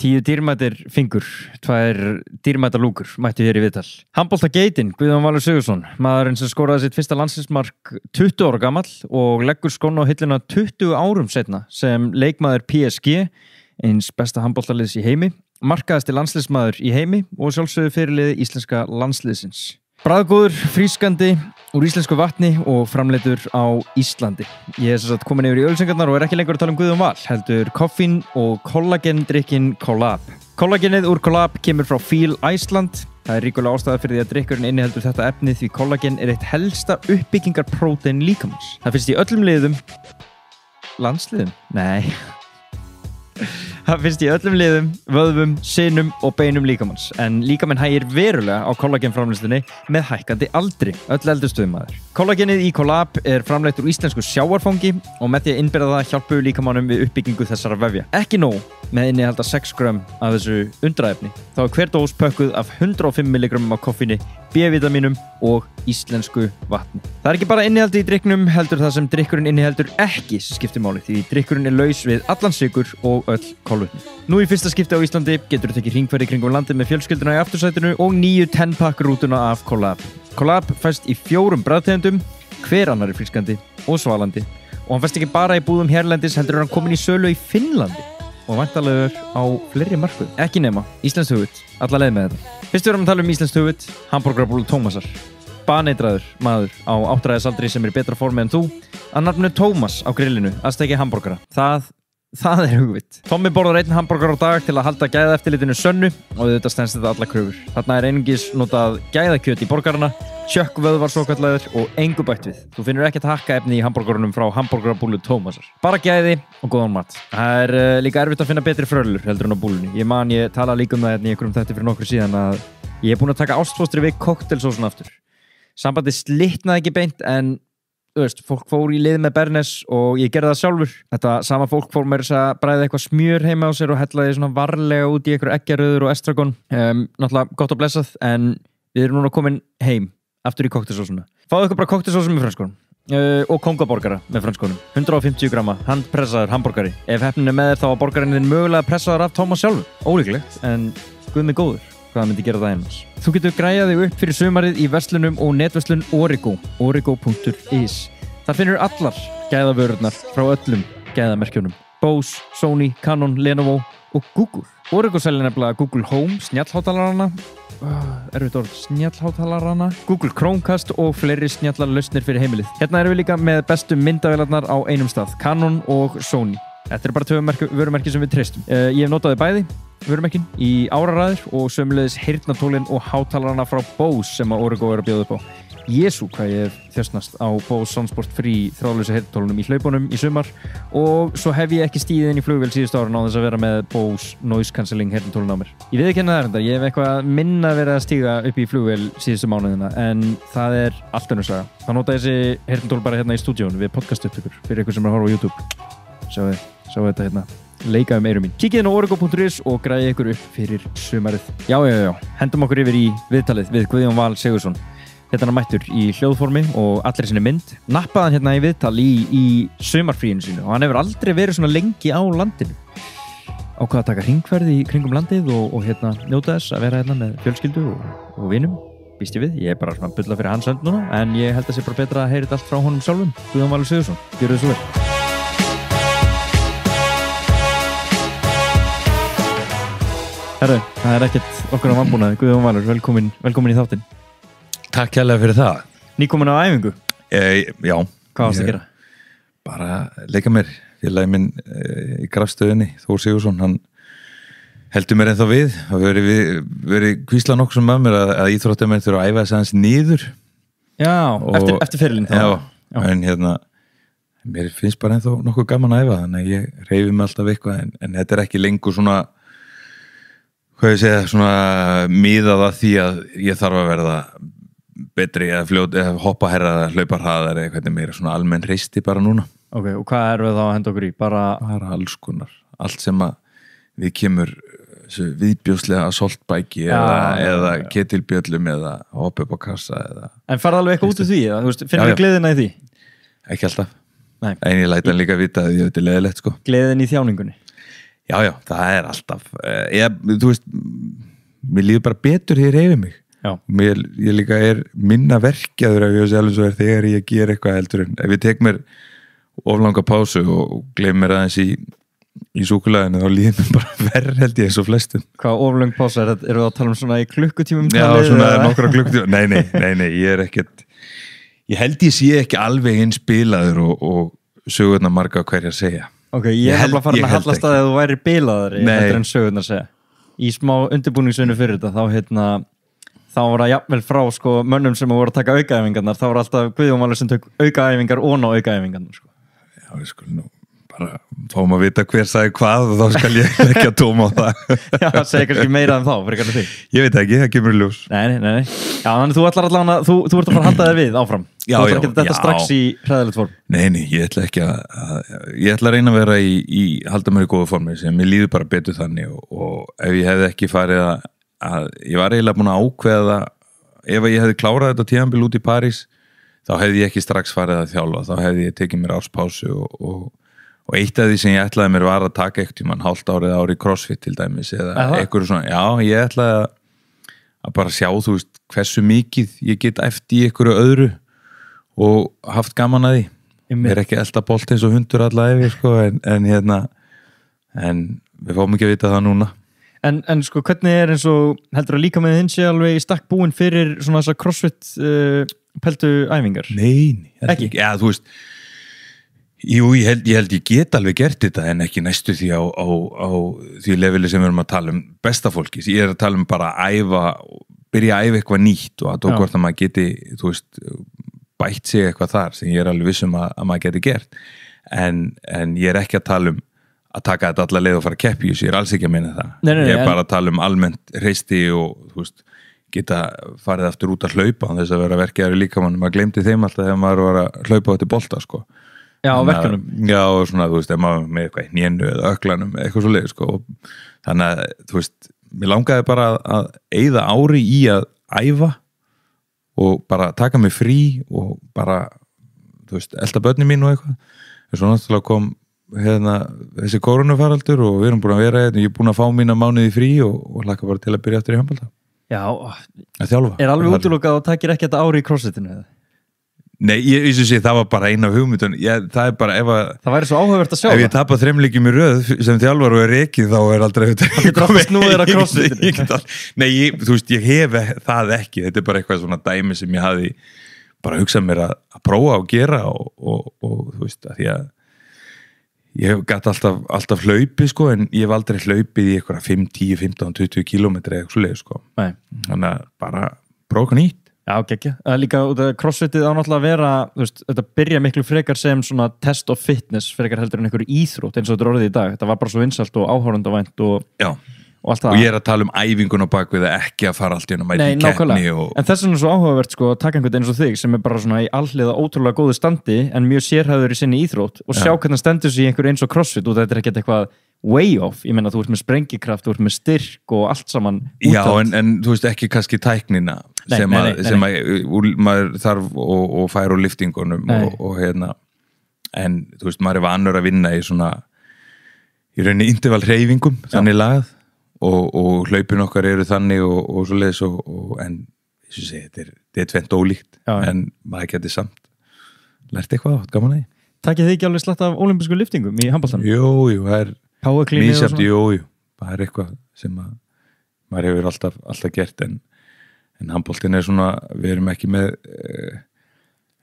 Tíu dýrmættir fingur, tvær dýrmættar lúkur mættu hér í viðtal. Hambolta geitin, Guðjón Valur Sigursson, maðurinn sem skoraði sitt fyrsta landsinsmark 20 ára gammal og leggur skon á hillina 20 árum setna sem leikmaður PSG, eins besta hamboltaliðs í heimi, markaðasti landsliðsmaður í heimi og sjálfsögðu fyrirliði íslenska landsliðsins. Bræðgóður, frískandi, úr íslensku vatni og framleitur á Íslandi. Ég er að komin yfir í ölsengarnar og er ekki lengur að tala um Guðum Val, heldur koffín og kollagendrykkin Collab. Kollagenið úr Collab kemur frá Feel Iceland. Það er ríkulega ástæða fyrir því að drykkurinn inniheldur þetta efni því kollagen er eitt helsta uppbyggingarprótein líkamans. Það finnst í öllum liðum. Landsliðum? Nei. Það finnst í öllum liðum, vöðvum, sinum og beinum líkamanns en líkamann hægir verulega á kollagenframlýstunni með hækkandi aldri, öll eldurstöðum maður. Kollagenið í Collab er framleitt úr íslensku sjáarfangi og með því að innbyrða það hjálpu líkamannum við uppbyggingu þessara vefja. Ekki nóg með inni halda 6 gram af þessu undraefni. Þá er hver dós pökkuð af 105 mg af koffini, B-vitaminum og íslensku vatni. Það er ekki bara innihaldi í drikknum heldur það sem drikkurinn inniheldur ekki skiptir máli því drikkurinn er laus við allan sigur og öll kolvetni. Nú í fyrsta skipti á Íslandi getur þú tekið ringferði kringum landið með fjölskylduna í aftursætinu og nýju 10-pack rútuna af Collab. Collab fæst í fjórum bræðtegundum, hver annar er frískandi og svalandi og hann fæst ekki bara í búðum hérlendis heldur hann komin í sölu í Finnlandi og vantalegur á fleiri markuð. Ekki nema, Íslands hugvit, alla leið með þetta. Fyrst við erum að tala um Íslands hugvit, hambúrgarabúlu Tómasar. Baneitraður maður á áttræðisaldri sem er betra formi en þú, að nafnu Tómas á grillinu að stekja hambúrgara. Það, það er hugvit. Tommi borðar einn hambúrgar á dag til að halda gæða eftirlitinu sönnu og þetta stendst þetta alla kröfur. Þarna er einungis notað gæðakjöt í borgarna sjökkvöðvar svo kallar og engu bætt við. Þú finnur ekkert hakka efni í hambúrgarunum frá hambúrgarabúlu Tómasar. Bara gæði og góðan mat. Það er uh, líka erfitt að finna betri frölur heldur en á búlunni. Ég man, ég tala líka um það hérna í einhverjum þetta fyrir nokkur síðan að ég er búinn að taka ástfóstri við koktelsósun aftur. Sambandi slittnaði ekki beint en veist, fólk fór í lið með Bernes og ég gerði það sjálfur. Þetta sama fólk fór þess að bræða eitthvað smjör heima á sér og hellaði svona varlega út í eitthvað ekkeröður og estragon. Um, náttúrulega gott að blessað en við erum núna komin heim aftur í koktelsósuna. Fáðu ykkur bara koktelsósum með franskonum. Uh, og kongaborgara með franskonum 150 grama, handpressaður hambúrgari ef hefnin er með þér þá var borgarinn þinn mögulega pressaður af Tómas sjálfur, ólíklegt en guð mig góður, hvað myndi gera það einans Þú getur græjað þig upp fyrir sömarið í verslunum og netverslun Origo origo.is Þar finnur allar gæðavörurnar frá öllum gæðamerkjunum. Bose, Sony, Canon, Lenovo og Google. Origo selja nefnilega Google Home, snjallhátalarana uh, erfitt orð, snjallhátalarana Google Chromecast og fleiri snjallar lausnir fyrir heimilið. Hérna erum við líka með bestu myndavélarnar á einum stað, Canon og Sony. Þetta er bara tvö vörumerki sem við treystum. Uh, ég hef notaði bæði vörumerkin í áraræður og sömulegis heyrnatólinn og hátalarana frá Bose sem að Origo er að bjóða upp á. Jésu hvað ég hef þjóstnast á Bose Soundsport Free þráðlösa heyrntólunum í hlaupunum í sumar og svo hef ég ekki stíðið inn í flugvél síðust ára þess að vera með Bose Noise Cancelling heyrntólun á mér. Ég veit ekki það er þetta, ég hef eitthvað minna verið að stíga upp í flugvél síðustu mánuðina en það er allt önnur saga. Það nota þessi heyrntól bara hérna í stúdíun við podcast upptökur fyrir ykkur sem er að horfa á YouTube. Sjáu þetta hérna leika um eirum mín. Kikið inn á origo.is og græði ykkur upp fyrir sumarið. Já, já, já, hendum okkur yfir í viðtalið við Guðjón Val Sigursson. Hérna hann mættur í hljóðformi og allir sinni mynd. Nappaði hann hérna í viðtal í, í sumarfríinu sínu og hann hefur aldrei verið svona lengi á landinu. Ákvaða að taka hringferði í kringum landið og, og hérna njóta þess að vera hérna með fjölskyldu og, og vinum. Býst ég við, ég er bara svona bylla fyrir hans hönd núna en ég held að það sé bara betra að heyra þetta allt frá honum sjálfum. Guðjón Valur Sigursson, gjör þið svo vel. Herru, það er ekkert okkur á vambúnaði, Guðjón Valur, velkomin, velkomin í þáttinn. Takk kærlega fyrir það. Nýkomin á æfingu, E, já, hvað varst að Ég- gera? bara leika mér. Félagi minn e, í kraftstöðinni, Þór Sigursson, hann heldur mér ennþá við. Það verið, kvísla nokkuð sem að mér að, að íþróttamenn þurfa að æfa þess aðeins nýður. Já, Og- eftir, eftir fyrirlin þá. Já, Já. en hérna, mér finnst bara ennþá nokkuð gaman að æfa, þannig að ég reyfi mig alltaf eitthvað, en, en þetta er ekki lengur svona, hvað ég segja, svona miðað að því að ég þarf að verða betri eða fljót, eða hoppa herra eða hlaupa hraðar eða hvernig meira svona almenn reisti bara núna. Ok, og hvað erum við þá að henda okkur í? Bara, er alls konar, allt sem að við kemur viðbjóslega assaultbæki Já, eða, eða já. ketilbjöllum eða hoppa upp á kassa eða en farið alveg eitthvað út úr því, veist, já. við gleðina í því? ekki alltaf Nei. en ég læta hann líka vita að ég veit er leðilegt sko Gleðin í þjáningunni? Já, já, það er alltaf uh, ég, þú veist mér líður bara betur þegar ég reyfi mig. Mér, ég líka er minna verkjaður ef ég sé alveg svo er þegar ég ger eitthvað heldur en ef ég tek mér oflanga pásu og gleym mér aðeins í í súkulæðinu þá líður mér bara verð held ég eins og flestum. Hvað oflöng pása er? Eru það að tala um svona í klukkutímum Já, svona nokkra klukktíma nei, nei, nei, nei, ég er ekkert ég held ég sé ekki alveg eins bilaður og, og sögurnar marga hverja segja Ok, ég, held- nefnilega farin að hallast að þú væri bilaðari Nei. heldur en sögurnar segja Í smá undirbúningsvinnu fyrir þetta þá hérna þá var það jafnvel frá sko mönnum sem voru að taka aukaæfingarnar þá voru alltaf Guðjómalur sem tök aukaæfingar og ná aukaæfingarnar sko. Já, við skulum nú fáum að vita hver sagði hvað og þá skal ég ekki að tóma á það. Já, það segir kannski meira en þá þig. Ég veit ekki, það kemur ljós. Nei, nei, nei. Já, þannig þú ætlar allavega að, þú, þú ert að fara að halda þér við áfram. Já, já, ekki þetta já. strax í hræðilegt form. Nei, nei, ég ætla ekki að, að ég ætla að reyna að vera í, í halda mér í góða formi sem ég líður bara betur þannig og, og ef ég hefði ekki farið að, að ég var eiginlega búin að ákveða ef ég hefði klárað þetta tíðanbíl út í París þá hefði ég ekki strax farið að þjálfa þá hefði ég tekið mér áspásu og, og, og eitt af því sem ég ætlaði mér var að taka eitt tímann hálft árið ári í crossfit til dæmis eða eitthvað svona, já, ég ætlaði að, að bara sjá, þú veist, hversu mikið ég get eftir í einhverju öðru og haft gaman að því. Ég er ekki elda bolt eins og hundur alla yfir sko, en, en hérna en við fáum ekki að vita það núna. En, en sko, hvernig er eins og heldur að líka með þinn sé alveg í stakk búin fyrir svona þessar crossfit uh, peltu æfingar? Nei, held Ekki? Já, þú veist Jú, ég held, ég held ég get alveg gert þetta en ekki næstu því á, á, á því leveli sem við erum að tala um besta fólki, ég er að tala um bara að æfa, byrja að æfa eitthvað nýtt og að tók hvort að maður geti þú veist, bætt sig eitthvað þar sem ég er alveg vissum að, að maður geti gert. En, en ég er ekki að tala um að taka þetta alla leið og fara að keppi ég er alls ekki að minna það. Nei, nei, nei, ég er bara að tala um almennt reisti og veist, geta farið aftur út að hlaupa þess að vera verkjaður líka mann, maður glemdi þeim alltaf þegar maður var að hlaupa átti bolta sko. Já, að- verkefnum. já, og svona, þú veist, ef maður með eitthvað í nénu eða öklanum, eitthvað svo leið sko. og þannig að, þú veist mér langaði bara að, að eyða ári í að æfa og bara taka mig frí og bara, þú veist, elda börni mín og eitthvað en svo náttúrulega kom hérna, þessi koronafaraldur og við erum búin að vera hérna, ég er búin að fá mína mánuði frí og, og hlaka bara til að byrja aftur í handbalta Já, að er alveg Það útilokað og takir ekki þetta ári í crossfitinu? eða? Nei, ég vissi sé, það var bara eina hugmyndun ég, það er bara, ef, að, Það væri svo áhugavert að sjá ef ég það. tapa þreimleikjum í röð sem þjálfar og er rekið þá er aldrei að. Nei, ég, þú veist, ég hef það ekki þetta er bara eitthvað svona dæmi sem ég hafi bara hugsað mér að, að prófa og gera og, og, og þú veist, að því að ég hef gætt alltaf, alltaf hlaupið sko, en ég hef aldrei hlaupið í eitthvað 5, 10, 15, 20 kilometri eða eitthvað svo leið sko. Nei. þannig að bara prófa nýtt Já, geggja. Það er líka út af crossfitið á náttúrulega að vera, þú veist, þetta byrja miklu frekar sem svona test of fitness frekar heldur en einhverju íþrótt eins og þetta er orðið í dag. Þetta var bara svo vinsalt og áhórundavænt og, Já, og allt það. og ég er að tala um æfingun á bakvið að ekki að fara allt í Nei, í keppni og, En þess vegna er svo áhugavert sko að taka einhvern eins og þig sem er bara svona í alliða ótrúlega góðu standi en mjög sérhæður í sinni íþrótt og sjá Já. hvernig hann stendur sig í einhverju eins og crossfit og þetta er ekkert eitthvað way off. Ég meina þú ert með sprengikraft, þú ert með styrk og allt saman Já, útátt. en, en þú veist ekki kannski tæknina Nei, sem, að, nei, sem að maður þarf og, og fær úr liftingunum og, og hérna en þú veist, maður er vanur að vinna í svona í rauninni interval hreyfingum þannig lagað og, og hlaupin okkar eru þannig og, og svo leiðis og, og en ég að þetta er, er tvent ólíkt Já, en maður geti samt lært eitthvað, átt gaman að því. Takið þið ekki alveg slatt af olimpísku liftingum í handbóltanum? Jú, jú, það er Powerclean Mísjöfn, jú, jú, það er eitthvað sem að maður hefur alltaf, alltaf gert en, en handbóltin er svona við erum ekki með uh,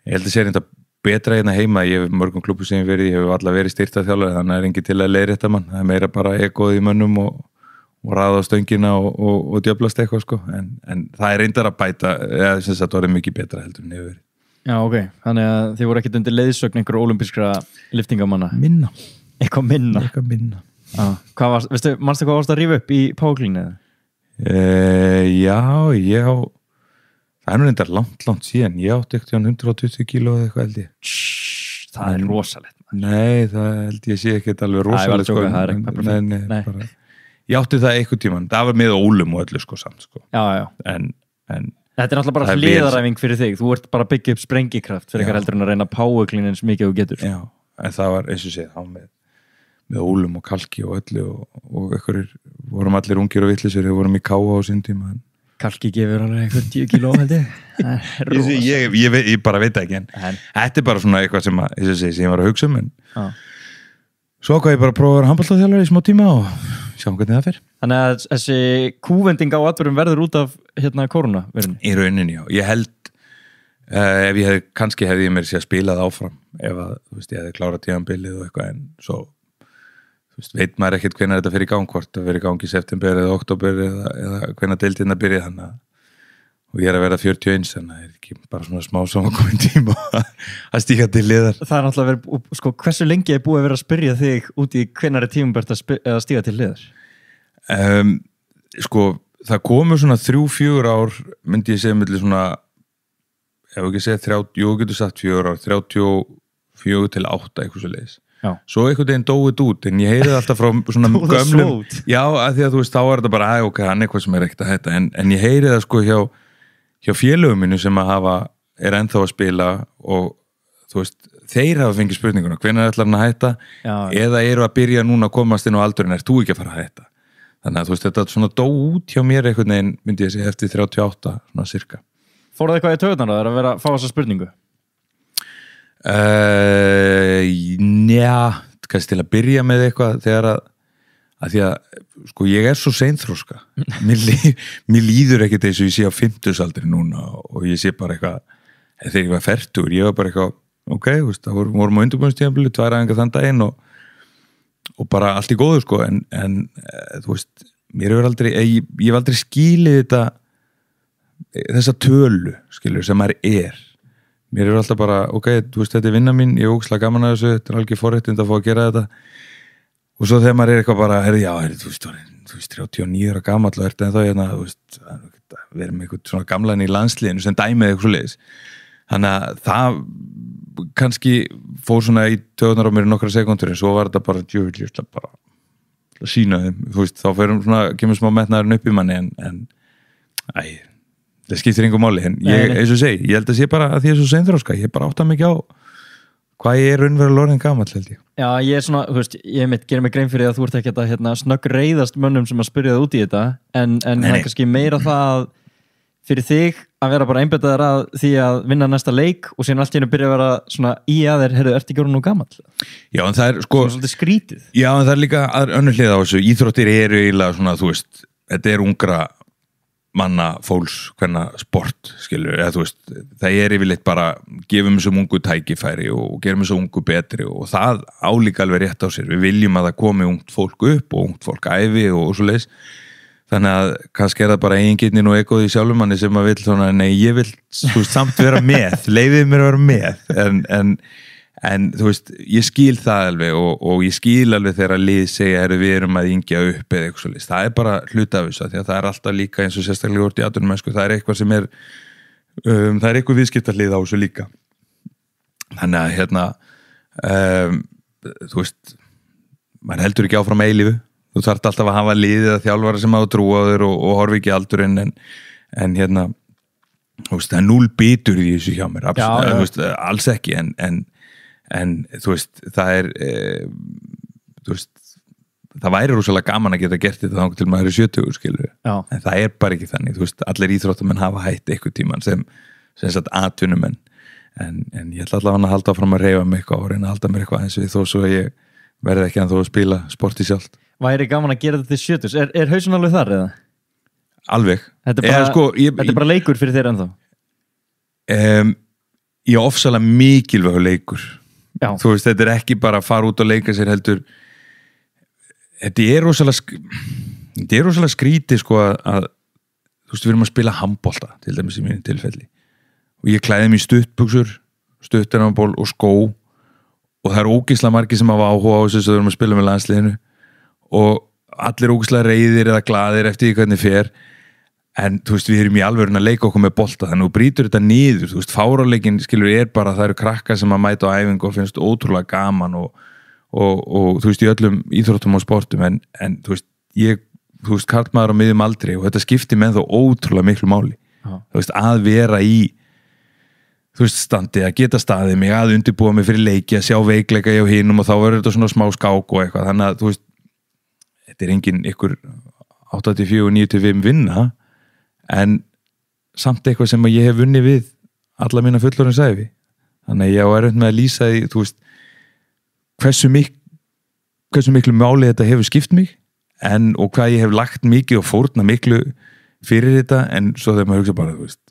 ég held að sé reynda betra hérna heima ég hef mörgum klubbu sem ég verið, ég hef alltaf verið styrta þjálfur þannig að það er engin til að leiðri þetta mann það er meira bara egoð í mönnum og, og ræða á stöngina og, og, og djöblast eitthvað sko, en, en það er reyndar að bæta eða sem sagt það er mikið betra heldur en hefur verið Já, ok. Þannig að þið voru ekkert undir leiðsögn einhverju olimpískra liftingamanna. minna, Eitthvað minna. eitthvað minna Já. Hvað varst, veistu, Uh, já, ég á það er nú reyndar langt, langt síðan ég átti ekkert 120 kíló eða eitthvað held ég Shhh, það er rosalegt. Nei, það held ég sé ekkert alveg rosalega sko, Ég átti það einhvern tíman, það var með ólum og öllu sko samt sko Já, já. en, en Þetta er náttúrulega bara hliðaræfing fyrir þig. Þú ert bara að byggja upp sprengikraft fyrir eitthvað heldur en að reyna eins mikið og þú getur. já, en það var eins og sé, það var með með ólum og kalki og öllu og, og einhverjir vorum allir ungir og vittlisir við vorum í káa á sín tíma. Kalki gefur alveg eitthvað 10 kíló ég. Ég, ég, ég, veit- ég bara veit ekki en En- þetta er bara svona eitthvað sem, að, ég sem ég var að hugsa um en Já. svo hvað ég bara að prófa að vera handballtaþjálfari í smá tíma og sjá hvernig það fer. Þannig að þessi kúvending á atbyrjum verður út af hérna koruna verðin. í rauninni, já, ég held uh, ef ég hef, kannski hefði ég mér sér spilað áfram ef að, þú veist, ég hefði klárað tíðanbilið og eitthvað en svo veist, veit maður ekkert hvenær þetta fyrir í gang hvort það fyrir í gang í september eða oktober eða, eða hvenær deildin að byrja þannig og ég er að vera 41 þannig að það er ekki bara svona smá samankomin tíma að stíka til liðar Það er náttúrulega verið, sko, hversu lengi er búið að vera að spyrja þig út í er tímumbert að, stíga til liðar? um, sko, það komu svona þrjú, fjögur ár myndi ég segja milli svona ef ekki segja 30, jú, getur sagt fjögur ár 34 til 8 eitthvað svo leiðis Já. svo einhvern veginn dóið út en ég heyrið alltaf frá svona út? já, að því að þú veist, þá er þetta bara að ok, hann er eitthvað sem er ekkert að hætta en, en ég heyrið það sko hjá, hjá félögum minu sem að hafa, er ennþá að spila og þú veist þeir hafa fengið spurninguna, hvenær ætlar hann að hætta Já. eða eru að byrja núna að komast inn á aldurinn, er þú ekki að fara að hætta þannig að þú veist, þetta svona dó út hjá mér einhvern veginn, myndi ég segja, eftir 38 svona Uh, njá, kannski til að byrja með eitthvað þegar að, að því að sko ég er svo seinþróska mér, lí, mér líður ekkert eins og ég sé á fimmtusaldri núna og ég sé bara eitthvað þegar ég var færtur, ég var bara eitthvað ok, veist, það vorum, vorum á undirbúinstíðanbili tvær aðeins þann daginn og, og bara allt í góðu sko en, en e, þú veist, mér hefur aldrei ég, ég hef aldrei skilið þetta þessa tölu skilur sem maður er mér er alltaf bara, ok, veist, þetta er vinna mín ég er ógslag gaman að þessu, þetta er alveg forréttind að fá að gera þetta. Og svo þegar maður er eitthvað bara, herri, já, herri, þú veist, þú veist 39 ára gamall og ert en þá hérna, þú veist, er vera með eitthvað svona gamlan í landsliðinu sem dæmið eitthvað svo leiðis þannig að það kannski fór svona í töðunar á mér nokkra sekundur en svo var þetta bara djöfull bara að sína þeim, þú veist, þá fyrir svona, kemur smá metnaðurinn upp í manni en, en æ, það skiptir einhver máli. En ég, eins og segi, ég held að sé bara að því að ég er svo seinþróska, ég bara átta mikið á hvað ég er raunverulega orðin gamall held ég. Já, ég er svona, þú veist, ég mitt gerir mig grein fyrir að þú ert ekki að hérna, snögg reyðast mönnum sem að spyrja það út í þetta en, en það er kannski meira það að fyrir þig að vera bara einbetaðar að því að vinna næsta leik og síðan allt í hennu byrja að vera svona í að þér, heyrðu, ert ekki orðin nú gamall? Já, en það er sko, Svona svolítið skrítið. Já, en það er líka að- önnur hlið á þessu, íþróttir eru eiginlega svona, þú veist, þetta er ungra manna fólks hvernig sport, skilur, eða þú veist það er yfirleitt bara, gefum þessum ungu tækifæri og gerum þessum ungu betri og það álíka alveg rétt á sér. Við viljum að það komi ungt fólk upp og ungt fólk æfi og svo leis þannig að kannski er það bara eigingirnin og ekoði sjálfum manni sem að vil svona, nei, ég vil veist, samt vera með, leifið mér að vera með. En, en, en þú veist, ég skil það alveg og, og ég skil alveg þegar að lið segja er við erum að yngja upp eða eitthvað svo það er bara hluta af þessu, það er alltaf líka eins og sérstaklega úr í aðunum það er eitthvað sem er um, það er eitthvað viðskiptarlið á þessu líka. Þannig að hérna um, þú veist maður heldur ekki áfram eilífu. Þú þarft alltaf að hafa liðið að þjálfara sem á þér og, og horfi ekki aldurinn en, en hérna þú veist, það er núl bitur í þessu hjá mér absolutt, já. alls ekki en, en, en þú veist, það er e, þú veist það væri rosalega gaman að geta gert þetta til maður er 70 skilur Já. en það er bara ekki þannig, þú veist, allir íþróttamenn hafa hætt eitthvað tíman sem, sem sagt atvinnumenn. En, en ég ætla allavega að halda áfram að reyfa mig eitthvað og reyna að halda mér eitthvað eins við þó svo að ég verði ekki að að spila sporti sjálft. Væri gaman að gera þetta til sjötus Er, er hausin alveg þar eða? alveg. Þetta er bara, Eða, sko, ég, þetta er bara leikur fyrir þér ennþá? Um, ég ofsalega mikilvægur leikur Já, þú veist, þetta er ekki bara að fara út og leika sér heldur. Þetta er rosalega sk- þetta er rosalega skrítið sko að, þú veist, við erum að spila handbolta til dæmis í mínu tilfelli. Og ég klæði mér í stuttbuxur stuttunarból og skó. Og það er ógislega margir sem hafa áhuga á þessu sem við erum að spila með landsliðinu. Og allir ógislega reyðir eða glaðir eftir hvernig fer en þú veist, við erum í alvörun að leika okkur með bolta þannig að þú brýtur þetta niður, þú veist, fáraleikin skilur er bara að það eru krakka sem að mæta á æfingu og finnst ótrúlega gaman og, og, og þú veist, í öllum íþróttum og sportum en, en þú veist, ég þú veist, kartmaður á miðjum aldrei og þetta skiptir með þó ótrúlega miklu máli. Já. þú veist, að vera í þú veist, standi að geta staðið mig að undirbúa mig fyrir leiki, að sjá veikleika hjá hinum og þá verður þetta svona smá skák og eitthvað. Þannig að, þú veist, þetta er engin ykkur 84-95 vinna en samt eitthvað sem ég hef vunni við alla mína fullorinn sæfi þannig að ég á erfitt með að lýsa því, veist hversu, mik hversu miklu máli þetta hefur skipt mig en, og hvað ég hef lagt mikið og fórna miklu fyrir þetta. En svo þegar maður hugsa bara, veist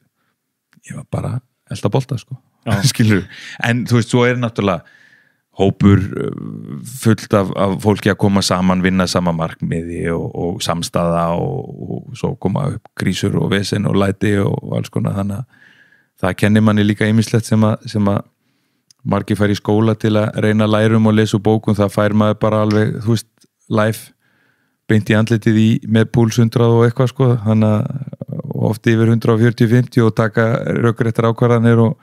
ég var bara elda bolta sko. En þú veist, svo er náttúrulega hópur uh, fullt af, af fólki að koma saman vinna sama markmiði og, og samstaða og, og svo koma upp grísur og vesen og læti og alls konar. Þannig að það kennir manni líka ýmislegt sem að, sem að margir fær í skóla til að reyna lærum og lesa úr bókum, það fær maður bara alveg, þú veist, live beint í andlitið í með púls 100 og eitthvað sko, þannig að ofti yfir 140-50 og taka rökréttar ákvarðanir og,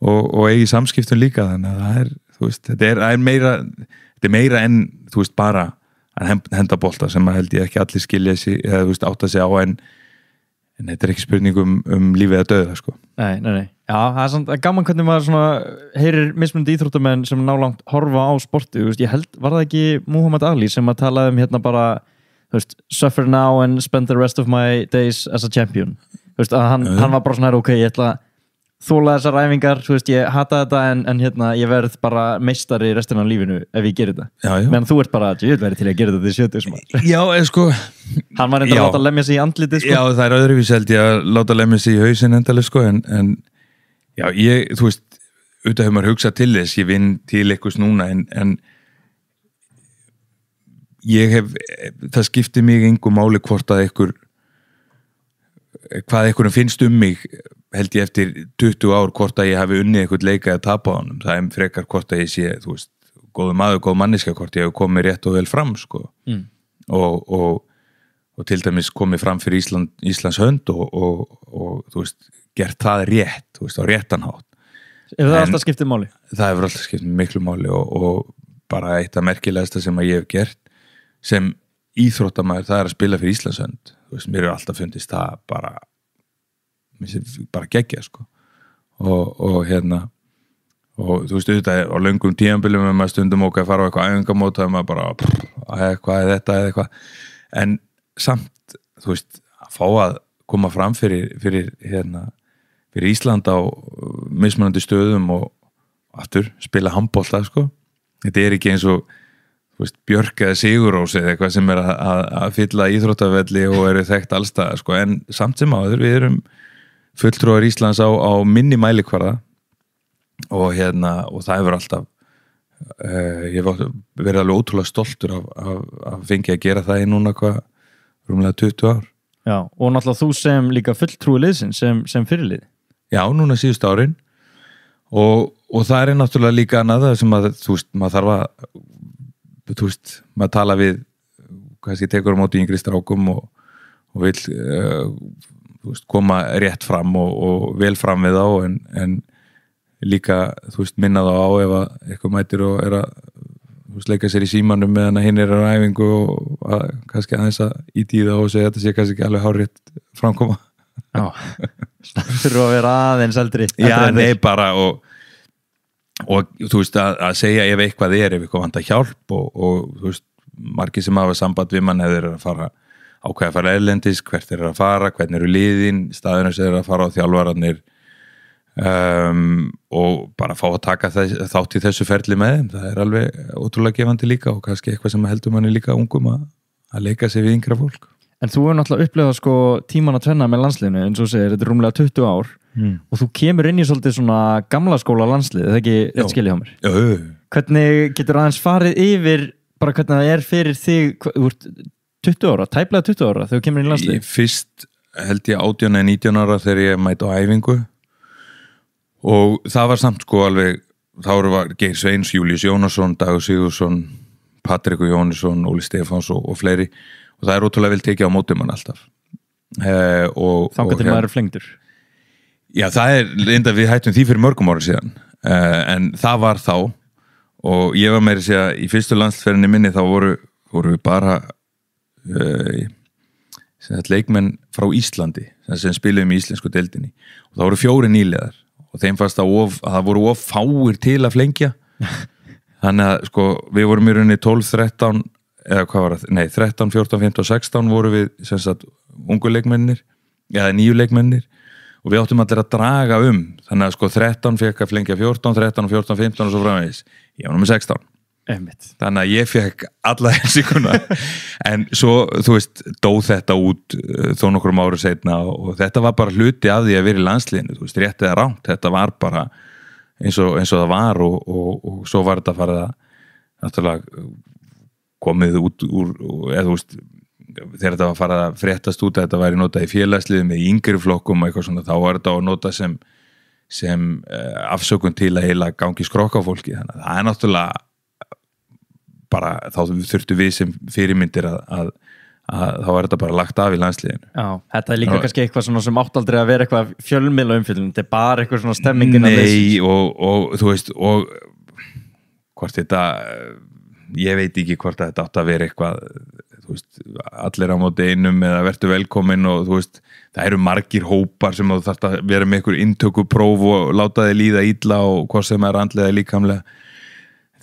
og, eigi samskiptum líka. Þannig að það er, veist, þetta er, er meira þetta er meira en, þú veist, bara að henda bolta sem að held ég ekki allir skilja sig, eða þú veist, átta sig á en, en þetta er ekki spurning um, um lífið að döða, sko. Nei, nei, nei. Já, það er samt gaman hvernig maður svona heyrir mismunandi íþróttamenn sem nálangt horfa á sporti, þú veist, ég held, var það ekki Muhammad Ali sem að talaði um hérna bara þú veist, suffer now and spend the rest of my days as a champion? Þú veist, að hann, hann var bara svona, ok, ég ætla að þóla þessar ræfingar, þú veist, ég hata þetta en, en hérna, ég verð bara meistari restina af lífinu ef ég gerir þetta meðan þú ert bara, ég vil verið til að gera þetta til sjötu já, eða sko hann var reynda Já. að láta lemja sig í andlitið sko. Já, það er öðruvís held ég að láta lemja sig í hausinn endalega sko en, en já, ég, þú veist auðvitað hefur maður hugsað til þess, ég vinn til eitthvað núna en, en ég hef það skiptir mig engu máli hvort að einhver hvað einhverjum finnst um mig held ég eftir 20 ár hvort að ég hafi unnið eitthvað leika að tapa á honum það er frekar hvort að ég sé, þú veist góðu maður, góð manniska, hvort ég hef komið rétt og vel fram sko Mm. og, og og til dæmis komið fram fyrir Ísland, Íslands hönd og, og, og þú veist, gert það rétt, þú veist, á réttanhátt. ef það En- alltaf skiptir máli Það hefur alltaf skipt miklu máli og, og bara eitt af merkilegasta sem að ég hef gert sem íþróttamæður það er að spila fyrir Íslands hönd. Þú veist, mér er alltaf fundist það bara bara geggja, sko. Og, og hérna og þú veist, auðvitað á löngum tíðanbylum ef maður stundum okkar að fara á eitthvað æfingamót það er maður bara, prr, að, hvað er þetta eða eitthvað, en samt þú veist, að fá að koma fram fyrir, fyrir hérna fyrir Ísland á mismunandi stöðum og aftur spila handbólta, sko. Þetta er ekki eins og Björk eða Sigurós eða eitthvað sem er að, að, að fylla íþróttavelli og eru þekkt allstað, sko, en samt sem áður við erum fulltrúar Íslands á, á minni mælikvarða. Og hérna og það hefur alltaf uh, ég hef verið alveg ótrúlega stoltur af, af, af fengi að gera það í núna hvað rúmlega 20 ár. Já, og náttúrulega þú sem líka fulltrúi liðsin sem, sem fyrirlið já, núna síðust árin. Og, og það er náttúrulega líka annað það sem að þú veist, maður þarf að þú veist, maður tala við kannski tekur á móti yngri strákum og, og vil uh, þú veist, koma rétt fram og, og vel fram við þá en, en líka, þú veist, minna þá á ef að eitthvað mætir og er að þú veist, leika sér í símanum meðan að hinn er á æfingu og að, kannski aðeins að í það og segja að þetta sé kannski ekki alveg hárétt framkoma. Að vera aðeins eldri. Já, nei, bara og, og þú veist að, að segja ef eitthvað er, ef eitthvað vantar hjálp og, og þú veist, margir sem hafa samband við mann eru að fara ákveða að fara erlendis, hvert er að fara, hvernig eru liðin, staðinu sem eru að fara á þjálfararnir um, og bara fá að taka þess, þátt í þessu ferli með þeim, það er alveg ótrúlega gefandi líka og kannski eitthvað sem heldur manni líka ungum að, að leika sig við yngra fólk. En þú hefur náttúrulega upplegað sko tíman að tvenna með landsliðinu eins og segir, þetta er rúmlega 20 ár. Mm. og þú kemur inn í svolítið svona gamla skóla landslið, það er ekki rétt skilja hjá mér? Jú, Hvernig getur aðeins farið yfir bara hvernig það er fyrir þig þú ert 20 ára, tæplega 20 ára þegar þú kemur inn í landslið fyrst held ég 18 eða 19 ára þegar ég mæti á æfingu. Og það var samt sko alveg þá var Geir Sveins, Július Jónasson Dagur Sigursson, Patrik Jónsson Óli Stefáns og, og fleiri. Og það er ótrúlega vel tekið á mótum hann alltaf. Eh, og, þangar og til maður flengdur. Já, það er linda við hættum því fyrir mörgum ára síðan. Uh, en það var þá. Og ég var meira að segja í fyrstu landsferðinni minni þá voru, voru bara leikmenn frá Íslandi sem, sem spilum í íslensku deildinni. Og það voru fjóri nýlegar og þeim fannst að, of, að það voru of fáir til að flengja. Þannig að sko við vorum í rauninni 12, 13 eða hvað var það, nei 13, 14, 15 og 16 voru við sem sagt ungu leikmennir eða nýju leikmennir og við áttum allir að draga um. Þannig að sko 13 fekk að flengja 14, 13, 14, 15 og svo framvegis. Ég var nummið 16 Einmitt. þannig að ég fekk alla helsíkuna en svo, þú veist, dóð þetta út uh, þó nokkrum áru setna og þetta var bara hluti af því að vera í landsliðinu þú veist, rétt eða ránt, þetta var bara eins og, eins og það var og, og, og svo var þetta farið að náttúrulega komið út úr, eða veist þegar þetta var farið að fréttast út þetta væri notað í félagsliðum með yngri flokkum og eitthvað svona, þá var þetta að nota sem sem uh, afsökun til að heila gangi skrokka á fólki þannig að það er náttúrulega bara þá þurftu við sem fyrirmyndir að, að, að þá er þetta bara lagt af í landsliðinu Já, þetta er líka Já. kannski eitthvað svona sem átt aldrei að vera eitthvað fjölmila umfyllun, þetta er bara eitthvað svona stemmingin Nei og, og þú veist og hvort þetta ég veit ekki hvort þetta átt að vera eitthvað þú veist, allir á móti einum eða verður velkomin og þú veist það eru margir hópar sem þú þarft að vera með einhver inntökupróf og láta þið líða illa og hvort sem er andlega líkamlega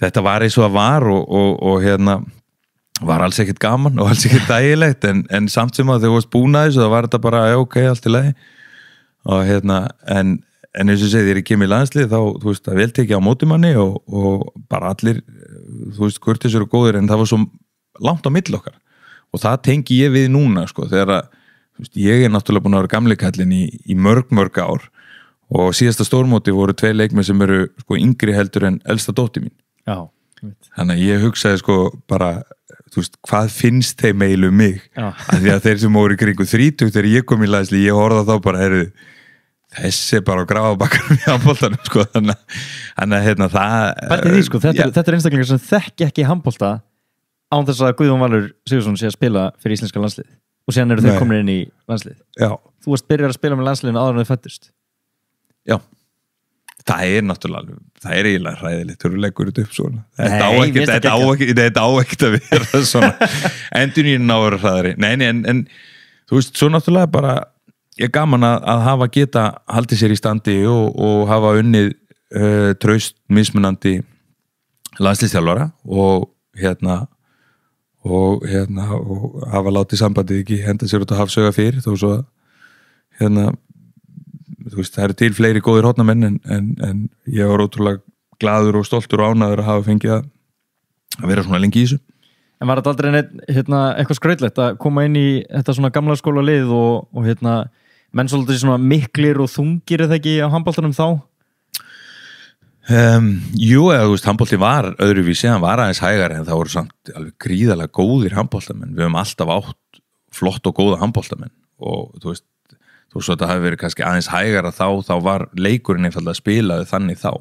þetta var eins og það var og, og, og hérna var alls ekkert gaman og alls ekkert dægilegt en, en samt sem að þau varst búin að þessu þá var þetta bara, ok, allt í lagi. Og hérna, en en eins og segið, ég kem í landslið þá, þú veist, það vel tekið á mótumanni og, og bara allir, þú veist, kurtis eru góðir en það var svo langt á mill okkar. Og það tengi ég við núna, sko, þegar að veist, ég er náttúrulega búin að vera gamli kallin í, í mörg, mörg ár. Og síðasta stórmóti voru tvei leikmenn sem eru sko yngri heldur en elsta dótti mín Já, þannig að ég hugsaði sko bara veist, hvað finnst þeim eilu mig? Já. af því að þeir sem voru í kringu 30 þegar ég kom í læsli, ég horfði á þá bara heyrðu, þessi bara að grafa bakkarum í handbóltanum sko þannig að, að hérna það því sko, þetta, er, þetta er einstaklingar sem þekki ekki handbólta án þess að Guðjón Valur Sigursson sé að spila fyrir íslenska landslið og síðan eru Nei. komin inn í landslið já, Þú varst byrjar að spila með landsliðinu áður en þau fættust já það er náttúrulega, það er eiginlega hræðilegt þú eru leggur þetta upp svona. Þetta á ekkert að vera svona. Endur nýjum náður hræðari. Nei, nei, en, en þú veist, svo náttúrulega bara ég er gaman að, að hafa geta haldið sér í standi og, og hafa unnið uh, traust mismunandi landslýstjálfara og hérna og hérna og hafa látið sambandið ekki henda sér út að hafa söga fyrir þó svo að hérna veist, það eru til fleiri góðir hótnamenn en, en, en ég var ótrúlega gladur og stoltur og ánæður að hafa fengið að, að vera svona lengi í þessu En var þetta aldrei neitt, hérna, eitthvað skrautlegt að koma inn í þetta svona gamla skóla lið og, og hérna, menn svolítið svona miklir og þungir eða ekki á handbóltanum þá? um, Jú, eða þú veist, handbólti var öðruvísi, hann var aðeins hægar en það voru samt alveg gríðalega góðir handbóltamenn við höfum alltaf átt flott og góða handbóltamenn og þú veist þú veist, þetta hafi verið kannski aðeins hægara þá þá var leikurinn einfalda að spilaði þannig þá.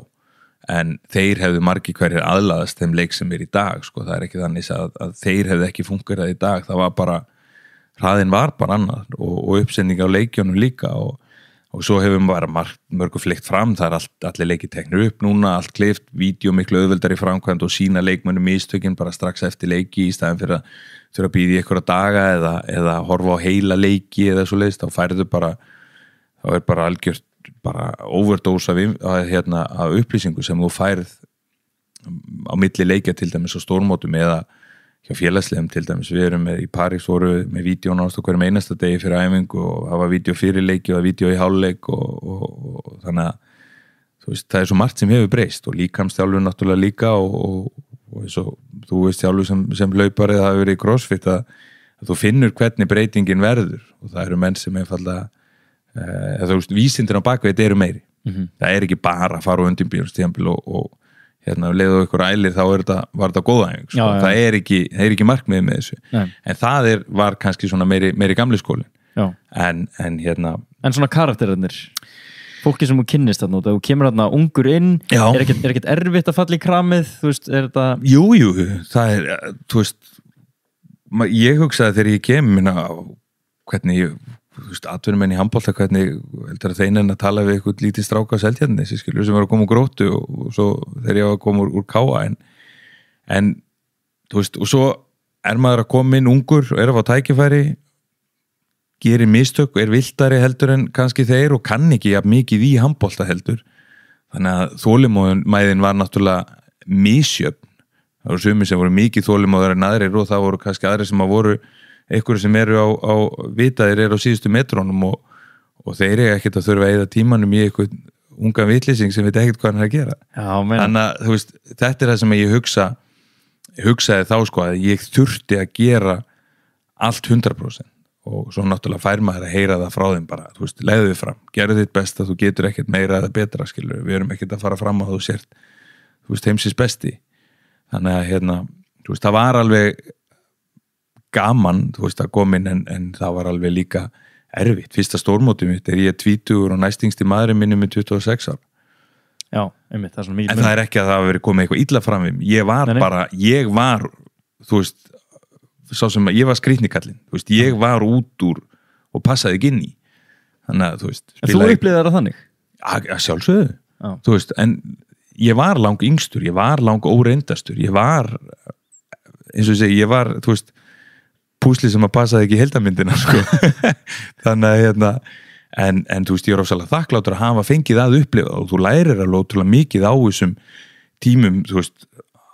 En þeir hefðu margi hverjir aðlaðast þeim leik sem er í dag sko. það er ekki þannig að, að þeir hefðu ekki fungerað í dag, það var bara hraðin var bara annað og, og uppsending á leikjónum líka og, og svo hefum bara mörgu fleikt fram. Það er allt, allir leikið teknir upp núna allt klift, vídeo miklu auðveldar í framkvæmd og sína leikmönnum mistökin bara strax eftir leiki í staðin fyrir að þurfa að býða í einhverja daga eða, eða horfa á heila leiki eða svo leiðist, þá færðu bara þá er bara algjört bara overdose af, im- af, hérna, af upplýsingu sem þú færð á milli leikja til dæmis á stórmótum eða hjá félagslegum til dæmis. Við erum með, í París voru við með vídeo náttúrulega hverjum einasta degi fyrir æfingu og hafa vídeo fyrir leiki og vídeo í háluleik og, og, og þannig að veist, það er svo margt sem hefur breyst og líkamstjálfur náttúrulega líka og, og, eins og þú veist sjálfur sem, sem lauparið það hefur verið í crossfit að, að þú finnur hvernig breytingin verður. Og það eru menn sem einfallega eh, þú veist, vísindir á bakveit eru meiri. Það er ekki bara að fara á undirbjörnstíðanbíl og, og hérna, um leið og ykkur ælir þá þetta, var þetta góða æfing sko. Það er ekki, er ekki markmið með þessu. Nei. en það er, var kannski svona meiri, meiri gamli skólin en, en hérna En svona karakterinir, fólki sem þú kynnist þarna, þú kemur þarna ungur inn, Já. er ekkert, er ekkert erfitt að falla í kramið, þú veist, er þetta... Jú, jú, það er, eh, þú veist, ég hugsaði þegar ég kem, minna, hvernig ég, þú veist, atvinnum enn í handbólta, hvernig, heldur að þeinin að tala við eitthvað lítið stráka seltjarni, þessi skilur sem var að koma úr grótu og, og svo þegar ég var að koma úr, úr káa, en, en, þú veist, og svo er maður að koma inn ungur og er að fá tækifæri gerir mistök er viltari heldur en kannski þeir og kann ekki jafn mikið í handbólta heldur. Þannig að þólimóðin var náttúrulega misjöfn. Það voru sumi sem voru mikið þólimóðar en aðrir og það voru kannski aðrir sem að voru einhverju sem eru á, á vitaðir eru á síðustu metrónum og, og þeir eru ekkert að þurfa að eða tímanum í einhvern unga vitlýsing sem veit ekkert hvað hann er að gera. Já, þannig að veist, þetta er það sem ég hugsa hugsaði þá sko að ég þurfti að gera allt 100% og svo náttúrulega fær maður að heyra það frá þeim bara, þú veist, leiðu þið fram gerðu þitt besta, þú getur ekkert meira eða betra skilur, við erum ekkert að fara fram á þú sért þú veist, heimsins besti. Þannig að hérna, þú veist, það var alveg gaman, þú veist, að komin en, en það var alveg líka erfitt, fyrsta stórmótið mitt er ég 20 og næstingsti maðurinn minni með 26 ár Já, einmitt, það er en það er ekki að það hafi verið komið eitthvað illa fram við ég var Nei, nei. bara, ég var þú veist, sá sem að ég var skrýtnikallin, þú veist, ég var út úr og passaði ekki inn í þannig að, þú veist, En þú upplýðir það þannig? að, að sjálfsögðu, Já. þú veist en ég var lang yngstur, ég var lang óreindastur, ég var eins og ég segi, ég var, þú veist púsli sem að passaði ekki í heldamyndina sko. þannig að hérna en, en þú veist, ég er ofsalega þakkláttur að hafa fengið að upplifa og þú lærir alveg ótrúlega mikið á þessum tímum þú veist,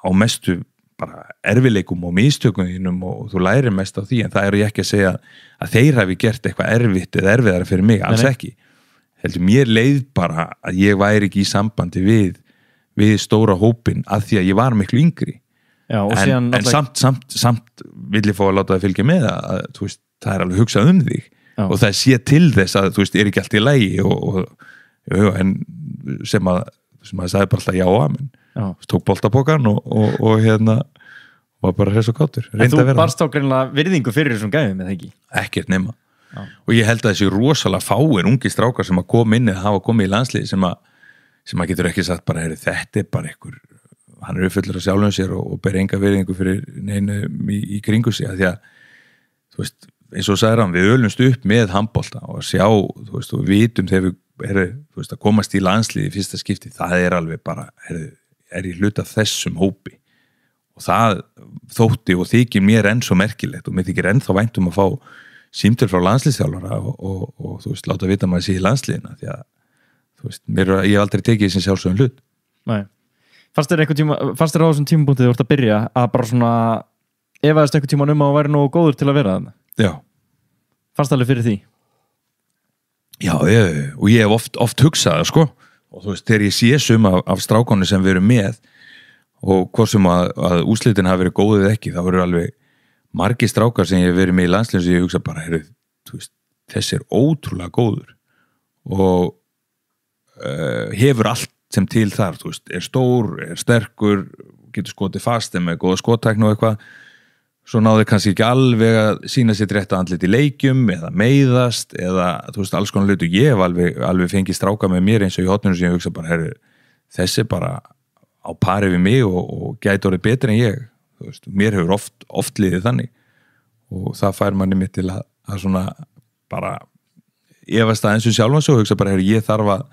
á mestu bara erfileikum og mistökum þínum og þú lærir mest á því en það er ég ekki að segja að þeir hafi gert eitthvað erfitt eða erfiðara fyrir mig, alls Nei, nei. ekki heldur mér leið bara að ég væri ekki í sambandi við við stóra hópin að því að ég var miklu yngri Já, og en, en samt, samt, samt vil ég fá að láta það fylgja með að, veist, það er alveg hugsað um þig Já. og það sé til þess að þú veist, er ekki allt í lægi og, og, jú, en sem að sem að sagði bara alltaf já og amen. Tók boltapokan og, og, og hérna var bara hress og kátur En þú barst á greinlega virðingu fyrir þessum gæfum, eða ekki? ekkert nema. Já. og ég held að þessi rosalega fáir ungi strákar sem að koma inn eða hafa komið í landslið sem að, sem að getur ekki sagt bara heyri, þetta er bara einhver hann er uppfullur að sjálfum sér og, og ber enga virðingu fyrir neinu í, í kringu sig. Því að þú veist, eins og sagði hann, við ölumst upp með handbólta og að sjá, þú veist, og vitum þegar við er, veist, að komast í landslið í fyrsta skipti, það er alveg bara er, er í hluta þessum hópi og það þótti og þykir mér enn svo merkilegt og mér þykir ennþá vænt um að fá símtöl frá landsliðsþjálfara og, og, og, þú veist, láta vita maður sé í landsliðina því að, þú veist, mér, ég hef aldrei tekið þessi sjálfsögum hlut Nei. Fannst þér einhvern tíma, fannst þér á þessum tímapunktið þú ert að byrja að bara svona efaðist einhvern tíma um að væri nógu góður til að vera þannig? Já, Fannst það alveg fyrir því? já, ég, og ég hef oft, oft hugsað það, sko, og þú veist, þegar ég sé sum af, af strákonu sem við erum með og hvort sem að, að úslitin hafi verið góðið ekki, það verður alveg margi strákar sem ég hef verið með í landslinn sem ég hugsa bara, heyrðu, veist þessi er ótrúlega góður og uh, hefur allt sem til þar, þú veist, er stór er sterkur, getur skotið fast með góða skottæknu og eitthvað svo náði kannski ekki alveg að sína sér rétt að andlit í leikjum eða meiðast eða þú veist alls konar hlutu ég hef alveg, alveg fengið stráka með mér eins og í hotnum sem ég hugsa bara herri, þessi bara á pari við mig og, og gæti orðið betri en ég. Veist, mér hefur oft, oft liðið þannig. Og það fær manni mitt til að, að svona bara efast að eins og sjálfan svo hugsa bara herri, ég þarf að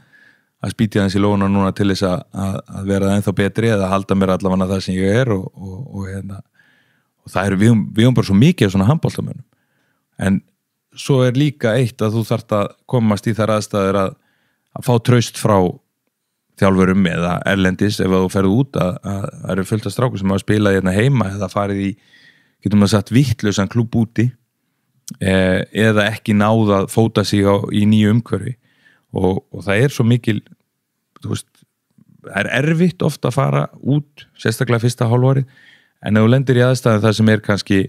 að spýti aðeins í lóna núna til þess að, að, vera ennþá betri eða halda mér allavega það sem ég er og, og, og hérna og það eru, við, höfum- við höfum bara svo mikið af svona handbóltamönnum en svo er líka eitt að þú þarft að komast í þær aðstæður að, að fá traust frá þjálfurum eða erlendis ef þú ferð út að, að það eru fullt af strákur sem hafa spilað hérna heima eða farið í, getum við sagt vittlausan klúb úti eh, eða ekki náða að fóta sig á, í nýju umhverfi. Og, og það er svo mikil veist, það er erfitt ofta að fara út, sérstaklega fyrsta hálfárið en ef þú lendir í aðstæðan það sem er kannski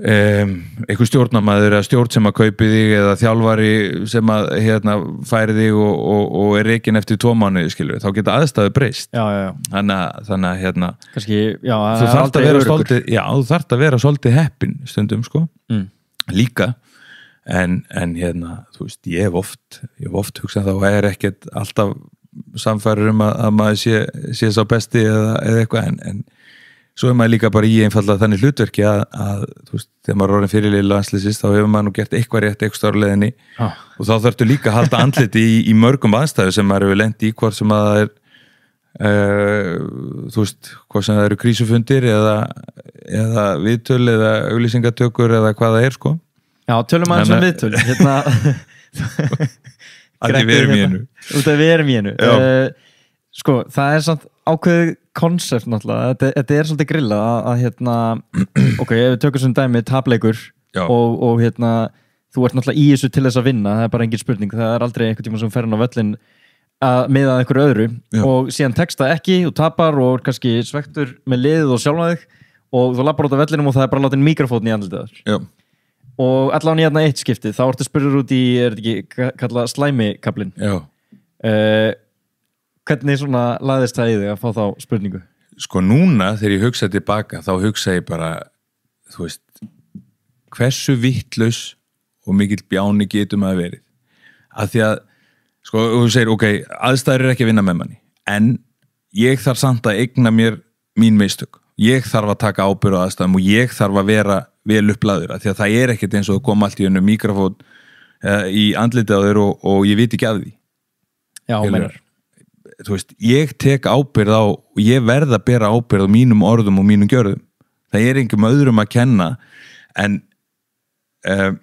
um, einhver stjórnamaður eða stjórn sem að kaupi þig eða þjálfari sem að hérna, færi þig og, og, og er reikin eftir tvo mánuði skilur, þá geta aðstæðu breyst Já, já, já. þannig að, hérna, Kannski, já, þú þarft að svolítið já, þú þarft að vera svolítið heppin stundum sko, Mm. líka en, en hérna, þú veist, ég hef oft ég hef oft hugsað þá er ekkert alltaf samfæður um að, að maður sé, sé sá besti eða, eða eitthvað en, en svo er maður líka bara í einfallega þannig hlutverki að, að þú veist, þegar maður er orðin fyrirlið landslýsist þá hefur maður nú gert eitthvað rétt eitthvað stárleðinni Já. og þá þarftu líka að halda andliti í, í mörgum aðstæðu sem maður hefur lent í hvort sem að það er uh, þú veist, hvort sem það eru krísufundir eða, eða viðtöl eða auglýsingatökur eða hvað það er sko. Já, tölum aðeins um viðtöl. Hérna, að við erum í einu út af við erum í Já. uh, sko, það er samt ákveðið konsept náttúrulega, þetta, þetta er svolítið grilla að, að hérna, ok, ef við tökum sem dæmi tapleikur Já. og, og hérna þú ert náttúrulega í þessu til þess að vinna það er bara engin spurning, það er aldrei einhvern tíma sem fer hann á völlin að miða einhverju öðru Já. og síðan texta ekki og tapar og er kannski svektur með liðið og sjálfaðið og þú lappar út á vellinum og það er bara látin mikrofótn í Já. Og allan í hérna eitt skipti þá ertu spurður út í, er þetta ekki ka- kallað slæmikablin uh, hvernig svona laðist það í þig að fá þá spurningu? Sko núna þegar ég hugsa tilbaka þá hugsa ég bara þú veist hversu vittlaus og mikill bjáni getum að verið? Að því að sko þú segir ok, aðstæður er ekki að vinna með manni en ég þarf samt að eigna mér mín meistök ég þarf að taka ábyrð á aðstæðum og ég þarf að vera vel upplaður að því að það er ekkert eins og að koma allt í hennu mikrofón uh, í andlitið á þér og, og ég veit ekki af því. Já, meinar. Þú veist, ég tek ábyrð á og ég verð að bera ábyrð á mínum orðum og mínum gjörðum. Það er einhverjum öðrum að kenna en um,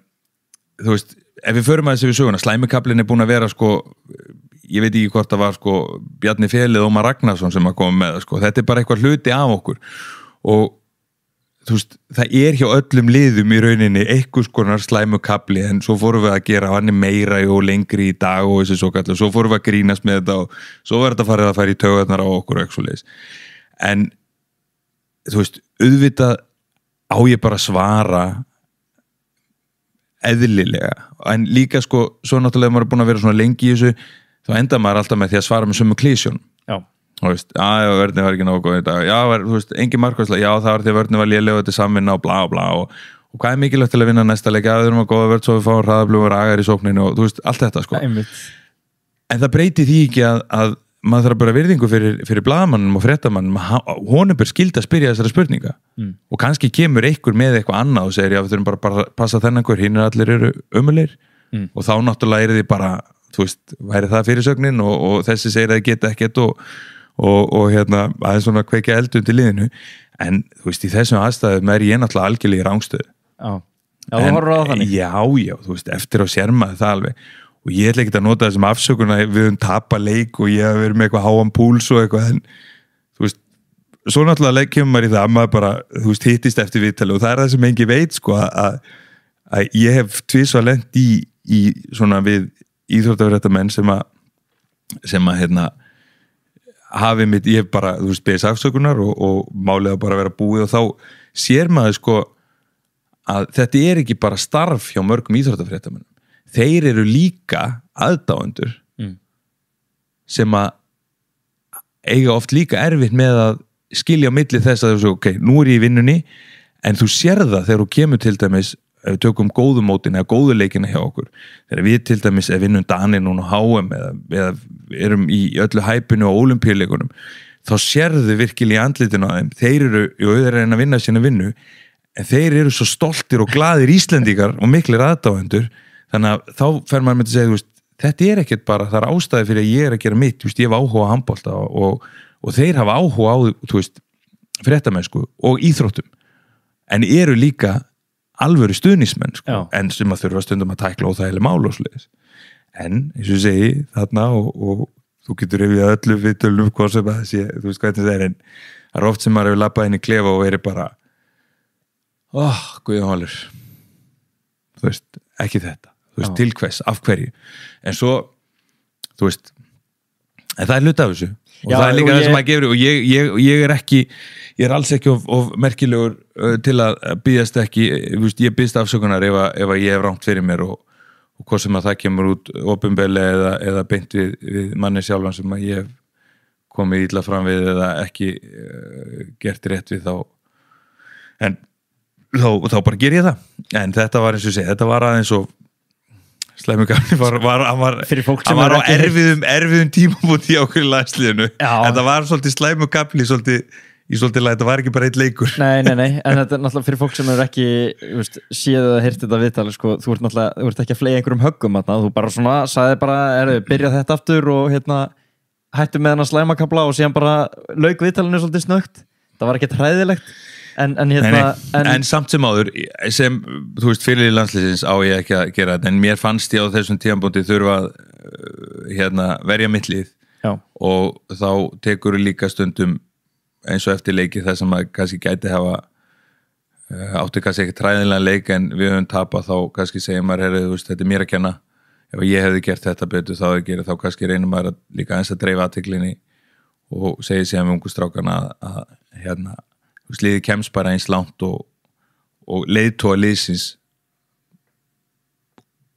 þú veist, ef við förum að þessi við söguna slæmikablin er búin að vera sko ég veit ekki hvort það var sko Bjarni Felið og Ómar Ragnarsson sem að koma með það, sko. þetta er bara eitthvað hluti af okkur. Og veist, það er hjá öllum liðum í rauninni einhvers konar slæmukabli en svo fórum við að gera hann meira og lengri í dag og þessi svo kallar svo fórum við að grínast með þetta og svo var þetta farið að fara í taugarnar á okkur eitthvað en þú veist, auðvitað á ég bara svara eðlilega. En líka sko, svo náttúrulega maður er búin að vera svona lengi í þessu þá enda maður alltaf með því að svara með sömu klísjón Já, þú veist, já, vörðin var ekki góð í dag. Já, var, þú veist, engin markværsla, já, það var því að vörðin var lélega og þetta er samvinna og bla bla og, og hvað er mikilvægt til að vinna næsta leik, já, við erum að góða vörð svo við fáum hraðablum og ragar í sókninu og þú veist, allt þetta sko, en það breyti því ekki að, að maður þarf bara virðingu fyrir, fyrir blagamannum og fréttamannum, að honum ber skild að spyrja þessara spurninga. Mm. og kannski kemur einhver með eitthvað annað og segir, já, við þurfum bara, að passa þennan hver, hinn er allir eru ömulegir Mm. og þá náttúrulega er því bara þú veist, væri það fyrirsögnin og, og þessi segir að þið geta ekkert og, og, og hérna, aðeins svona kveikja eldur til liðinu, en þú veist, í þessum aðstæðum er ég náttúrulega algjörlega í rángstöðu Já, já þú En- horfður á þannig. Já, já, þú veist, eftir á sérmaði það alveg. Og ég ætla ekki að nota þessum afsökun að við höfum tapa leik og ég hef verið með eitthvað háan púls og eitthvað en þú veist, svo náttúrulega leik kemur maður í það að maður bara, þú veist, hittist eftir viðtali og það er það sem engi veit sko að, að ég hef tvisva lent í, í svona við íþróttafréttamenn sem að sem að hérna hafi mitt, ég hef bara, þú veist, beðis afsökunar og, og málið að bara vera búið og þá sér maður sko að þetta er ekki bara starf hjá mörgum íþróttafréttamennum þeir eru líka aðdáendur Mm. sem að eiga oft líka erfitt með að skilja á milli þess að þú svo, ok, nú er ég í vinnunni en þú sér það þegar þú kemur til dæmis ef við tökum góðumótin eða góðuleikina hjá okkur þegar við til dæmis ef vinnum Danir núna á HM eða, eða erum í öllu hæpinu og olimpíuleikunum þá sérðu virkilega í andlitinu á þeim. Þeir eru, jú, þeir eru að reyna að vinna sína vinnu en þeir eru svo stoltir og gladir Íslendingar og miklir aðdáendur þannig að þá fer maður með að segja veist, þetta er ekkert bara, það er ástæði fyrir að ég er að gera mitt, veist, ég hef áhuga á handbólta og, og, þeir hafa áhuga á fréttamennsku og íþróttum en eru líka alvöru stuðnismenn sko, en sem að þurfa stundum að tækla óþægileg mál og sliðis en eins og segi þarna og, og þú getur yfir öllu við tölum hvað sem að sé, þú veist hvað þetta er en það er oft sem maður hefur lappað inn í klefa og verið bara oh, guðjón hálur þú veist, ekki þetta. Þú veist, til hvers, af hverju? En svo, þú veist en það er hluti af þessu. Og Já, það er líka og það sem maður gefur og ég, ég, ég er ekki ég er alls ekki of, of merkilegur uh, til að býðast ekki þú veist, ég býðst afsökunar ef, að, ef að ég hef rámt fyrir mér og, og hvað sem að það kemur út ofinbeli eða, eða beint við, við manni sjálfan sem að ég hef komið ítla fram við eða ekki uh, gert rétt við þá. En þá, þá bara ger ég það. En þetta var eins og sé, þetta var aðeins og slæmi gamli var, var, var, var á erfiðum, erfiðum tímabúti í okkur landsliðinu Já. en það var svolítið slæmu gamli svolítið, í svolítið læg, þetta var ekki bara eitt leikur. Nei, nei, nei, en þetta er náttúrulega fyrir fólk sem er ekki veist, séð eða heyrt þetta viðtali sko, þú ert náttúrulega, þú ert ekki að flega einhverjum höggum þarna, þú bara svona, sagði bara, er byrjað þetta aftur og hérna hættu með hennar slæmakabla og síðan bara lauk viðtalinu svolítið snögt það var ekkert hræðilegt en, en Nei, hérna nei, en, en, samt sem áður sem, þú veist, fyrir landslýsins á ég ekki að gera þetta, en mér fannst ég á þessum tíðanbúti þurfa að, uh, hérna, verja mittlið já, og þá tekur líka stundum eins og eftir leiki það sem að kannski gæti hafa uh, átti kannski ekki træðinlega leik en við höfum tapað þá kannski segir maður, herri, veist, þetta er mér að kenna. Ef ég hefði gert þetta betur þá hefði gerið þá kannski reynir maður að líka eins að dreifa aðtiklinni og segir síðan við ungu strákana að, að hérna, liðið kemst bara eins langt og, og leiðtóa liðsins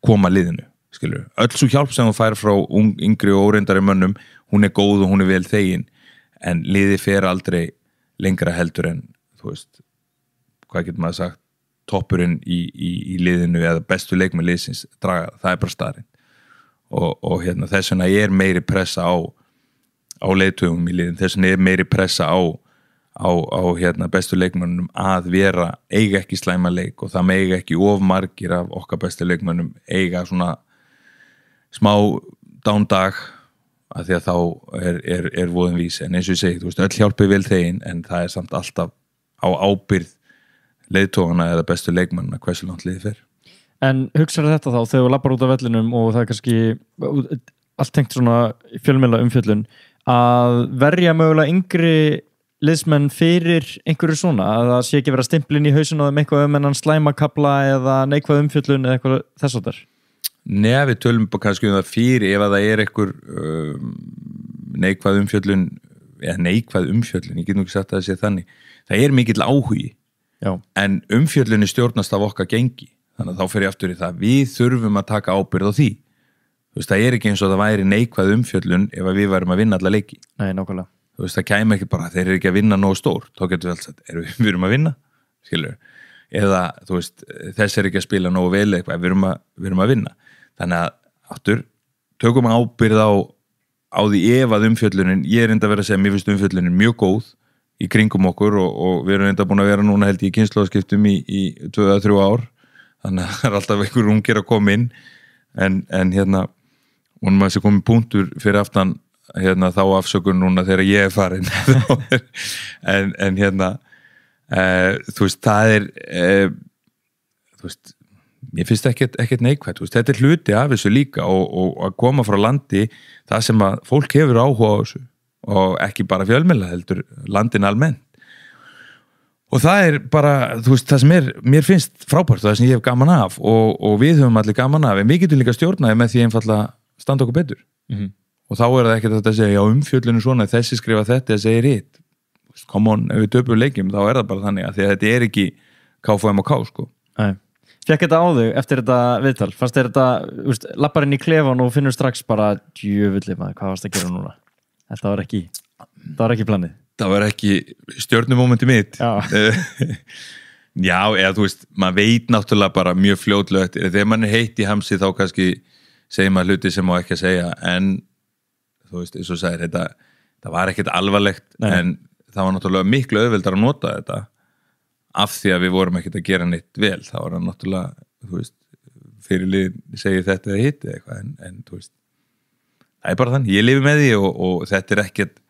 koma liðinu skilur, öll svo hjálp sem hún fær frá yngri og óreindari mönnum hún er góð og hún er vel þegin en liði fer aldrei lengra heldur en þú veist hvað getur maður sagt toppurinn í, í, í liðinu eða bestu leikmenn liðsins draga, það er bara starinn og, og hérna, þess vegna er meiri pressa á á leiðtugum í liðin, þess vegna er meiri pressa á á, á hérna, bestu leikmönnum að vera eiga ekki slæma leik og það meiga ekki of margir af okkar bestu leikmönnum eiga svona smá dándag að því að þá er, er, er voðin vís. En eins og ég segi, þú veist, öll hjálpi vel þegin en það er samt alltaf á ábyrð leiðtógana eða bestu leikmannna hversu langt liði fer. En hugsaðu þetta þá þegar þú lappar út af vellinum og það er kannski allt tengt svona fjölmjöla umfjöllun að verja mögulega yngri liðsmenn fyrir einhverju svona að það sé ekki vera stimplin í hausun og þeim eitthvað um enn slæmakabla eða neikvað umfjöllun eða eitthvað þess að þar Nei, við tölum kannski um það fyrir ef að það er einhver um, neikvæð umfjöllun eða neikvæð umfjöllun, ég get nú ekki sagt að það sé þannig. Það er mikill áhugi Já, en umfjöllunni stjórnast af okkar gengi. Þannig að þá fer ég aftur í það. Við þurfum að taka ábyrð á því. Þú veist, það er ekki eins og það væri neikvæð umfjöllun ef við værum að vinna alla leiki. Nei, nákvæmlega. Þú veist, það kæmi ekki bara, þeir eru ekki að vinna nógu stór, þá getur við við, við erum að vinna? Skilur, eða þú veist, þess er ekki að spila nógu vel eitthvað, við erum að, við erum að vinna þannig að, áttur tökum ábyrð á, á því ef að umfjöllunin, ég er enda að vera að segja mér finnst umfjöllunin mjög góð í kringum okkur og, og við erum enda búin að vera núna held í kynnslóðskiptum í, í 2-3 ár. Þannig að það er alltaf einhver ungir að koma inn. En, en hérna og maður sé komið punktur fyrir aftan hérna, þá afsökun núna þegar ég er farin en, en hérna uh, þú veist, það er uh, þú veist ég finnst ekkert, ekkert neikvægt, veist, þetta er hluti af þessu líka og, og að koma frá landi það sem að fólk hefur áhuga á þessu og ekki bara fjölmjöla heldur landin almennt og það er bara, þú veist, það sem er mér finnst frábært og það sem ég hef gaman af og, og við höfum allir gaman af en við getum líka stjórnaði með því einfalla standa okkur betur Mhm. og þá er það ekkert að segja, já umfjöllinu svona þessi skrifa þetta, þessi er hitt come on, ef við töpum leikjum, þá er það bara þannig að að þetta er ekki KFM og K sko. Nei. Fekk þetta á þau eftir þetta viðtal? Fannst þér þetta, lappar inn í klefan og finnur strax bara djöfulli maður, hvað varst að gera núna? Þetta var ekki, það var ekki planið. Það var ekki stjórnumómenti mitt. Já. já, eða þú veist maður veit náttúrulega bara mjög fljótlögt þegar mann heitt í hamsi þá kannski segir maður hluti sem má ekki að segja. En þú veist, eins og sagðir þetta, var ekkert alvarlegt Nei. en það var náttúrulega miklu auðveldar að nota þetta af því að við vorum ekkert að gera neitt vel þá var það náttúrulega, fyrirlið segir þetta eða hitt eða eitthvað en, en veist það er bara þannig, ég lifi með því og, og þetta er ekkert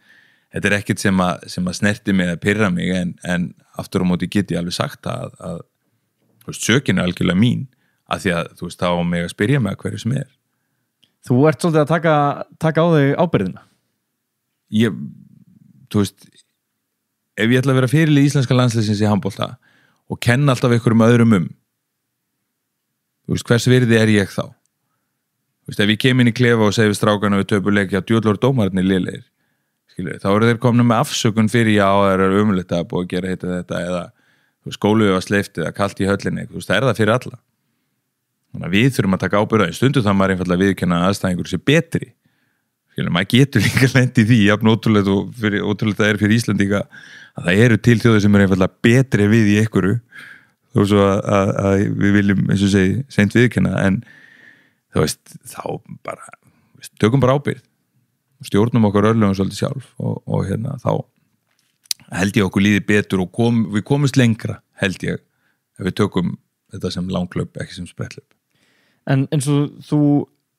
þetta er ekkert sem að, sem að snerti mig eða pyrra mig en, en aftur á móti get ég alveg sagt að, að veist, sökin er algjörlega mín að því að þú veist, þá á mig að spyrja mig að hverju sem er. Þú ert svolítið að taka, taka á þau ábyrðina ég, þú veist ef ég ætla að vera fyrirlið íslenska landsleysins í handbólta og kenna alltaf ykkur um öðrum um veist, hvers virði er ég þá? Veist, ef ég kem inn í klefa og segi við strákana við töpuleikja djúllur dómarnir liðleir skilur, þá eru þeir komin með afsökun fyrir já, það er umlegt að búið að gera heita þetta eða skóluðu var sleift eða kalt í höllinni, veist, það er það fyrir alla. Þannig að við þurfum að taka ábyrða stundu það maður einfallega viðkenna að aðstæðingur sé betri. Skilur, maður getur líka lendi því jafn og ótrúlega það er fyrir Íslandíka að það eru til þjóður sem er einfallega betri við í ykkuru þó svo að, að, að við viljum eins og segi, seint viðkenna en þú veist, þá bara veist, tökum bara ábyrð stjórnum okkar örlöfum svolítið sjálf og, og hérna þá held ég okkur líði betur og kom, við komumst lengra held ég ef við tökum þetta sem langlöp ekki sem sprettlöp En eins og þú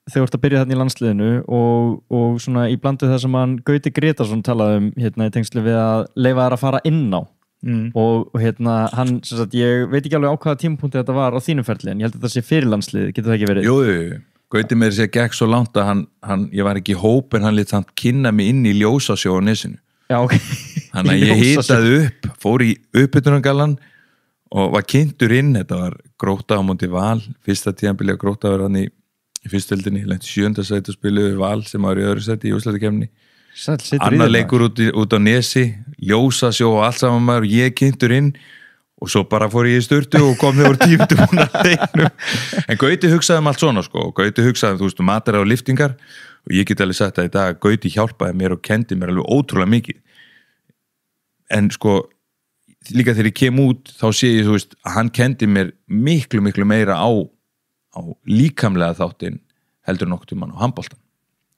þegar þú ert að byrja þarna í landsliðinu og, og svona í blandu það sem hann Gauti Gretarsson talaði um hérna í tengslu við að leifa þær að fara inn á mm. og, og hérna hann, sem sagt, ég veit ekki alveg á hvaða tímapunkti þetta var á þínum ferli en ég held að þetta sé fyrirlandslið, getur það ekki verið? Jú, jú, jú. Gauti mér sér gekk svo langt að hann, hann ég var ekki í hóp en hann lit samt kynna mig inn í ljósasjó á nesinu Já, ok. Þannig að ég hitaði upp, fór í uppbytunangallan og var kynntur inn, þetta var gróta á móti val, fyrsta tíðanbili að gróta var hann í, í fyrstöldinni, lendi sjöndasæti og spiluði val sem var í öðru sæti í í Annar þér, leikur út, út á nesi, ljósasjó og allt saman maður og ég kynntur inn og svo bara fór ég í styrtu og kom þér úr leiknum. En Gauti hugsaði um allt svona sko, og Gauti hugsaði um, þú veist, matar á liftingar og ég get alveg sagt að í dag Gauti hjálpaði mér og kendi mér alveg ótrúlega mikið. En sko líka þegar ég kem út þá sé ég þú veist að hann kendi mér miklu miklu meira á, á líkamlega þáttinn heldur nokkuð mann á handbóltan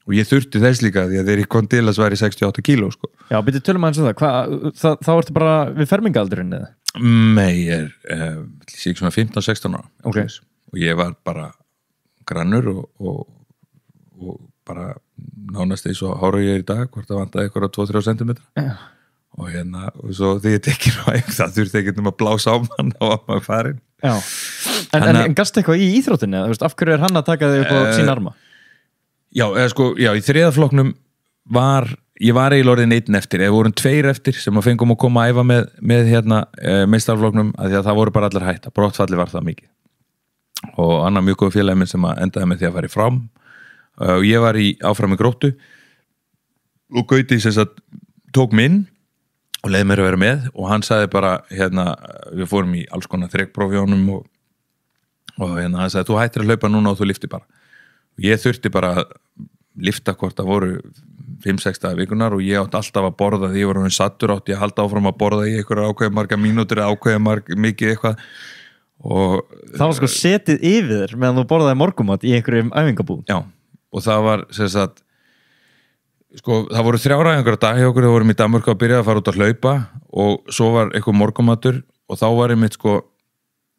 og ég þurfti þess líka því að til að sværi 68 kíló sko Já, byrju tölum aðeins um það. Hva, það. Þá ertu bara við fermingaldurinn eða? Nei, ég er ekki svona 15-16 ára Ok. svoleiðis. og ég var bara grannur og, og, og bara nánast eins og hára ég er í dag hvort það vantaði eitthvað 2-3 cm og hérna, og svo þegar ég tekir á það þurfti ekkert um að blása á mann og að maður farin. En, en, en gast eitthvað í Veist, af hverju er hann að taka þig upp á Eh, sín arma? Já, eða sko, já, í þriðafloknum var, ég var eiginlega orðin einn eftir, eða vorum tveir eftir sem að fengum að koma að æfa með, með hérna e, meistarfloknum, að því að það voru bara allir hætta brottfalli var það mikið. Og annar mjög góð félagi minn sem að endaði með því að fara í fram. Eh, og ég var í áfram í gróttu. Og Gauti sem sagt tók minn og leiði mér að vera með. Og hann sagði bara, hérna, við fórum í alls konar þrekkprófjónum og, og hérna, hann sagði, þú hættir að hlaupa núna og þú lifti bara. Ég þurfti bara að lifta hvort það voru 5-6 dagar vikunar og ég átti alltaf að borða því ég var hann sattur átti ég að halda áfram að borða í einhverja ákveða marga mínútur eða ákveða marg, mikið eitthvað. Og Það var sko setið yfir meðan þú borðaði morgumat í einhverjum æfingabúð. já, og það var sem sagt sko, það voru þrjára einhverja dag hjá okkur, það vorum í Danmörku að byrja að fara út að hlaupa og svo var eitthvað morgumatur og þá var ég mitt sko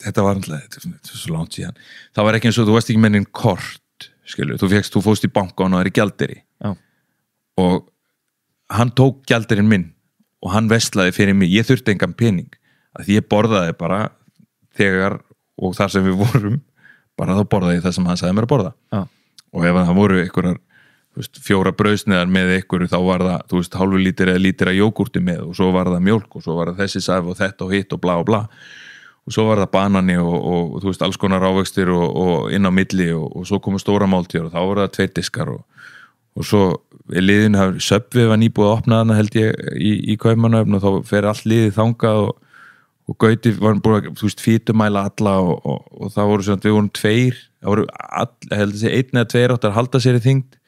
þetta var alltaf, þetta er svo langt síðan. Það var ekki eins og þú varst ekki með einn kort skilu, þú fegst, þú fóst í bankan og það er gjaldiri Já. og hann tók gjaldirinn minn og hann vestlaði fyrir mig, ég þurfti engan pening. Að ég borðaði bara þegar og þar sem við vorum bara þá borðaði það sem hann sagði mér að borða. Já. og ef það voru einhverjar veist, fjóra brauðsneðar með einhverju þá var það, þú veist, hálfu lítir eða lítir að jógurti með og svo var það mjólk og svo var það þessi sæf og þetta og hitt og bla og bla. Og svo var það banani og, og, þú veist, alls konar ávextir og, og inn á milli og, og svo komu stóra máltíður og þá voru það tveir diskar og, og svo liðin hafði söpvið var nýbúið að opna þarna held ég í, í kaupmannöfn og þá fer allt liðið þangað og, og Gauti var búin að, þú veist, fítumæla alla og, og, og það voru svona, við vorum tveir það voru, all, held þessi, einn eða tveir átt að halda sér í þyngd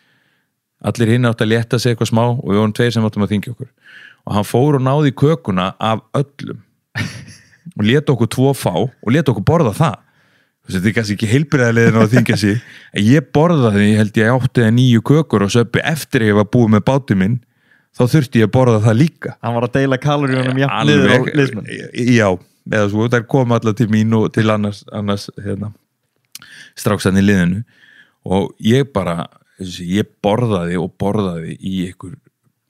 allir hinn átt að létta sig eitthvað smá og við vorum tveir sem áttum að þingja okkur. Og hann fór og náði kökuna af öllum. Og leta okkur tvo fá og leta okkur borða það. Þetta er kannski ekki heilbriðarlegin á að þingja sig. En ég borða því, held ég átti að nýju kökur og söppi eftir ég var búið með báti minn þá þurfti ég að borða það líka. Hann var að deila kaloríunum jafn niður á liðsmenn. já, eða svo, þær kom allar til mín og til annars, annars hérna, stráksann í liðinu. Og ég bara ég borðaði og borðaði í ykkur,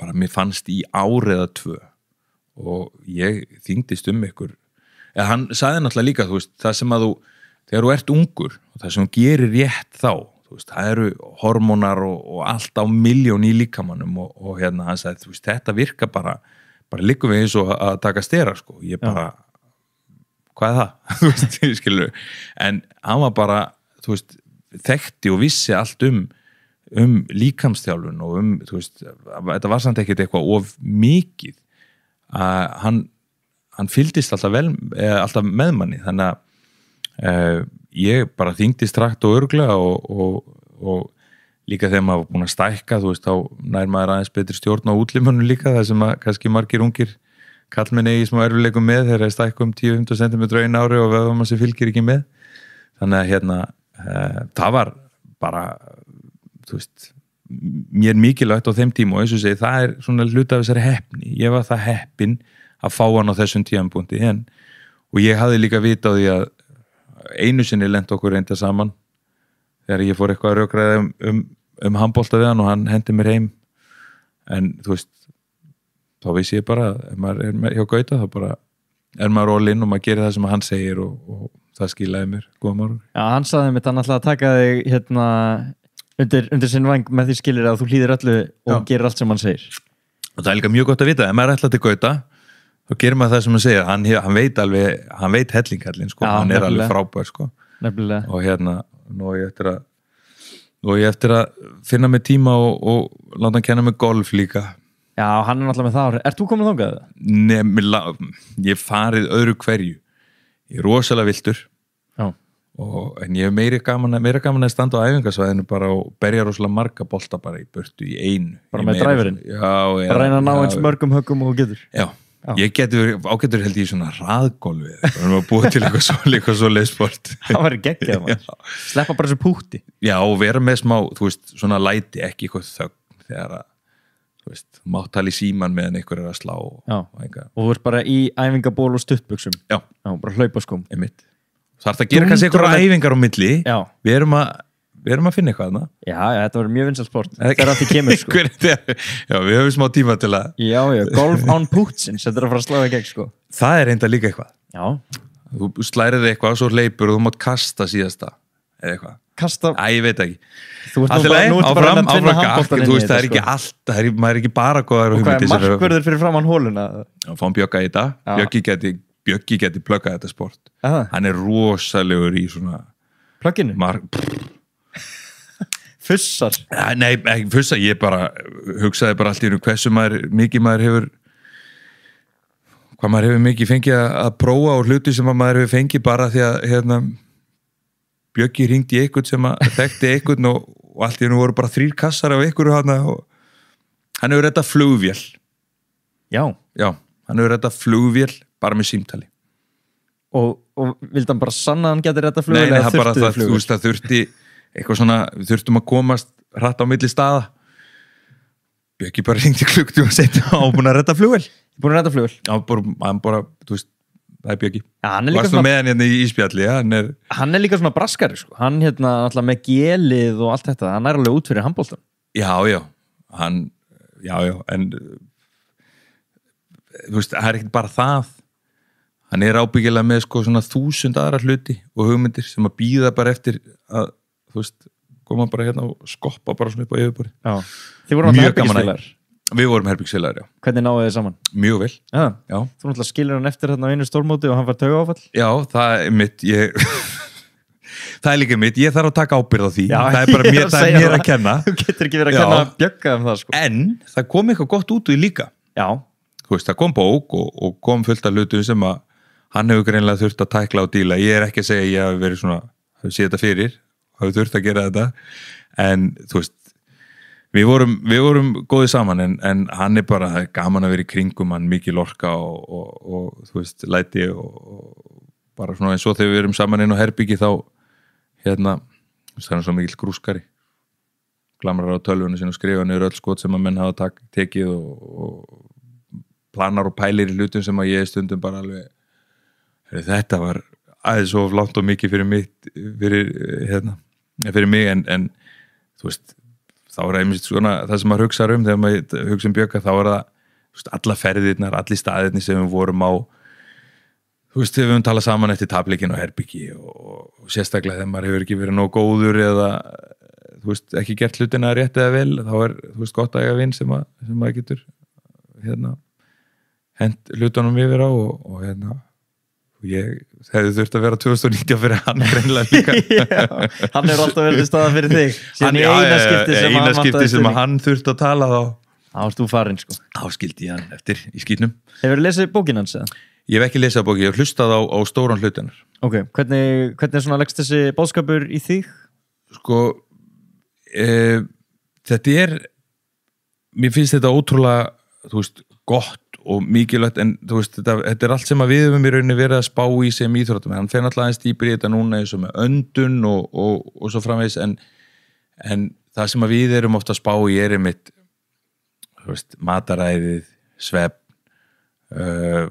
bara mér fannst í áriða tvö. Og ég þyngdist um ykkur. Eða hann sagði náttúrulega líka þú veist, það sem að þú, þegar þú ert ungur og það sem þú gerir rétt þá veist, það eru hormónar og, og allt á miljón í líkamannum og, og hérna hann sagði, þú veist, þetta virka bara bara líkum við eins og að taka stera sko, ég bara hvað er það, þú veist, ég skilur en hann var bara, þú veist þekkti og vissi allt um um líkamstjálfun og um, þú veist, þetta var samt ekkert eitthvað of mikið að hann, hann fylgdist alltaf vel, eða alltaf með manni. Þannig að uh, ég bara þyngdist trakt og örglega og, og, og líka þegar maður var búin að stækka þú veist, þá nær maður aðeins betri stjórn á útlimunum líka, það sem að kannski margir ungir kallmenn eigi smá erfileikum með þegar það stækka um 10-15 cm einn ári og vöðum að sem fylgir ekki með. Þannig að hérna uh, það var bara veist mér mikilvægt á þeim tíma og eins og segi það er svona hluta af þessari heppni. Ég var það heppin að fá hann á þessum tíðanbúndi en og ég hafði líka vita á því að einu sinni lent okkur reynda saman þegar ég fór eitthvað að raugræða um, um, um handbólta við hann og hann hendi mér heim. En þú veist þá vissi ég bara ef maður er með- hjá Gauta þá bara er maður all-in og maður gerir það sem hann segir og, og það skilaði mér. Góða morgun. Já, hann saði hann alltaf að taka þig hérna undir, undir sinn vang með því skilir að þú hlýðir öllu og Já. gerir allt sem hann segir og það er líka mjög gott að vita, ef maður ætla til Gauta þá gerir maður það sem hann segir hann, hef- hann veit alveg, hann veit hellingallin sko. Hann er alveg frábær sko. og hérna, nú er ég eftir að nú er ég eftir að finna mig tíma og, og láta hann kenna mig golf líka Já, hann er náttúrulega með það áhrif. Ert þú komin þangað? Nefn, ég farið öðru hverju ég er rosalega viltur. Og, en ég hef meira gaman, að- að standa á æfingasvæðinu bara og berja rosalega marga bolta bara í burtu í einu Bara með já, Bara reyna að ná eins mörgum höggum og getur. já, Já. ég getur ágætur held ég svona raðgólfi og búið til eitthvað svo, eitthvað svo leiðsport Það var geggjað maður. Sleppa bara þessu púti. já og vera með smá, þú veist, svona læti ekki eitthvað þögn þegar að þú veist, þú mátt tala í síman meðan einhver er að slá og, og þú ert bara í æfingaból og stuttbuxum. já, Já, bara hlaupa skóm. einmitt það er að gera kannski með- æfingar á milli við erum að, við erum að finna eitthvað þarna. Já, já, þetta var mjög vinsal sport. Þegar að því kemur sko. Þetta? já, við höfum smá tíma til að Já, já, golf án pútsins. Þetta er að fara að slá það gegn sko. það er reynda líka eitthvað Já. þú slærið eitthvað, svo leipur og þú mátt kasta síðasta eða eitthvað, Kasta. Æ, ég veit ekki Þú ert nú bara, lagi, nú ertu bara að að gakk, handboltan þú veist, það er þetta ekki sko. allt það er, maður er ekki bara góðar Og hvað er markverður fyrir framann hóluna? Bjöggi geti, plöggað þetta sport Aha, hann er rosalegur í svona plögginu? Fussar. nei, ekki að ég bara hugsaði bara allt í einu hversu maður mikið maður hefur hvað maður hefur mikið fengið að, að prófa og hluti sem að maður hefur fengið bara því að hérna, Bjöggi ringdi í einhvern sem að þekkti einhvern og, og allt í einu voru bara þrýr kassar af einhverju hann og hann hefur þetta flugvél Já. já, hann hefur þetta flugvél bara með símtali Og, og vildi hann bara sanna að hann getur þetta flugvél Nei, það bara það, þú veist, það þurfti eitthvað svona, við þurftum að komast hratt á milli staða Bjöggi bara ringdi klukktum og setja á búin að redda flugvel Ég búin að þetta flugvél? Já, hann bara, þú veist, það er Bjöggi Já, hann er Varst þú með hann hérna í íspjalli, ja? hann er hann er líka svona braskari sko. Hann hérna alltaf með gelið og allt þetta. Hann er alveg út fyrir handbóltan. Já, já, hann já, já, en þú veist, það er ekkert bara það hann er ábyggilega með sko svona þúsund aðra hluti og hugmyndir sem að býða bara eftir að, þú veist, koma bara hérna og skoppa bara svona upp á yfirbúri. Þið voru alltaf að- herbyggisfélagar. Við vorum herbyggsfélagar, já, Hvernig náðu þið saman? mjög vel Já. Já, Þú náttúrulega skilur hann eftir þarna á einu stórmóti og hann var tauga áfall. já það er mitt ég það er líka mitt, ég þarf að taka ábyrð á því Já, það er bara mér, að það er mér að kenna Þú getur ekki verið að kenna bjögga um það sko. en það kom eitthvað gott út úr líka Já. þú veist, það kom bók og, og kom fullt af hlutum sem að hann hefur greinlega þurft að tækla og díla. Ég er ekki að segja að ég hafi verið svona hafi séð þetta fyrir, hafi þurft að gera þetta. En þú veist við vorum, við vorum góðið saman en, en hann er bara, gaman að vera í kringum hann mikil orka og, og, og þú veist, læti og, bara svona eins og þegar við erum saman inn á herbyggi þá hérna, það er svo mikil grúskari. Glamrar á tölvunum sinni og skrifa niður öll skot sem að menn hafa tekið og, og planar og pælir í hlutum sem að ég stundum bara alveg "Heyrðu, þetta var aðeins svo langt og mikið fyrir mitt fyrir, hérna, fyrir mig en, en veist þá er einmitt svona það sem maður hugsa um þegar maður hugsa um bjöka þá er það veist, alla ferðirnar, allir staðirni sem við vorum á þú veist, við höfum talað saman eftir tableikin og herbyggi og, og sérstaklega þegar maður hefur ekki verið nóg góður eða þú veist, ekki gert hlutina rétt eða vel þá er, þú veist, gott að eiga vinn sem, sem maður getur hérna hent hlutunum yfir á og, og hérna ég hefði þurft að vera 2019 fyrir hann greinlega líka. Já, hann er alltaf verið staða fyrir þig síðan í eina skipti sem eina hann skipti sem hann þurft að tala þá. Þú farin sko. Þá skildi ég hann eftir í skýtnum. Hefur lesið bókin hans eða? ég hef ekki lesað bóki, ég hef hlustað á, á stóran hlutinnar ok, hvernig, hvernig svona leggst þessi bóðskapur í þig? sko e, þetta er mér finnst þetta ótrúlega veist, gott og mikilvægt en veist, þetta, þetta er allt sem við höfum í rauninni verið að spá í sem íþróttum hann fer náttúrulega aðeins dýpir í þetta núna eins og með öndun og, og, og svo framvegis en, en það sem við erum ofta að spá í er einmitt veist, mataræðið svepp uh,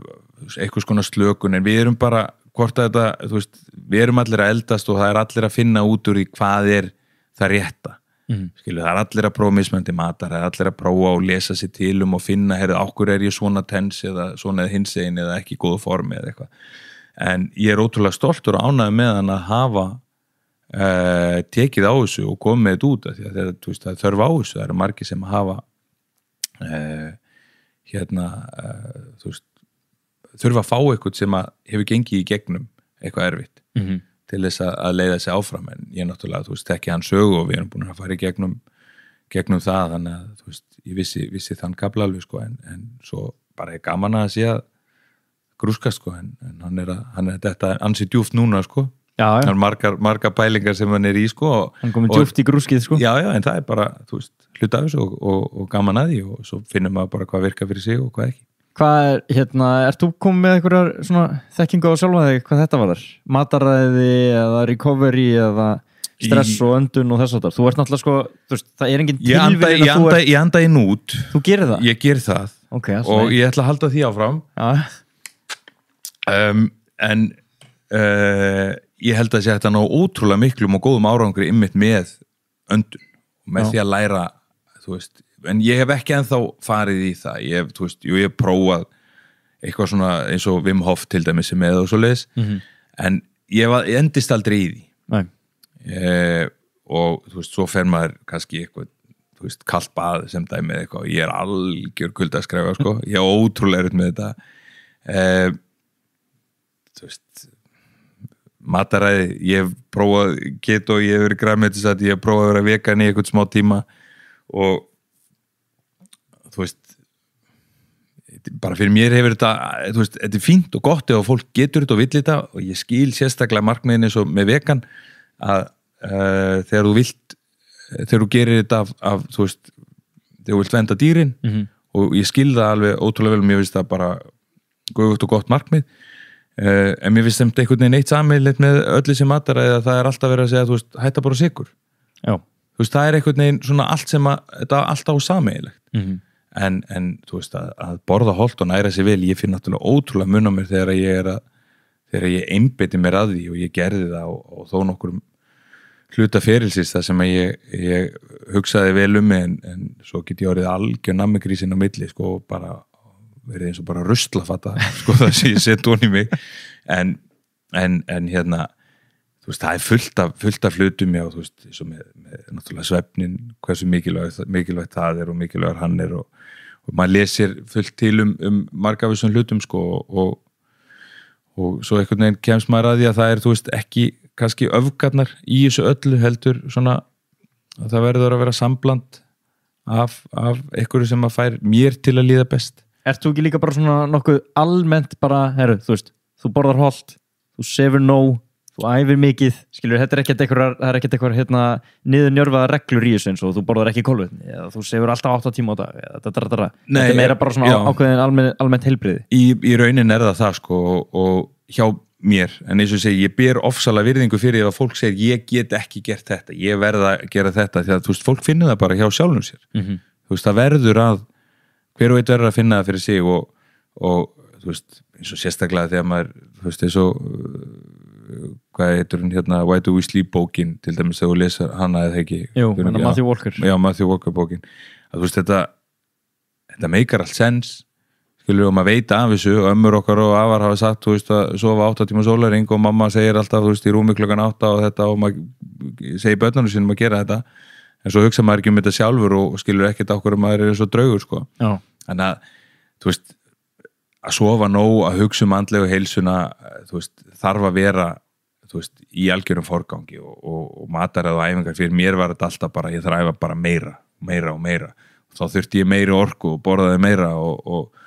eitthvað skona slökun en við erum bara þetta, veist, við erum allir að eldast og það er allir að finna út úr í hvað er það rétta Mhm. skilu, það er allir að prófa mismöndi matar, það er allir að prófa og lesa sér til um og finna, heyrðu, okkur er ég svona tens eða svona eða hinsegin eða ekki í góðu formi eða eitthvað en ég er ótrúlega stoltur og ánægð með hann að hafa uh, tekið á þessu og komið þetta út að það, veist, það þörf á þessu, það eru margir sem hafa uh, hérna uh, veist þurfa að fá eitthvað sem að hefur gengið í gegnum eitthvað erfitt mm -hmm. Til þess að, að leiða sig áfram. En ég náttúrulega, þú veist, þekki hann sögu og við erum búin að fara í gegnum, gegnum það þannig að, þú veist, ég vissi, vissi þann kapla alveg, sko, en, en svo bara er gaman að sé að grúska, sko, en, en hann er að hann er þetta ansi djúft núna, sko. Já, já, er margar, margar pælingar sem hann er í, sko og, hann komið djúft í grúskið sko. Já, já, en það er bara, þú veist, hluta af þessu og, og, og gaman að því og svo finnum maður bara hvað virkar fyrir sig og hvað ekki Hvað er, hérna, ert þú komið með einhverjar svona þekkingu á sjálfa þig, hvað þetta var þar? Mataræði eða recovery eða stress Í- og öndun og þess að Þú ert náttúrulega sko, þú veist, það er engin ég anda, tilvíðin að þú, ert, ég anda inn út. Þú gerir það? Ég ger það. Ok, og það ég ætla að halda því áfram. Já, um, en uh, ég held að sé þetta ná ótrúlega miklum og góðum árangri ymmit með öndun. Og með Já. því að læra þú veist, en ég hef ekki ennþá farið í það, ég hef, þú veist, jú, ég hef prófað eitthvað svona eins og Wim Hof til dæmis sem eða og svo leis Mhm. en ég var, ég endist aldrei í því. Eh, og þú veist, svo fer maður kannski eitthvað, þú veist, kalt bað sem dæmi eða eitthvað, ég er algjör kulda að skrefa, sko, ég er ótrúlega erut með þetta. Eh, þú veist mataræði, ég hef prófað keto, ég hef verið græmmetisat ég hef prófað að vera vegan í eitthvað smá tíma og þú veist bara fyrir mér hefur þetta þú veist, þetta er fínt og gott ef fólk getur þetta og vill þetta og ég skil sérstaklega markmiðin eins og með vegan að uh, þegar þú vilt þegar þú gerir þetta af, af þú veist, þegar þú vilt venda dýrin Mhm. og ég skil það alveg ótrúlega vel og mér finnst það bara góðugt og gott markmið uh, en mér finnst þetta einhvern veginn eitt sammeilið með öllu sem mataræði að það er alltaf verið að segja þú veist, hætta bara sigur Já þú veist, það er einhvern veginn svona allt sem að þetta er alltaf á sameilegt Mhm. En, en þú veist að, að borða holt og næra sér vel, ég finn náttúrulega ótrúlega mun á mér þegar ég er að þegar ég einbytti mér að því og ég gerði það og, og þó nokkur hluta ferilsins það sem ég, ég hugsaði vel um en, en svo get ég orðið algjör nammigrísin á milli sko og bara verið eins og bara ruslafatta sko það sem ég set honi mig. En, en, en hérna þú veist, það er fullt af, fullt af hlutum já, þú veist, eins og með, með náttúrulega svefnin, hversu mikilvægt, mikilvægt það er og mikilvægt hann er og, og maður lesir fullt til um, um marga af þessum hlutum sko og, og svo einhvern veginn kemst maður að því að það er, þú veist, ekki kannski öfgarnar í þessu öllu heldur svona að það verður að vera sambland af, af einhverju sem að fær mér til að líða best. Ert þú ekki líka bara svona nokkuð almennt bara, herru, þú veist, þú borðar holt, þú sefur nóg, þú æfir mikið, skilur, þetta er ekkert eitthvað, það er ekkert eitthvað hérna niður njörfaða reglur í þessu eins og þú borðar ekki kólvetni eða þú sefur alltaf 8 tíma á dag eða þetta, þetta, þetta, Nei, þetta er meira bara svona já. ákveðin almennt, almennt heilbriði. í, í raunin er það það sko og, og hjá mér en eins og segi, ég ber ofsalega virðingu fyrir ef að fólk segir ég get ekki gert þetta ég verð að gera þetta því að þú veist, fólk finnur það bara hjá sjálfum sér Mm -hmm. þú veist, það verður að hver og eitt verður að finna það fyrir sig og, og þú veist, eins og sérstaklega þegar maður, þú veist, eins og hvað heitur hún hérna Why Do We Sleep bókin, til dæmis þegar þú lesa hana eða ekki? Jú, Fyrir- já. Matthew Walker. já, Matthew Walker bókin. Að þú veist þetta þetta meikar allt sens. Skilur og maður veit af þessu ömmur okkar og afar hafa sagt þú veist að sofa 8 tíma sólaring og mamma segir alltaf þú veist í rúmi klukkan 8 og þetta og maður segir börnunum sínum að gera þetta. En svo hugsa maður ekki um þetta sjálfur og skilur ekkert okkur um maður er eins og draugur sko. Já, þannig að þú veist að sofa nóg, að hugsa um andlegu heilsuna, þú veist, þarf að vera veist, í algjörum forgangi og, og, og matarað og æfingar fyrir mér var þetta alltaf bara, ég þræfa bara meira meira og meira, og þá þurfti ég meiri orku og borðaði meira og,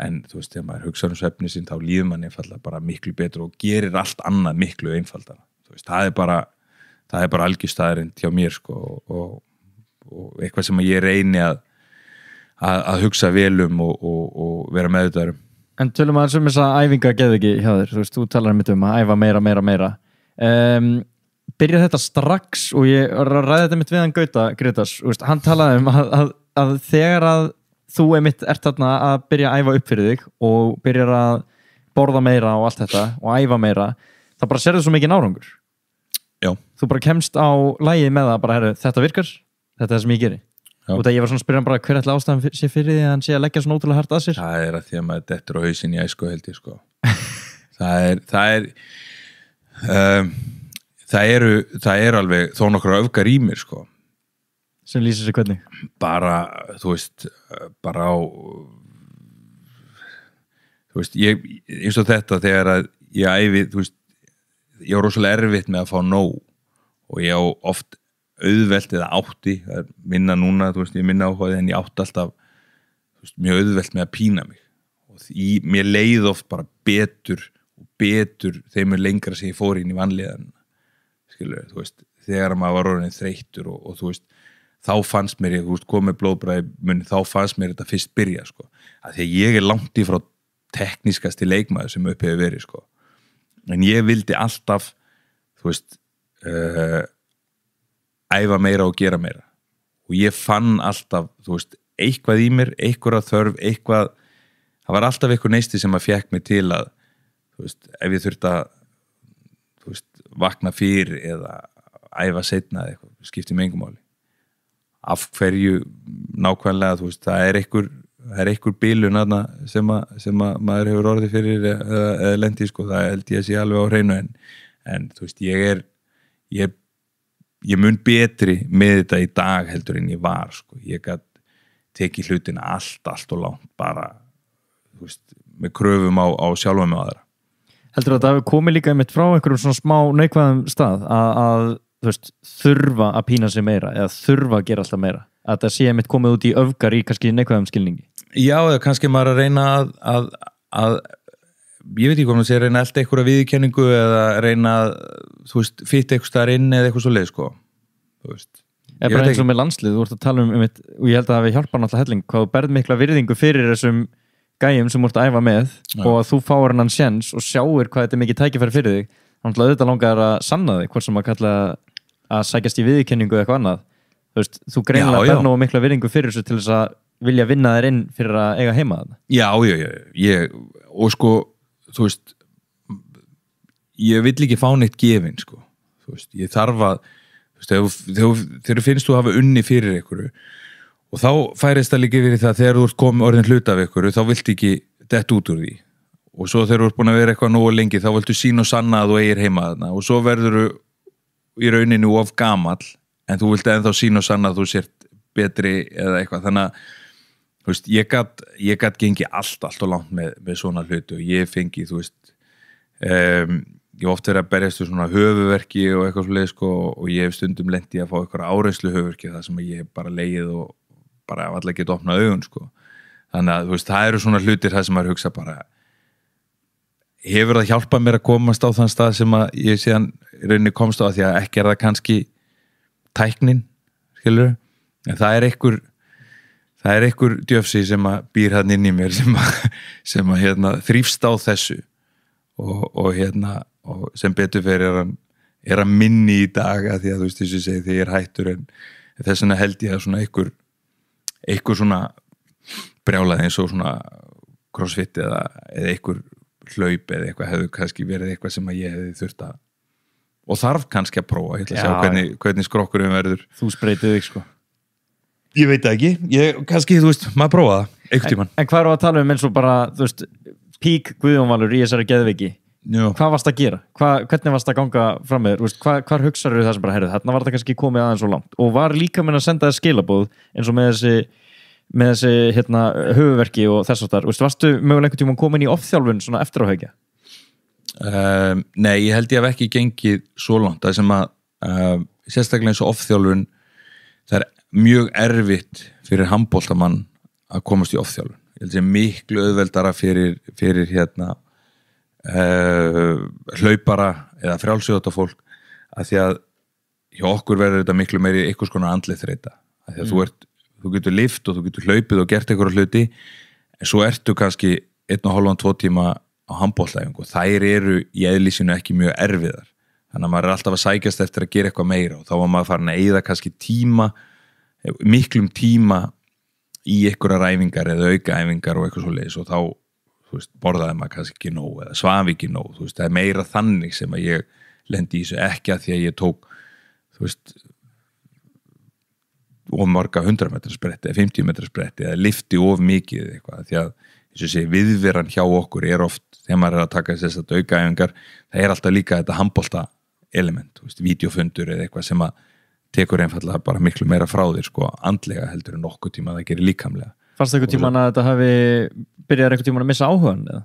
en þú veist, þegar maður hugsa um svefni sín þá líður mann einfallega bara miklu betur og gerir allt annað miklu einfaldara. Þú veist, það er bara það er bara algjörstaðarind hjá mér sko og, eitthvað sem ég reyni að að, að hugsa vel um og, og, og vera meðutarum en tölum að þessum þess að æfinga geði ekki hjá þér, þú veist, þú talar um þetta um að æfa meira, meira, meira. Um, byrja þetta strax og ég ræða þetta mitt við hann Gauta, Gretas, hann talaði um að, að, að þegar að þú einmitt ert þarna að byrja að æfa upp fyrir þig og byrjar að borða meira og allt þetta og æfa meira, það bara sérðu svo mikið árangur. Já, Þú bara kemst á lægið með það bara, herru, þetta virkar, þetta er það sem ég geri Já. og það ég var svona að spyrja hann bara hver ætla ástæðan sé fyrir því að hann sé að leggja svona ótrúlega hart að sér það er að því að maður dettur á hausin í æsku held ég sko það er það er um, það eru það er alveg þó nokkra öfgar í mér sko. Sem lýsir sig hvernig? Bara, þú veist bara á þú veist, ég eins og þetta þegar að ég æfi þú veist, ég á rosalega erfitt með að fá nóg og ég á oft auðvelt eða átti það er minna núna, þú veist, ég er minna áhugaði en ég átti alltaf veist, mjög auðvelt með að pína mig. Og því, mér leið oft bara betur betur þegar mér lengra sem ég fór inn í vanlíðan skilur, þú veist, þegar maður var orðin þreyttur og, og þú veist þá fannst mér, þú veist, komið blóðbræði þá fannst mér þetta fyrst byrja sko. að því að ég er langt í frá teknískasti leikmaður sem upp hefur verið sko. en ég vildi alltaf þú veist uh, æfa meira og gera meira og ég fann alltaf þú veist, eitthvað í mér, eitthvað þörf eitthvað, það var alltaf eitthvað neisti sem að fekk mig til að veist, ef ég þurft að veist, vakna fyrir eða æfa setna eða eitthvað, skipti mig engum máli. Af hverju nákvæmlega, veist, það er einhver það er einhver bílun aðna sem, að, sem að maður hefur orðið fyrir eða, eða lendi, sko, það held ég að sé alveg á hreinu en, en þú veist, ég er ég, ég mun betri með þetta í dag heldur en ég var, sko, ég gætt tekið hlutina allt, allt og langt bara, þú veist með kröfum á, á sjálfum með aðra heldur að það komið líka einmitt frá einhverjum svona smá neikvæðum stað að, að veist, þurfa að pína sig meira eða þurfa að gera alltaf meira. Að það sé einmitt komið út í öfgar í kannski neikvæðum skilningi. Já, eða kannski maður að reyna að, að, að ég veit ekki hvað maður sé að reyna elda einhverja viðkenningu eða reyna að, þú veist, fytta eitthvað staðar inn eða eitthvað svo leið, sko eða bara eins og með landslið, þú ert að tala um einmitt, og ég held að það hafi hjálpað náttúrulega helling hvað þú berð mikla virðingu fyrir þessum gæjum sem þú ert að æfa með Já. og að þú fáir hennan sjens og sjáir hvað þetta er mikið tækifæri fyrir þig þannig að auðvitað langar að sanna þig hvort sem að kalla að sækjast í viðkenningu eða eitthvað annað þú veist, þú já. berð nú mikla virðingu fyrir þessu til þess að vilja vinna þér inn fyrir að eiga heima þarna Já, já, já, ég, og sko, þú veist, ég vill ekki fá neitt gefin, sko, þú veist, ég þarf að, þú veist, þegar, þegar, þegar finnst þú hafa unni fyrir einhverju og þá færist það líka fyrir það þegar þú ert komið orðin hluta af einhverju, þá vilt ekki dett út úr því. Og svo þegar þú ert búin að vera eitthvað nógu lengi, þá viltu sín og sanna að þú eigir heima þarna. Og svo verður þú í rauninu of gamall en þú vilt ennþá sín og sanna að þú sért betri eða eitthvað, þannig að veist, ég ég gat gengi allt, allt og langt með, með svona hlutu og ég fengi, þú veist um, ég hef oft verið að berjast við svona höfuverki og eitthvað svoleið sko og ég hef stundum lendi að fá eitthvað áreinslu höfuverki það sem ég bara leið og bara allir geta opnað augun sko. Þannig að veist, það eru svona hlutir það sem maður hugsa bara hefur það hjálpað mér að komast á þann stað sem að ég síðan rauninni komst á? Því að ekki er það kannski tæknin, skilur en það er einhver það er einhver djöfsi sem að býr hann inn í mér sem að, sem að hérna, þrýfst á þessu. Og, og hérna og sem betur fyrir hann er að minni í dag að því að þú veist þessu segi því ég er hættur en þess vegna held ég að svona einhver einhver svona brjálað eins og svona crossfit eða, eða einhver hlaup eða eitthvað hefðu kannski verið eitthvað sem að ég hefði þurft að og þarf kannski að prófa, ég ætla að Já, sjá hvernig, hvernig skrokkurinn verður þú spreytið þig sko ég veit það ekki, ég, kannski þú veist maður prófa það, einhvern tímann en hvað er að tala um eins og bara, þú veist pík Guðjónvalur í þessari geðviki Já. hvað varst að gera? Hva, hvernig varst að ganga fram með þér? Þú veist, Hva, hvar hugsaður það sem bara, heyrðu, þarna var þetta kannski komið aðeins svo langt og var líka minn að senda þér skilabóð eins og með þessi með þessi hérna, höfuverki og þess að það varstu mögulega einhvern tímann komin í offþjálfun svona eftir á haugja? Um, nei, ég held ég hef ekki gengið svo langt, það sem að um, sérstaklega eins og offþjálfun það er mjög erfitt fyrir handbóltamann að komast í offþjálfun ég held ég miklu auðveldara fyrir, fyrir hérna uh, hlaupara eða frjálsjóta fólk að því að hjá okkur verður þetta miklu meiri konar andlið þreita að því að þú, ert, þú getur lift og þú getur hlaupið og gert einhverja hluti en svo ertu kannski einn og hálfan tvo tíma á handbóllæfingu og þær eru í eðlísinu ekki mjög erfiðar. Þannig að maður er alltaf að sækjast eftir að gera eitthvað meira og þá var maður farin að eyða kannski tíma miklum tíma í einhverja ræfingar eða auka æfingar og eitthvað svo leiðis og þá veist, borðaði maður kannski ekki nóg eða svafi ekki nóg, veist, það er meira þannig sem að ég lendi í þessu ekki að því að ég tók veist of marga 100 metra spretti eða 50 metra spretti eða lifti of mikið eitthvað því að sé, viðveran hjá okkur er oft þegar maður er að taka þess að aukaæfingar það er alltaf líka þetta handbólta element, videofundur eða eitthvað sem að tekur einfallega bara miklu meira frá þér sko, andlega heldur en nokkuð tíma að það gerir líkamlega Fannst það einhvern tíman að þetta hafi byrjar einhvern tíman að missa áhugan eða?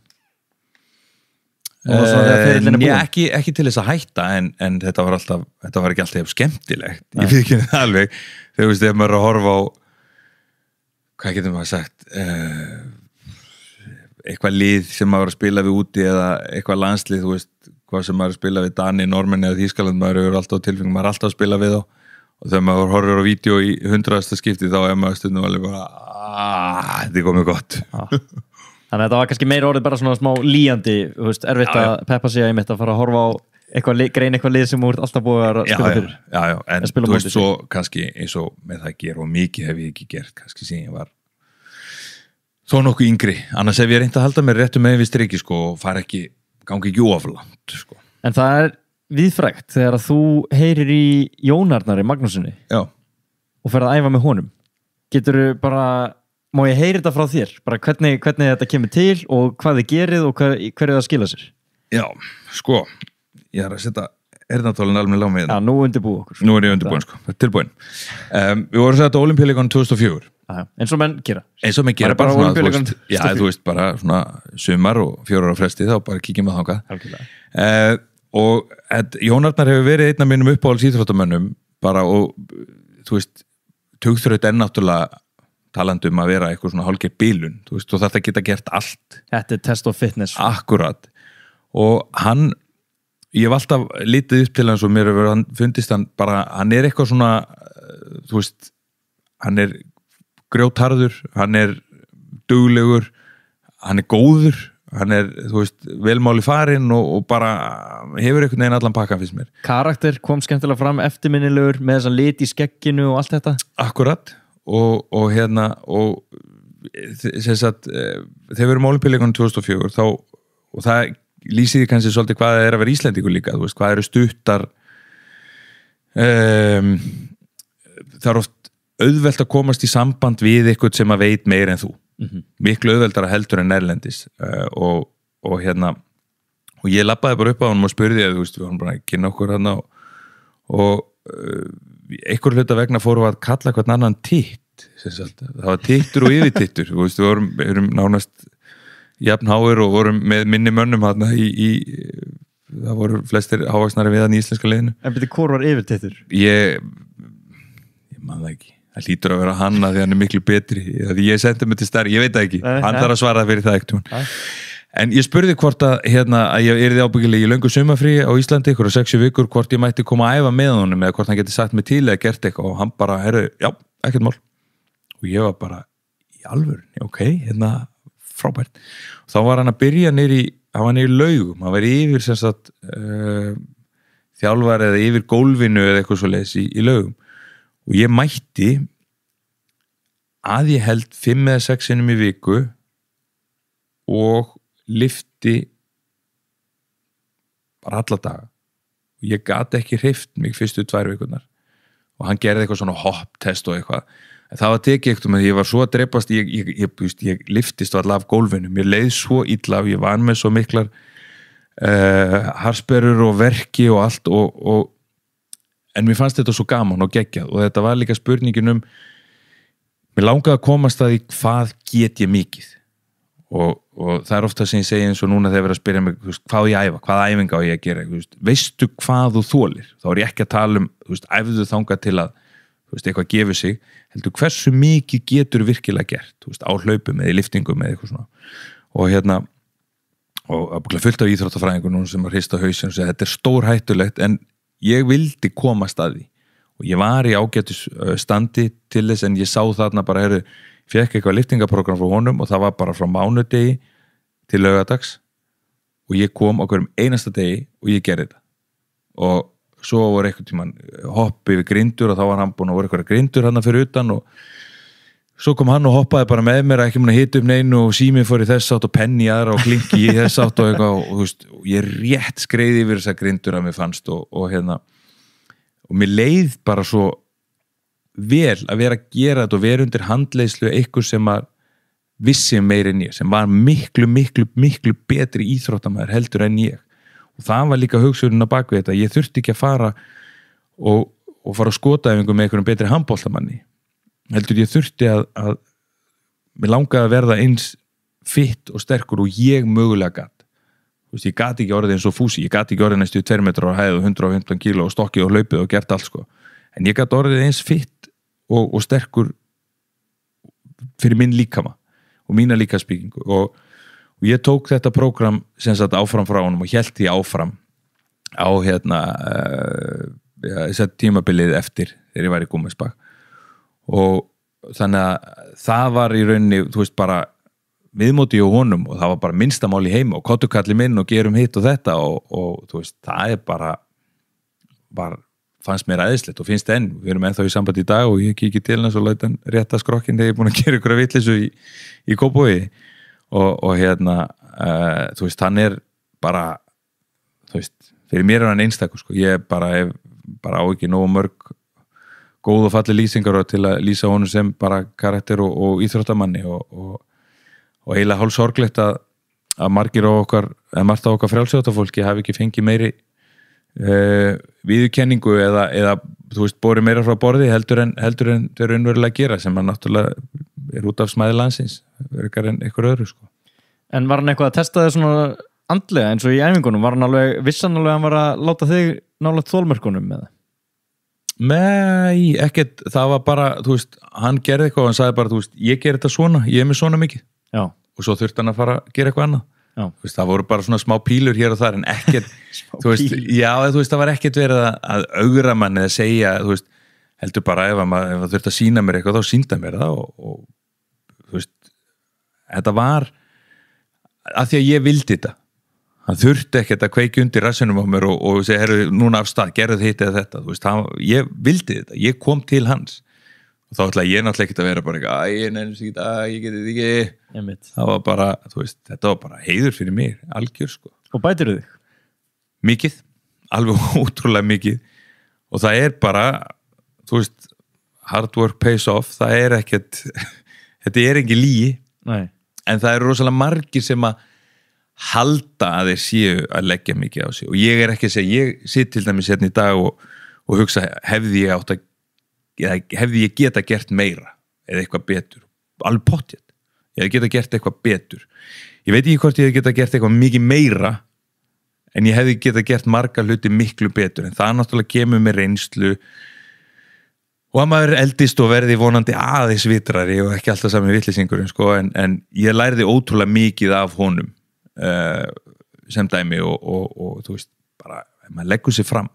Búinn? já, ekki, ekki til þess að hætta en, en þetta var alltaf, þetta var ekki alltaf skemmtilegt, Nei. ég fyrir ekki það alveg þegar veist, ef maður er að horfa á hvað getur maður sagt uh, eitthvað lið sem maður er að spila við úti eða eitthvað landslið, þú veist hvað sem maður er að spila við Dani, Normanni eða Þýskaland maður er alltaf á tilfengum, maður er alltaf að spila við þá. Og þegar maður horfir á vídeo í hundraðasta skipti þá er maður stundum alveg bara aaaah, þetta er komið gott. Þannig að þetta var kannski meira orðið bara svona smá líjandi, erfitt að peppa sig að ég mitt að fara að horfa á eitthvað, grein eitthvað lið sem þú ert alltaf búið að spila já, fyrir. já, já, en þú veist svo kannski eins og með það að gera og mikið hef ég ekki gert kannski sem ég var þó nokkuð yngri, annars hef ég reynd að halda mér réttu með við striki sko og fara ekki gangi ekki oflant sko En það er viðfrægt þegar að þú heyrir í Jónarnari Magnúsinni já, og ferð að æfa með honum. Getur bara, má ég heyri þetta frá þér? Bara hvernig, hvernig þetta kemur til og hvað þið gerið og hver, hverju það skila sér? já, sko ég er að setja erðnatólinn alveg lág með Já, nú undirbúið okkur. nú er ég undirbúin sko, þetta tilbúin um, við vorum sett á olimpíuleikonum 2004 Já, já, eins og menn gera. eins og mig gera Bara bara, svona, þú veist, já, 2004. þú veist, bara svona sumar og fjórar á fresti þá bara kíkjum við Algjörlega. uh, og et, Jón Arnar hefur verið einn af mínum uppáhalds íþróttamönnum bara og þú veist, tugþröð er náttúrulega talandi um að vera eitthvað svona hálfgeir bílun, þú veist, og þetta geta gert allt Þetta er test of fitness. akkurat og hann ég hef alltaf lítið upp til hans og mér hefur fundist hann bara, hann er eitthvað svona eh, þú veist, hann er grjótarður, hann er duglegur, hann er góður hann er, þú veist, velmáli farinn og, og bara hefur einhvern veginn allan pakkan fyrst mér Karakter kom skemmtilega fram, eftirminnilegur með þessa lit í skegginu og allt þetta. Akkurat og, og hérna og sem sagt eh, þegar við erum olimpíuleikunum 2004 þá, og það lýsiði kannski svolítið hvað það er að vera Íslendingur líka veist, hvað eru stuttar um, það er oft auðvelt að komast í samband við eitthvað sem að veit meir en þú. Miklu auðveldara heldur en nærlendis uh, og, og hérna og ég lappaði bara upp á hann og spurði að veist, við varum bara að kynna okkur hann og, og uh, einhver hluta vegna fórum að kalla hvern annan titt það var tittur og yfirtittur við vorum, við nánast jafnháir og vorum með minni mönnum hann í, í það voru flestir hávaksnari við hann í íslenska liðinu. En byrju, hvor var yfirtittur? ég ég man það ekki. Það lítur að vera hann að því hann er miklu betri. Því ég sendi mig til stærri, ég veit það ekki. Nei, hann þarf að svara fyrir það ekkert en ég spurði hvort að, hérna, að ég er því ábyggilega í löngu sumafrí á Íslandi ykkur og sexu vikur hvort ég mætti koma að æfa með honum eða hvort hann geti sagt mig til eða gert eitthvað. Og hann bara, herru, já, ekkert mál. Og ég var bara í alvörunni, ok, hérna frábært. Þá var hann að byrja nýri hann var nýri laugum, hann var yfir sagt uh, þjálfar eða yfir gólfinu eða eitthvað svo leis í, í laugum. Og ég mætti að ég held fimm eða sex sinnum í viku og lifti bara alla daga. Og ég gat ekki hreift mig fyrstu tvær vikunar og hann gerði eitthvað svona hopp test og eitthvað það var tekið eitthvað með því ég var svo að dreipast ég, ég, ég, ég, liftist allavega af gólfinu. Mér leið svo illa og ég var með svo miklar uh, harsperur og verki og allt og, og en mér fannst þetta svo gaman og geggjað. Og þetta var líka spurningin um mér langaði að komast að því hvað get ég mikið? Og, og það er ofta sem ég segi eins og núna þegar verið að spyrja mig hvað ég að æfa, hvaða æfinga á ég að gera? Veistu hvað þú þólir þá er ég ekki að tala um, æfðu þangað til að eitthvað gefur sig heldur hversu mikið getur virkilega gert veist, á hlaupum eða í liftingum eða eitthvað svona. Og hérna og fullt af íþróttafræðingur núna sem að hrista hausinn og segja þetta er stór hættulegt en ég vildi komast að því. Og ég var í ágætus uh, standi til þess en ég sá þarna bara heru, fekk eitthvað liftingaprogram frá honum og það var bara frá mánudegi til laugadags og ég kom okkur um einasta degi og ég gerði þetta. Og svo voru eitthvað tíman hoppi við grindur og þá var hann búin að voru eitthvað grindur hann fyrir utan og svo kom hann og hoppaði bara með mér ekki mun að hita um neinu og símið fór í þess átt og penni í aðra og klinki í þess átt og eitthvað og, veist, og ég rétt skreiði yfir þessa grindur að mér fannst og, og hérna og mér leið bara svo vel að vera að gera þetta og vera undir handleiðslu eitthvað sem að vissi meir en ég, sem var miklu, miklu, miklu betri íþróttamæður heldur en ég og það var líka hugsurinn á bakvið þetta, ég þurfti ekki að fara og, og fara að skota ef einhver með einhverjum betri handbóltamanni heldur ég þurfti að, að mér langaði að verða eins fitt og sterkur og ég mögulega Veist, ég gati ekki orðið eins og fúsi, ég gati ekki orðið næstu 2 metrar á hæð og 115 kíló og stokkið og hlaupið og gert allt sko. En ég gati orðið eins fitt og, og sterkur fyrir minn líkama og mína líkaspíkingu og, og ég tók þetta prógram sem sagt áfram frá honum og held því áfram á hérna uh, ja, tímabilið eftir þegar ég var í Gúmesbak og þannig að það var í rauninni, þú veist bara viðmóti og honum og það var bara minnstamál í heima og kottukalli minn og gerum hitt og þetta og, og þú veist, það er bara bara fannst mér aðeinslegt og finnst enn, við erum ennþá í samband í dag og ég kikið til hans og lauta hann rétta skrokkin þegar ég er búin að gera ykkur að vittlisu í, í kópói og, og hérna uh, þú veist, hann er bara þú veist, fyrir mér er hann einstakur sko, ég bara, hef, bara á ekki nógu mörg góð og falli lýsingar til að lýsa honum sem bara karakter og, og íþróttamanni og, og eiginlega hálf sorglegt að, að margir á okkar, eða margt á okkar frjálsjótafólki hafi ekki fengið meiri uh, viðurkenningu eða, eða þú veist, bóri meira frá borði heldur en, heldur en þau eru unnverulega að gera sem að náttúrulega er út af smæði landsins verður en eitthvað öðru sko. En var hann eitthvað að testa þið svona andlega eins og í æfingunum, var hann alveg vissan alveg að hann var að láta þig nálega þólmörkunum með það? Nei, ekkert, það var bara þú veist, hann gerði eitthvað og hann sagði bara þú veist, ég ger þetta svona, ég er með svona mikið Já. og svo þurfti hann að fara að gera eitthvað annað Veist, það voru bara svona smá pílur hér og þar en ekkert, þú veist, já, þú veist það var ekkert verið að, augra mann eða segja, þú veist, heldur bara ef það þurft að sína mér eitthvað, þá sínda mér það og, og þetta var að því að ég vildi þetta. Hann þurfti ekkert að kveiki undir rassunum á mér og, og segja, herru, núna af stað, gerðu þetta eða þetta, þú veist, hann, ég vildi þetta. Ég kom til hans. Og þá ætla ég náttúrulega ekki að vera bara eitthvað, að ég nefnir sig þetta, ég geti þetta ekki. Einmitt. það var bara, þú veist, þetta var bara heiður fyrir mér, algjör sko. Og bætir þig? mikið, alveg ótrúlega mikið. Og það er bara þú veist, hard work pays off. Það er ekkert þetta er ekki líi Nei. En það eru rosalega margir sem að halda að þeir séu að leggja mikið á sig. Og ég er ekki að segja, ég sitt til dæmis hérna í dag og, og hugsa hefði ég átt að hefði ég geta gert meira eða eitthvað betur, alveg pottjett ég hefði geta gert eitthvað betur. Ég veit ekki hvort ég hefði geta gert eitthvað mikið meira en ég hefði geta gert marga hluti miklu betur. En það náttúrulega kemur með reynslu og að maður eldist og verði vonandi aðeins vitrari og ekki alltaf sami vittlisingurinn sko, en, en ég læriði ótrúlega mikið af honum uh, sem dæmi og, og, og þú veist, bara, ef maður leggur sér fram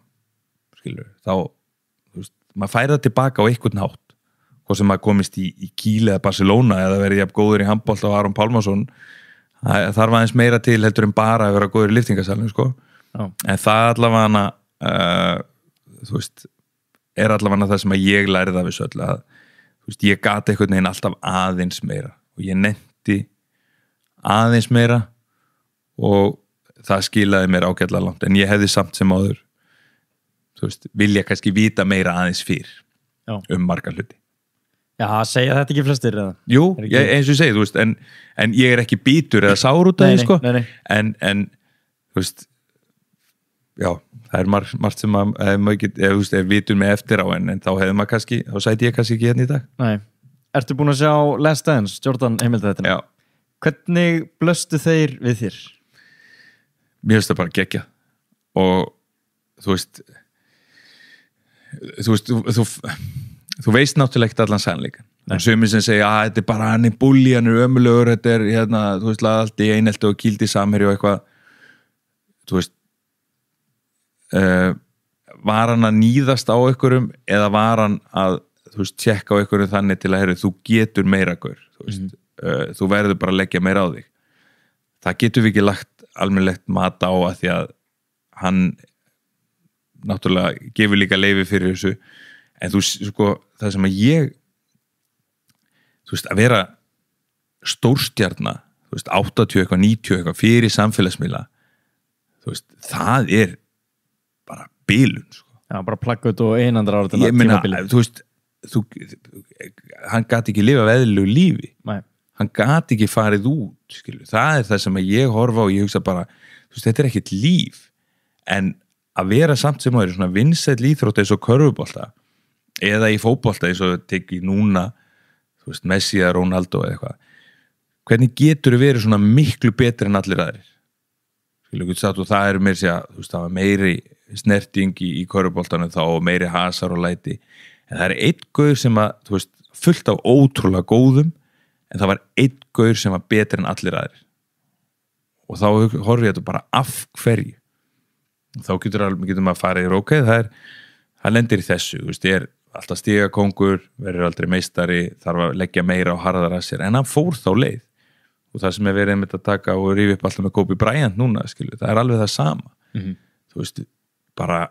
skilur, þá veist, maður færa tilbaka á einhvern hátt hvað sem maður komist í, í Kíli eða Barcelona eða verið jafn góður í handbólt á Aron Pálmarsson það var aðeins meira til heldur en bara að vera góður í liftingasalunum sko. en það allavega uh, þú veist er allavega það sem ég lærið af þessu öll að veist, ég gati einhvern veginn alltaf aðeins meira og ég netti aðeins meira og það skilaði mér ágætla langt en ég hefði samt sem áður veist, vilja kannski vita meira aðeins fyrr Já. um marga hluti Já, segja þetta ekki flestir eða? Jú, ekki- ég, eins og ég segi, þú veist en, en ég er ekki bítur eða sár út af því sko nei, nei. En, en, veist já, það er margt, margt sem að maður get, ef, þú veist, ef vitur mig eftir á en, en þá hefði maður kannski, þá sæti ég kannski ekki hérna í dag Nei. Ertu búin að sjá Last Dance, Jordan heimildættina? Já, Hvernig blöstu þeir við þér? mér finnst það bara gegja og þú veist þú veist, þú, þú, þú veist náttúrulega ekkert allan sannleikan sömur sem segja að þetta er bara hann er bulli, hann er ömulegur þetta er hérna, þú veist, allt í einelti og kýldi samherju og eitthvað þú veist uh, var hann að nýðast á einhverjum eða var hann að þú veist, tjekka á einhverjum þannig til að heru, þú getur meira gaur þú, veist, uh, þú verður bara að leggja meira á þig. Það getur við ekki lagt almennlegt mat á að því að hann náttúrulega gefur líka leifi fyrir þessu. En þú sko, það sem að ég þú veist, að vera stórstjarna þú veist, 80 eitthvað, 90 eitthvað fyrir samfélagsmiðla þú veist, það er bilun, sko. Já, bara plaggut og einandra ára ég meina, þú veist, þú, hann gati ekki lifa veðlu lífi. Nei. hann gati ekki farið út skilur. það er það sem að ég horfa og ég hugsa bara, þú veist, þetta er ekkit líf. En að vera samt sem það er svona vinsætt líþrótt eins og körfubólta eða í fótbolta eins og teki núna þú veist, Messi eða Ronaldo eða eitthvað hvernig getur þau verið svona miklu betri en allir aðrir? Og það er meiri að þú veist, það var meiri snerting í, í körfubóltanum þá og meiri hasar og læti. En það er einn gaur sem að þú veist, fullt af ótrúlega góðum en það var einn gaur sem var betri en allir aðrir. Og þá horfum ég þetta bara af hverju? Þá getur, getur maður að fara í rókæð það er, það lendir í þessu þú veist, ég er alltaf stigakongur verður aldrei meistari, þarf að leggja meira á harðar að sér, en hann fór þá leið. Og það sem er verið einmitt að taka og rífi upp alltaf með Kobe Bryant núna skilu, það er alveg það sama. Mhm. þú veist, bara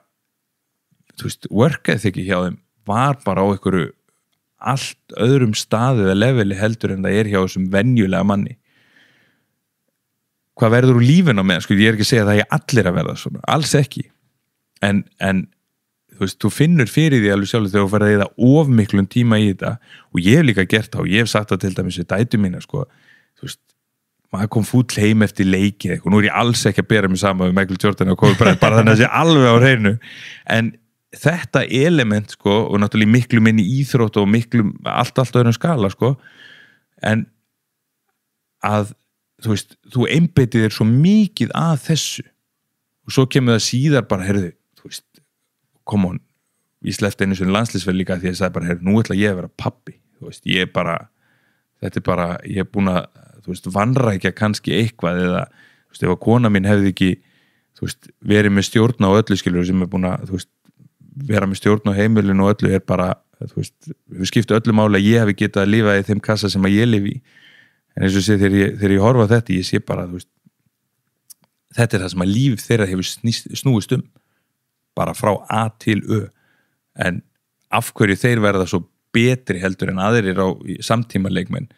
þú veist, workað þykki hjá þeim var bara á einhverju allt öðrum staðu eða leveli heldur en það er hjá þessum venjulega manni. Hvað verður úr lífin á með sko, ég er ekki að segja að það er allir að verða svona, alls ekki. En, en þú veist, þú finnur fyrir því alveg sjálf þegar þú ferði að eða of miklum tíma í þetta. Og ég hef líka gert og ég hef sagt það til dæmis við dætu mína sko, maður kom fúll heim eftir leiki eitthvað, nú er ég alls ekki að bera mig saman við Michael Jordan og Kobe Bryant, bara þannig að það sé alveg á hreinu. En þetta element sko, og náttúrulega miklu minni íþrótt og miklu, allt, allt öðrum skala sko, en að þú veist, þú einbeitið þér svo mikið að þessu. Og svo kemur það síðar bara, heyrðu, þú veist come on, ég slefti einu svona landslýsverð líka því að ég sagði bara, heyrðu, nú ætla ég að vera pappi, þú veist, ég er bara þetta er bara, ég er búin að þú veist, vannrækja kannski eitthvað eða, þú veist, ef að kona mín hefði ekki þú veist, verið með stjórn á öllu skilur sem er búin að, þú veist vera með stjórn á heimilinu og öllu er bara þú veist, við skiptu öllu máli að ég hef getað að lifa í þeim kassa sem að ég lifi en eins og sé þegar ég, þegar ég horfa þetta ég sé bara, þú veist þetta er það sem að líf þeirra hefur snúist um bara frá A til Ö. En af hverju þeir verða svo betri heldur en aðrir á samtíma leikmenn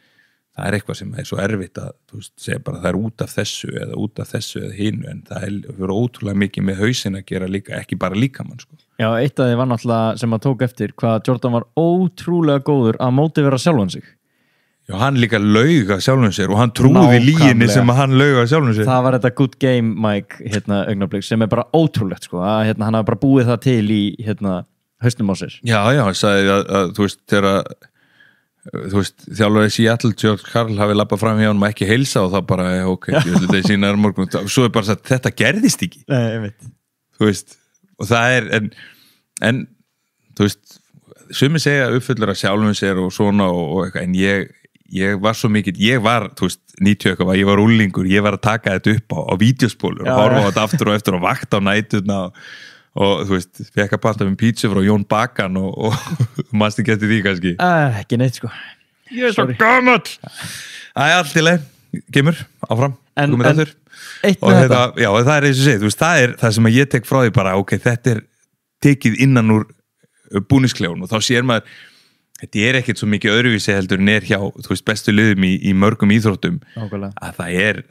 það er eitthvað sem er svo erfitt að veist, bara það er út af þessu eða út af þessu eða hinu en það fyrir ótrúlega mikið með hausin að gera líka, ekki bara líkamann sko. Já, eitt af því var náttúrulega sem að tók eftir hvað Jordan var ótrúlega góður að móti vera sjálfan sig. Já, hann líka lauga sjálfum sér og hann trúði líginni sem að hann lauga sjálfum sér. Það var þetta good game Mike hérna, augnablik, sem er bara ótrúlegt sko, að hérna, hann hafa bara búið það til í hérna, hausnum á sér. Já, já, hann sagði að, að þú veist, þegar að þú veist, þjálfur Seattle George Karl hafi lappað fram hjá hann og ekki heilsa og það bara, ok, í sína morgun svo er bara sagt, þetta gerðist ekki. Nei, þú veist, og það er en, en þú veist sumi segja uppfullur að sjálfum sér og svona og, og eitthvað, en ég ég var svo mikill, ég var, þú veist 90 eitthvað, ég var úlingur, ég var að taka þetta upp á, á vídeospólur og horfa á þetta aftur og eftir og vakta á nætuna og, og þú veist, fekk að panta með pítsu frá Jón Bakan og, og mannstu getið því kannski? Uh, ekki neitt sko. Ég er svo gammal Æ, allt í leið, kemur, áfram. En- en- og með þetta, já, það er eins og segið, þú veist, það er það sem að ég tek frá því bara, ok, þetta er tekið innan úr búnisklejun og þá sér maður þetta er ekkert svo mikið öðruvísi heldur en er hjá, þú veist, bestu liðum í, í mörgum íþróttum. Nákvæmlega. Að það er,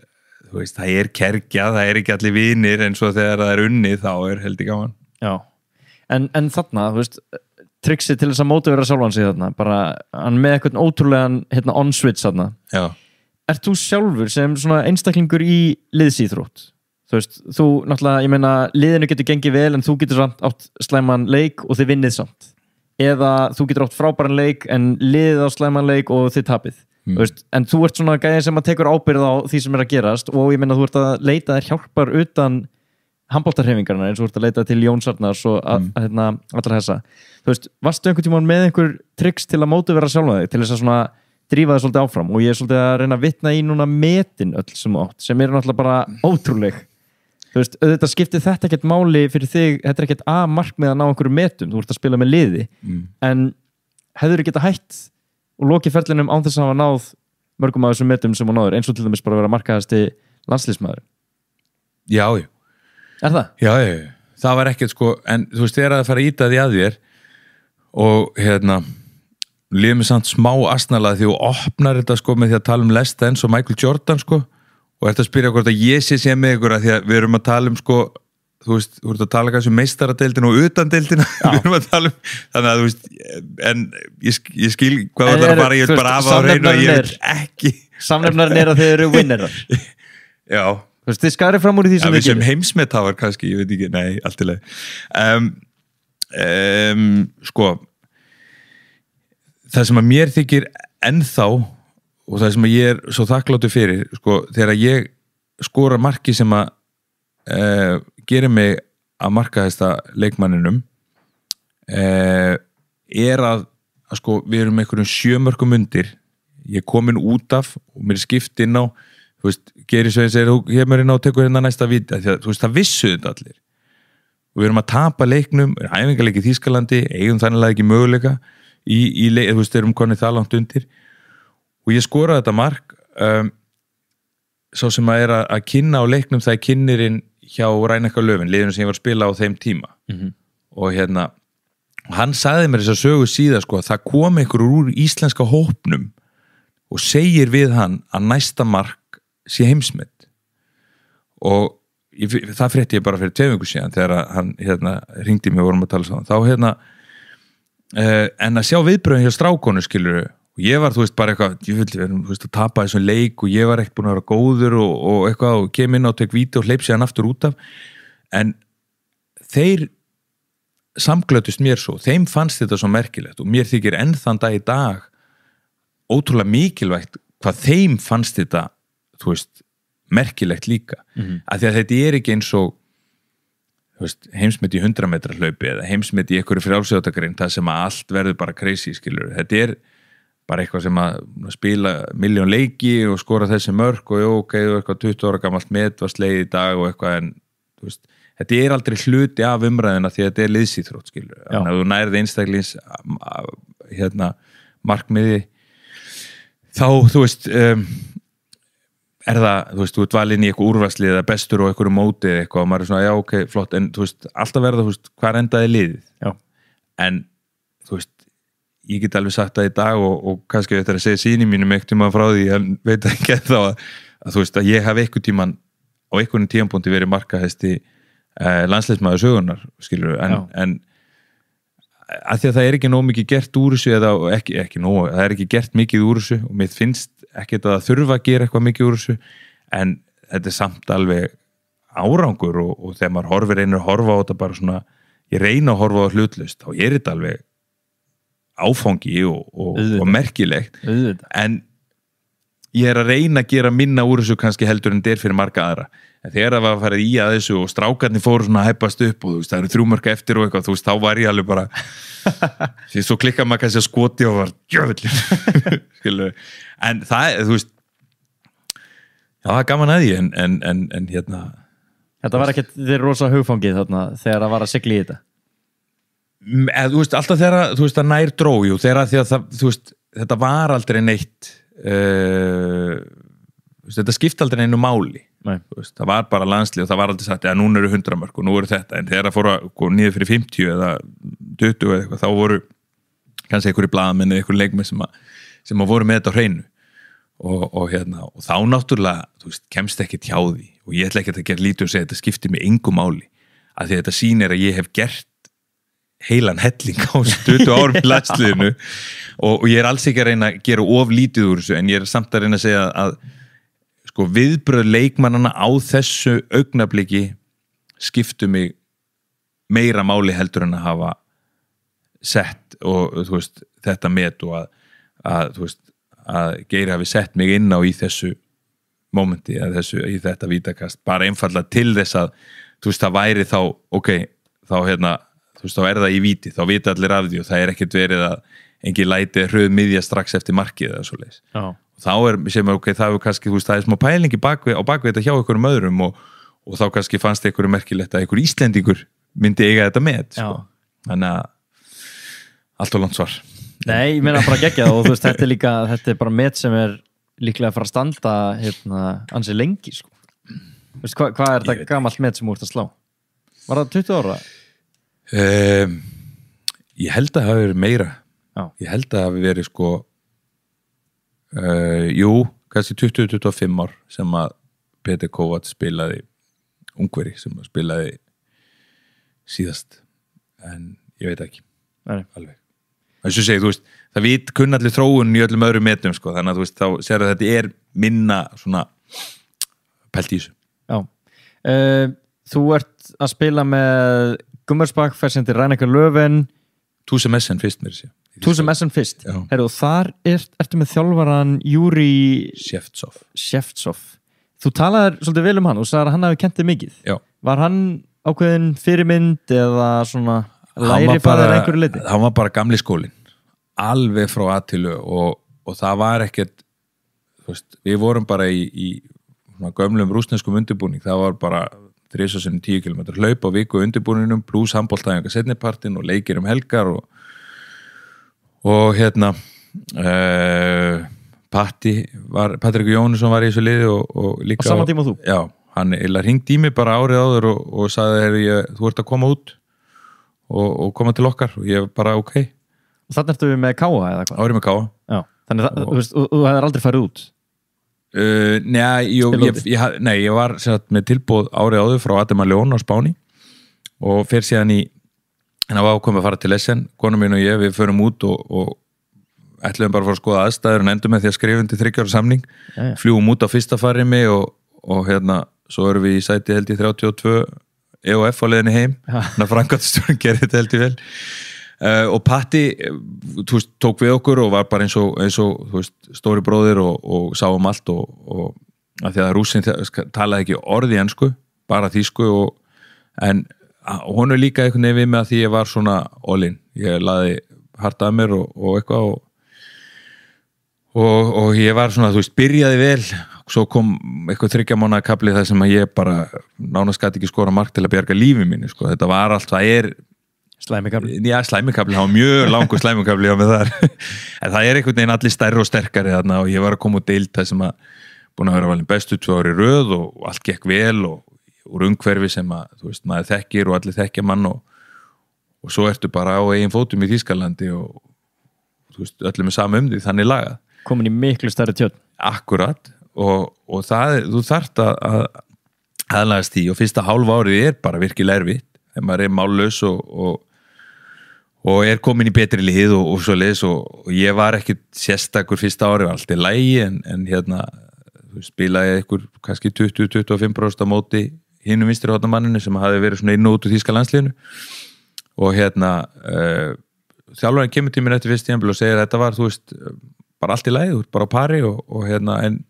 veist, það er kerkja það er ekki allir vinir en svo þegar það er unni þá er heldur gaman. Já, en, en þarna, þú veist triksi til þess að móti vera sjálfan sig þarna bara, hann með eitthvað ótrúlegan hérna, on-switch þarna. Já, Ert þú sjálfur sem svona einstaklingur í liðsýþrótt? Þú veist, þú náttúrulega, ég meina liðinu getur gengið vel en þú getur samt átt slæman leik og þið vinnið samt. Eða þú getur átt frábæran leik en liðið á slæman leik og þið tapið Mm. Veist, en þú ert svona gæðin sem að tekur ábyrð á því sem er að gerast og ég meina þú ert að leita þér hjálpar utan handbóltarhefingarna eins og þú ert að leita til Jón Sarnars og að, Mm. að, hérna, allra þessa þú veist, varstu einhvern tímann með einhver triks til að móti vera sjálfa þig til þess að svona drífa þið svolítið áfram og ég er svolítið að reyna að vitna í núna metin öll sem átt sem eru náttúrulega bara ótrúleg þú veist, auðvitað skiptir þetta ekkert máli fyrir þig, þetta er ekkert að markmið að ná einhverju metum, þú ert að spila með liði mm. en hefur þið geta hætt og lokið ferlinum án þess að hafa náð mörgum af þessum metum sem hún náður eins og til dæmis bara að vera markaðasti landslýsmaður já, já Er það? Já, já, já. það var ekkert sko en þú veist, þegar að fara að íta því að þér og hérna líður mér samt smá asnalað því þú opnar þetta sko með því að tala um Les Dance og Michael Jordan sko og að spyrja hvort að ég sé sé með ykkur að því að við erum að tala um sko þú veist, þú ert að tala kannski um meistaradeildina og við tala um, þannig að þú veist en ég, ég skil hvað það er að fara, ég vil bara afa á reynu og ég vil ekki samnefnarinn er að þeir eru winnerar. Já, Þú veist, þið skarið fram úr því sem við þið sem gerir heimsmetafar kannski, ég veit ekki, nei, allt í leið um, um, sko það sem að mér þykir ennþá og það sem að ég er svo þakkláttu fyrir sko, þegar ég skora marki sem að uh, gerir mig að marka þesta leikmanninum uh, er að, að sko, við erum einhverjum sjömörkum undir. Ég er komin út af og mér er skipt inn á veist, gerir svo að segja, þú kemur inn á og tekur hérna næsta vita, að þú veist, það vissu þetta allir. Og við erum að tapa leiknum við erum æfingarleik í Þýskalandi, eigum þannig ekki möguleika í, í leik, þú veist, erum konið það langt undir. Og ég skoraði þetta mark um, svo sem að er að, að kynna á leiknum það er kynnerinn hjá Rænekka Löfin liðinu sem ég var að spila á þeim tíma. Mhm. og hérna hann sagði mér þess að sögu síðan sko, að það kom einhver úr íslenska hópnum og segir við hann að næsta mark sé heimsmynd og ég, það frétti ég bara fyrir tveimvíku síðan þegar hann hérna, ringdi mig og vorum að tala saman. Þá hérna uh, en að sjá viðbröðin hjá strákonu skilur og ég var þú veist bara eitthvað ég vil vera að tapa þessum leik og ég var ekkert búin að vera góður og, og eitthvað og kem inn og tek víti og hleyp sér hann aftur út af. En þeir samglötust mér svo, þeim fannst þetta svo merkilegt og mér þykir enn þann dag í dag ótrúlega mikilvægt hvað þeim fannst þetta þú veist, merkilegt líka. Mhm. af því að þetta er ekki eins og heimsmynd í 100 metra hlaupi eða heimsmynd í einhverju frjálsjótakarinn það sem að allt verður bara crazy skilur þetta er bara eitthvað sem að spila miljón leiki og skora þessi mörk og ok, og eitthvað 20 ára gamalt met var sleið í dag og eitthvað en veist, þetta er aldrei hluti af umræðina því að þetta er liðsýþrótt skilur þannig að þú nærði einstaklings hérna, markmiði þá, þú veist um, er það, þú veist, þú ert valinn í eitthvað úrvarslið eða bestur og eitthvað móti eða eitthvað og maður er svona, já, ok, flott, en þú veist alltaf verða, þú veist, hvað endaði liðið? Já. en, ég get alveg sagt það í dag og, og kannski þetta er að segja síni mínum eitthvað tíma frá því en veit ekki þá að, að þú veist að ég hef eitthvað tíman á einhvern tímapunkti verið markahæsti eh, landsleismæður sögunar skilur, en, en að því að það er ekki nóg mikið gert úr þessu eða ekki, ekki nóg, það er ekki gert mikið úr þessu og mér finnst ekki að það þurfa að gera eitthvað mikið úr þessu en þetta er samt alveg árangur og, og þegar maður horfir einir að horfa á þetta bara svona ég reyna að horfa á hlutlust þá er þetta alveg áfangi og, og, og merkilegt. Auðvitað. en ég er að reyna að gera minna úr þessu kannski heldur en er fyrir marga aðra. En þegar það var að fara í að þessu og strákarnir fóru svona að hæpast upp og þú veist, það eru þrjúmörka eftir og eitthvað, þú veist, þá var ég alveg bara því svo klikkar maður kannski að skoti og var skilu, en það er, þú veist það er gaman að því en, en, en, en hérna Þetta var ekkert þeir rosa hugfangið þarna þegar það var að sigla í þetta eða, þú veist, alltaf þegar þú veist, að nær dróju þegar að því að það, þú veist, þetta var aldrei neitt uh, veist, þetta skipti aldrei einu máli. Veist, það var bara landslið og það var aldrei sagt að núna eru 100 mörg og nú eru þetta. En þegar það fór að gå niður fyrir 50 eða 20 eða eitthvað þá voru kannski einhverju blaðamenn eða einhverju leikmenn sem, að, sem að voru með þetta á hreinu. Og, og, hérna, og þá náttúrulega þú veist, kemst ekki hjá því. Og ég ætla ekki að gera lítið og segja þetta skiptir mig engu máli. Að því að þetta sýnir að ég hef gert heilan helling á 20 árum í landsliðinu. Og, og ég er alls ekki að reyna að gera of lítið úr þessu en ég er samt að reyna að segja að sko viðbröð leikmannana á þessu augnabliki skiptu mig meira máli heldur en að hafa sett og veist þetta met og að, að veist að Geiri hafi sett mig inn á í þessu þessu, í þetta vítakast, bara einfallega til þess að þú veist það væri þá, ok þá hérna, þú veist þá er það í víti þá vita allir af því og það er ekkert verið að engin læti hröð miðja strax eftir markið eða svo leis Já. þá er sem er ok, það er kannski veist, það er smá pælingi bakvið, á bakvið þetta hjá einhverjum öðrum og, og þá kannski fannst einhverjum merkilegt að einhver Íslendingur myndi eiga þetta með sko. Þannig að allt og langt svar Nei, ég meina bara gegja og þú veist, þetta er líka þetta er bara met sem er líklega að fara að standa hérna, ansi lengi sko. Veist, hva, hvað er þetta gamalt met sem ert að slá? Var það 20 ára? Um, ég held að það hafi verið meira Já. ég held að það hafi verið sko uh, jú, kannski 20-25 ár sem að Peter Kovac spilaði ungveri sem að spilaði síðast en ég veit ekki Nei. alveg þú veist, það vit kunnalli þróun í öllum öðrum metum sko, þannig að veist, þá sér að þetta er minna svona pælt í þessu Já. Uh, þú ert að spila með Gummersbach, færsendi Rænekar Löfven. Túsum Essen fyrst mér sé Túsum Essen fyrst? Já. Heru, og þar er, ertu með þjálfaran Júri Sjeftsov þú talaðir svolítið vel um hann og sagði að hann hafi kent þig mikið. Já. var hann ákveðin fyrirmynd eða svona læri bara einhverju liti hann var bara gamli skólin alveg frá aðtilu og, og það var ekkert veist, við vorum bara í, í gömlum rúsneskum undirbúning. Það var bara þrísasunni 10 km hlaup á viku undirbúningnum pluss handbóltæðingar setnipartin og leikir um helgar og, og hérna uh, Patti var, Patrik Jónusson var í þessu liði og, og líka Á sama tíma og þú? Já, hann ringdi í mig bara árið áður og, og sagði "Heyrðu, ég, þú ert að koma út og, og koma til okkar og ég bara ok, og þannig ertu við með Káa eða hvað árið með káa Já. þannig að þú hefur aldrei farið út Uh, ég, Spila ég, ég, nei, ég var sagt, með tilbúð árið áður frá Adema León á Spáni og fer síðan í en það var ákomið að fara til Essen konu mín og ég, við förum út og, og ætlum bara að fara að skoða aðstæður en endum með því að skrifa undir þryggjára samning. Jæja. fljúum út á fyrsta farimi og, og hérna, svo erum við í sæti held í 32 EOF á leiðinni heim. Þannig að frangatstjórn gerir þetta held í vel uh, og Patti eh, veist, tók við okkur og var bara eins og, eins og veist, stóri bróðir og, og sá um allt og, og að því að rúsin talaði ekki orði ensku, bara þýsku en hún er líka einhvern veginn við með að því ég var svona all-in, ég laði hart að mér og, eitthvað og ég var svona, þú veist, byrjaði vel svo kom eitthvað þryggja mánu kapli þar sem að ég bara nánast gæti ekki skora mark til að bjarga lífi mínu sko. þetta var allt, það er slæmikabli já, slæmikabli, það var mjög langur slæmikabli á mig þar. En það er einhvern veginn allir stærri og sterkari þarna og ég var að koma út deilt það sem að búin að vera valin bestu tvö ári röð og allt gekk vel og úr umhverfi sem að, þú veist, maður þekkir og allir þekkja mann og, og svo ertu bara á eigin fótum í Þýskalandi og þú veist, öllum er sama um því þannig lagað. Komin í miklu stærri tjörn. Akkurat. Og, og það, þú þarft að, að aðlagast því og fyrsta hálfa árið er bara virkilega erfitt. Þegar maður er mállaus og, og, og er komin í betri lið og, og svo leis og, og ég var ekki sérstakur fyrsta var allt í lægi en, en hérna spilaði einhver kannski 20-25% á móti hinnum vinstri hóttamanninu sem hafi verið svona inn út úr þýska landsliðinu. Og hérna uh, þjálfarinn kemur til mér eftir fyrst tíðanbíl og segir þetta var, þú veist, bara allt í ert bara á pari og, og hérna, en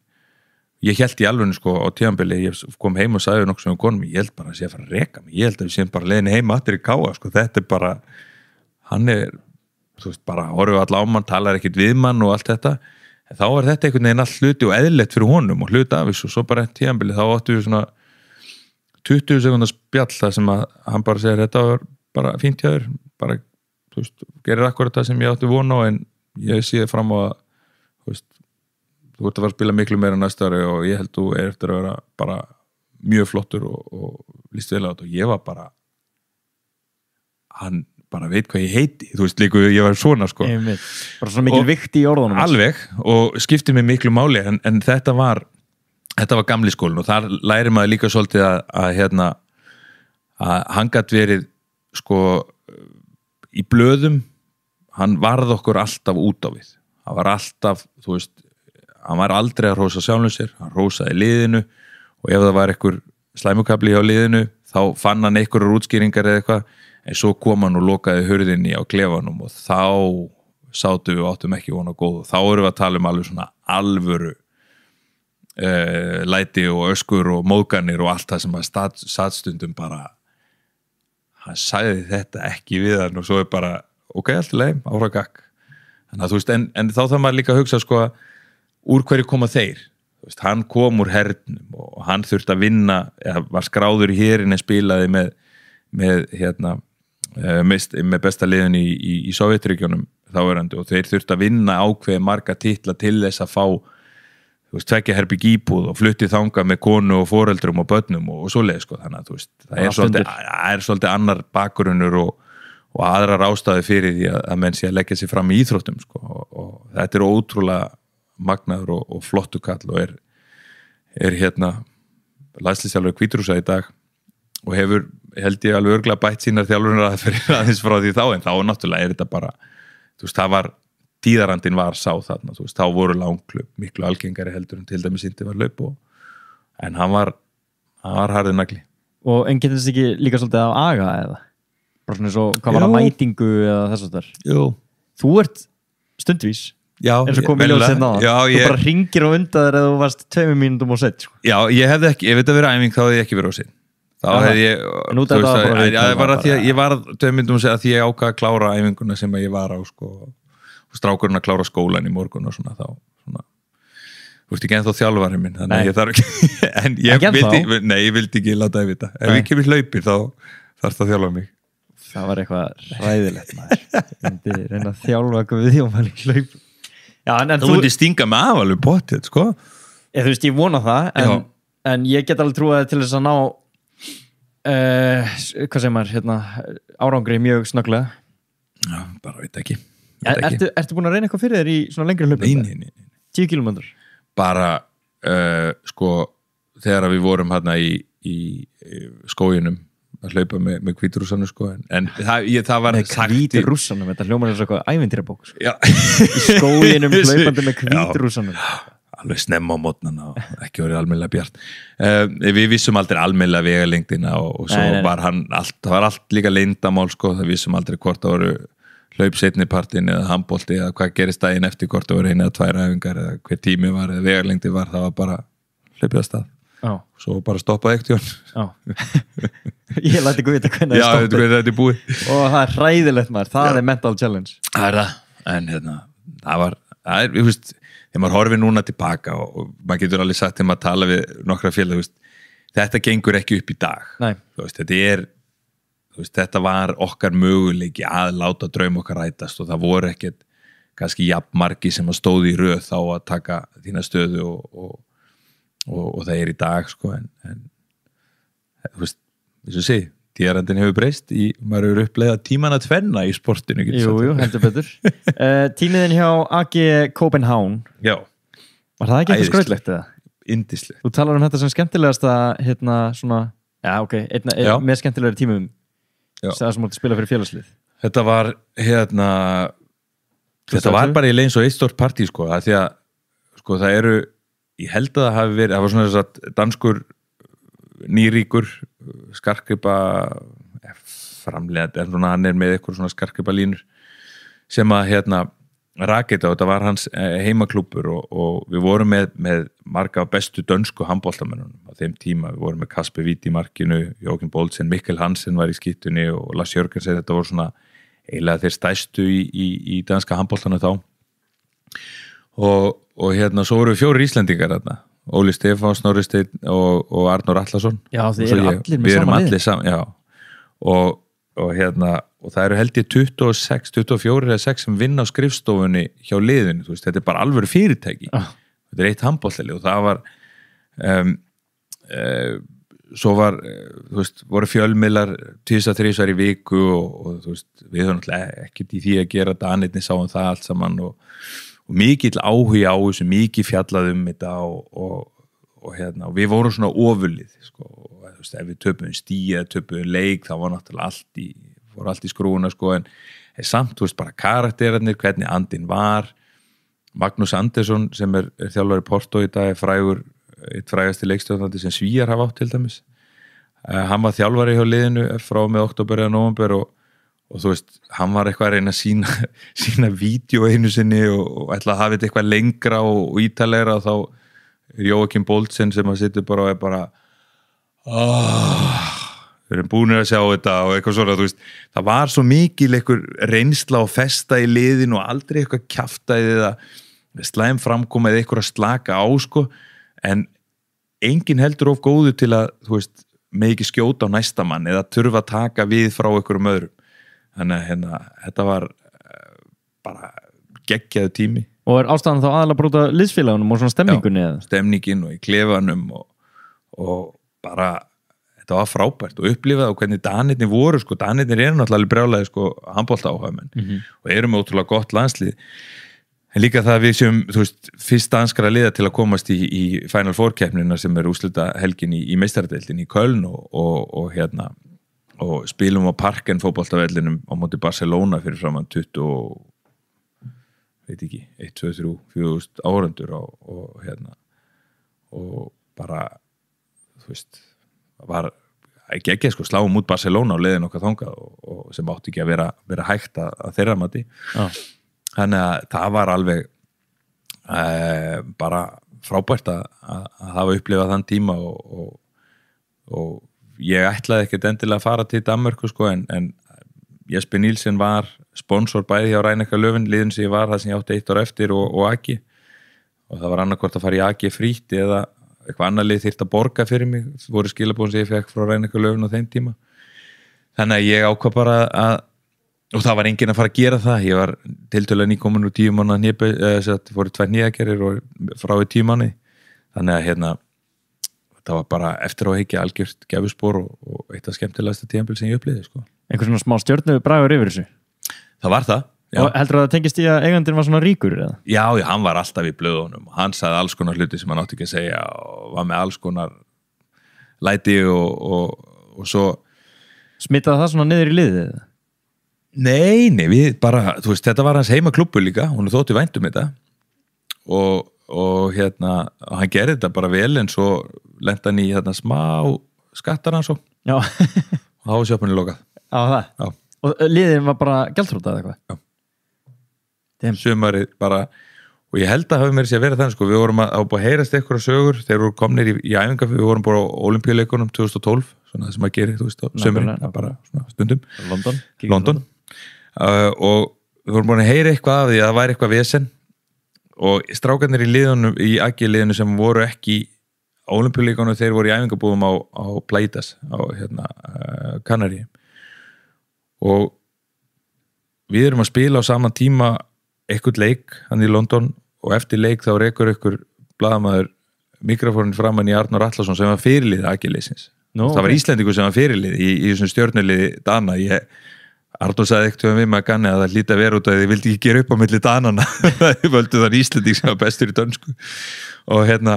ég held í alveg sko á tíðanbíli, ég kom heim og sagði nokkuð sem við konum, ég held bara að sé að fara að reka mig, ég held að við séum bara leiðin heim aftur í káa, sko, þetta er bara hann er, þú veist, bara horfum allar á mann, talar ekkit við mann og allt þetta, en þá var þetta einhvern veginn allt hluti og eðlilegt fyrir honum og hluti af þessu. Og svo bara enn tíðanbíli, þá áttu við svona 20 sekundar spjall það sem að hann bara segir þetta var bara fínt hjá þér. Bara, þú veist, gerir akkurat það sem ég átti vona á en ég sé fram á að þú veist, þú ert að fara að spila miklu meira næsta ári og ég held þú er eftir að vera bara mjög flottur og, og líst vel á þetta. Og ég var bara hann bara veit hvað ég heiti. Þú veist líku ég var svona sko. Einmitt. bara svona mikil Og- vikt í orðunum alveg og skipti mig miklu máli en, en þetta var þetta var gamli skólinn og þar læri maður líka svolítið að, að hérna að hann gætt verið sko í blöðum. Hann varð okkur alltaf út á við. Hann var alltaf, þú veist hann var aldrei að rósa sjálfum sér hann rósaði liðinu og ef það var einhver slæmukabli hjá liðinu þá fann hann einhverjar útskýringar eða eitthvað en svo kom hann og lokaði hurðinni á klefanum og þá sátu við og áttum ekki vona góð og þá erum við að tala um alveg svona alvöru uh, læti og öskur og móðganir og allt það sem að stat, satstundum bara hann sagði þetta ekki við hann. Og svo er bara ok, allt í leið, ára gakk þannig að þú veist, en, en þá þarf maður líka að hugsa sko úr hverju koma þeir? Veist, hann kom úr hernum og hann þurfti að vinna eða var skráður í hérin en spilaði með, með hérna eh, með, með besta liðin í, í, í Sovjetregjónum þáverandi og þeir þurfti að vinna ákveði marga titla til þess að fá tvekja herbygg íbúð og flutti þanga með konu og foreldrum og börnum og, og svoleið sko, þannig að veist, það er svolítið, er svolítið annar bakgrunnur og, og aðrar ástæði fyrir því að, að menn sé að leggja sér fram í íþróttum sko, og, og þetta er ótrúlega magnaður og, og flottu kall og er, er hérna landslýstjálfur Kvítrúsa í dag og hefur held ég alveg örgla bætt sínar þjálfunar að fyrir aðeins frá því þá en þá náttúrulega er þetta bara þú veist, það var tíðarandin var sá þarna, þú veist, þá voru langklub miklu algengari heldur en til dæmis indi var laup og, en hann var hann var harðið nagli. Og en getur þessi ekki líka svolítið af aga eða? Bara svona svo, hvað var það mætingu eða þess að þar Jú. þú ert stundvís Já, eins og komið ljóð setna á já, þú ég, bara ringir og undaður eða þú varst tveimur mínútum og sett sko. já, ég hefði ekki, ef þetta verið æfing þá hefði ég ekki verið á sinn þá hefði ég bara að- að- það var að því að ég var þau myndum að segja að því ég ákvað að klára æfinguna sem að ég var á sko, og strákurinn að klára skólan í morgun og svona þá svona, þú veist ekki ennþá þjálfari minn þannig Nei. að ég þarf ekki en ég Ekki vildi, nei, ég vildi ekki láta það vita. Ef ég kemur hlaupir þá þarf það að þjálfa mig. Það var eitthvað ræðilegt maður. Ég myndi reyna að þjálfa Guðjón í hlaup já, en, en þú myndi stinga með alveg potið sko. ég, þú veist, ég vona það en, en ég get alveg trúið til þess að ná uh, hvað segir maður hérna, árangri mjög snögglega já, bara veit ekki, er, veit ekki. ertu, ertu búin að reyna eitthvað fyrir þér í svona lengri hlaupum? Nei, nei, nei, nei. 10 km bara uh, sko þegar við vorum hérna í, í, í skóginum að hlaupa með, með kvíturúsanu sko en, en það, ég, það var með hvítur rússanum, þetta hljómar eins og eitthvað ævindýrabók sko. Í skóginum hlaupandi með hvítur rússanum alveg snemma á mótnana og ekki verið almennilega bjart. Uh, við vissum aldrei almennilega vegalengdina og, og svo Nei, nei, nei. var hann allt, það var allt líka leyndamál sko, það vissum aldrei hvort það voru hlaup setnipartin eða handbólti eða hvað gerist daginn eftir hvort það voru eina eða tvær æfingar eða hver tími var eða vegalengdi var það var bara hlaupið að stað. Já, svo bara stoppaði ekkert jón já. Ég læti ekki vita hvernig já, þetta er búið. Og það er hræðilegt maður, það er mental challenge. Það er það, en hérna það var, það er, ég veist þegar maður horfir núna tilbaka og, og maður getur alveg sagt þegar maður tala við nokkra félag veist, þetta gengur ekki upp í dag. Veist, þetta er veist, þetta var okkar möguleiki að láta draum okkar rætast og það voru ekkert kannski jafnmarki sem stóði í röð þá að taka þína stöðu og, og, og, og það er í dag sko, en, en þú veist, eins og sé tíðarandin hefur breyst í, maður hefur upplegað tíman að tvenna í sportinu jú, jú, heldur betur. Uh, tímiðin hjá AG Copenhagen. Já, var það ekki eitthvað skrautlegt eða? indislegt þú talar um þetta sem skemmtilegasta hérna svona, já ok einna, Já. með skemmtilegri tímum. Sem mútti spila fyrir félagslið. Þetta var hérna þetta var bara í leins og eitt stort partí sko, að því að sko það eru ég held að það hafi verið, það var svona þess að danskur nýríkur skarkripa framlega, en svona hann er með eitthvað svona skarkripa línur sem að hérna rakita og þetta var hans eh, heimaklúpur og, og við vorum með, með marga bestu dönsku handbóltamennunum á þeim tíma, við vorum með Kasper Víti í markinu, Jókin Bólsen, Mikkel Hansen var í skýttunni og Lars Jörgensen þetta voru svona eiginlega þeir stæstu í, í, í danska handbóltanu þá. Og, og hérna svo voru við fjóri Íslendingar hérna Óli Stefán, Snorri Steinn og, og Arnór Allarsson Já, svo eru allir með sama lið. sam, og, og hérna og það eru held ég 26, 24 eða 6 sem vinna á skrifstofunni hjá liðinu, veist, þetta er bara alvöru fyrirtæki Ah. þetta er eitt handbóltali og það var um, uh, svo var uh, þú veist, voru fjölmiðlar tísa þrísar í viku og, og þú veist, við höfum náttúrulega ekkert í því að gera danirni sáum það allt saman og, og mikill áhugi á þessu, mikið fjallað um þetta og, og, og hérna, og við vorum svona ofurlið sko, og veist, ef við töpum stíða, töpum leik, þá var náttúrulega allt í fór allt í skrúuna sko, en en samt, þú veist, bara karakterarnir, hvernig andin var. Magnús Andersson sem er, er þjálfari Porto í dag er frægur, eitt frægasti leikstjóðnandi sem Svíjar hafa átt til dæmis. Uh, hann var þjálfari hjá liðinu frá með oktober eða november og, og þú veist, hann var eitthvað að reyna að sína sína vídeo einu sinni og, og ætla að hafa þetta eitthvað lengra og, og ítalegra og þá er Jóakim Boltsen sem að sitja bara og er bara oh, við erum búinir að sjá þetta og eitthvað svona, veist, það var svo mikil eitthvað reynsla og festa í liðin og aldrei eitthvað kjaftaði eða slæm framkoma eða eitthvað að slaka á sko, en enginn heldur of góðu til að, veist með ekki skjóta á næsta mann eða þurfa að taka við frá einhverjum öðrum þannig að hérna, þetta var uh, bara geggjaðu tími og er ástæðan þá aðalega brúta liðsfélagunum og svona stemningunni eða? stemningin og í klefanum og, og bara þetta var frábært og upplifað og hvernig danirni voru sko, danirnir eru náttúrulega brjálega sko handbólta áhagamenn Mhm. og eru með ótrúlega gott landslið en líka það að við séum þú veist, fyrst danskara liða til að komast í, í Final Four keppnina sem er úslita helgin í, í meistaradeildin í Köln og, og, og hérna og spilum á parken fótboltavellinum á móti Barcelona fyrir framann 20 og veit ekki, 1, 2, 3, 4 árandur og, og hérna og bara þú veist var ekki ekki sko sláum út Barcelona og leiðin okkar þangað og, og sem átti ekki að vera, vera hægt að, að þeirra mati Já. þannig að það var alveg e, bara frábært að, að að hafa upplifað þann tíma og, og, og ég ætlaði ekkert endilega að fara til Danmörku sko en, en Jesper Nílsen var sponsor bæði hjá Ræneka Löfin liðin sem ég var það sem ég átti eitt ára eftir og, og Aki og það var annarkvort að fara í Aki fríti eða eitthvað annar lið þýrt að borga fyrir mig voru skilabóðum sem ég fekk frá Ræneka Löfin á þeim tíma. Þannig að ég ákvað bara að og það var enginn að fara að gera það. Ég var tiltölulega nýkomin úr tíu mánu nýpa, þess að það voru tvær nýjagerir og frá í mánu þannig að hérna það var bara eftir á heikja algjört gefusspor og, og eitt af skemmtilegasta tíðanbíl sem ég upplýði sko. einhver svona smá stjórnu bragur yfir þessu það var það já. og heldur að það tengist í að eigandinn var svona ríkur eða? já, já, hann var alltaf í blöðunum og hann sagði alls konar hluti sem hann átti ekki að segja og var með alls konar læti og, og, og svo smitaði það svona niður í liðið eða? Nei, nei, við bara, þú veist, þetta var hans heima klubbu líka, hún þótti væntum þetta og, og hérna, hann gerði þetta bara vel en svo lenda hann í hérna smá skattar hans og já, var sjöpunni lokað. á það? Já, og liðin var bara Já. eitthvað sumarið bara, og ég held að hafi mér sér verið þannig, sko, við vorum að, að búið að heyrast eitthvað sögur, þeir voru komnir í, í æfinga við vorum bara á olimpíuleikunum 2012 svona það sem að gera, þú veist, á sömurinn bara svona stundum, London, London. Uh, og við vorum búin að heyra eitthvað af því að það væri eitthvað vesen og strákarnir í liðunum í agiliðinu sem voru ekki á olimpíuleikunum, þeir voru í æfingabúðum á, á Pleitas á hérna, uh, Kanarí. Og við erum að spila á sama tíma eitthvað leik hann í London og eftir leik þá reykur ykkur blaðamaður mikrofónin framann í Arnur Allarsson sem var fyrirlið agiliðsins Nú, það var ok. Íslendingur sem var fyrirlið í, í þessum stjórnuliði Dana. Ég, Arnur sagði ekkert við mig að ganni að það hlýta að vera út að þið vildi ekki gera upp á milli Danana. Þið völdu þann Íslending sem var bestur í dönsku. Og hérna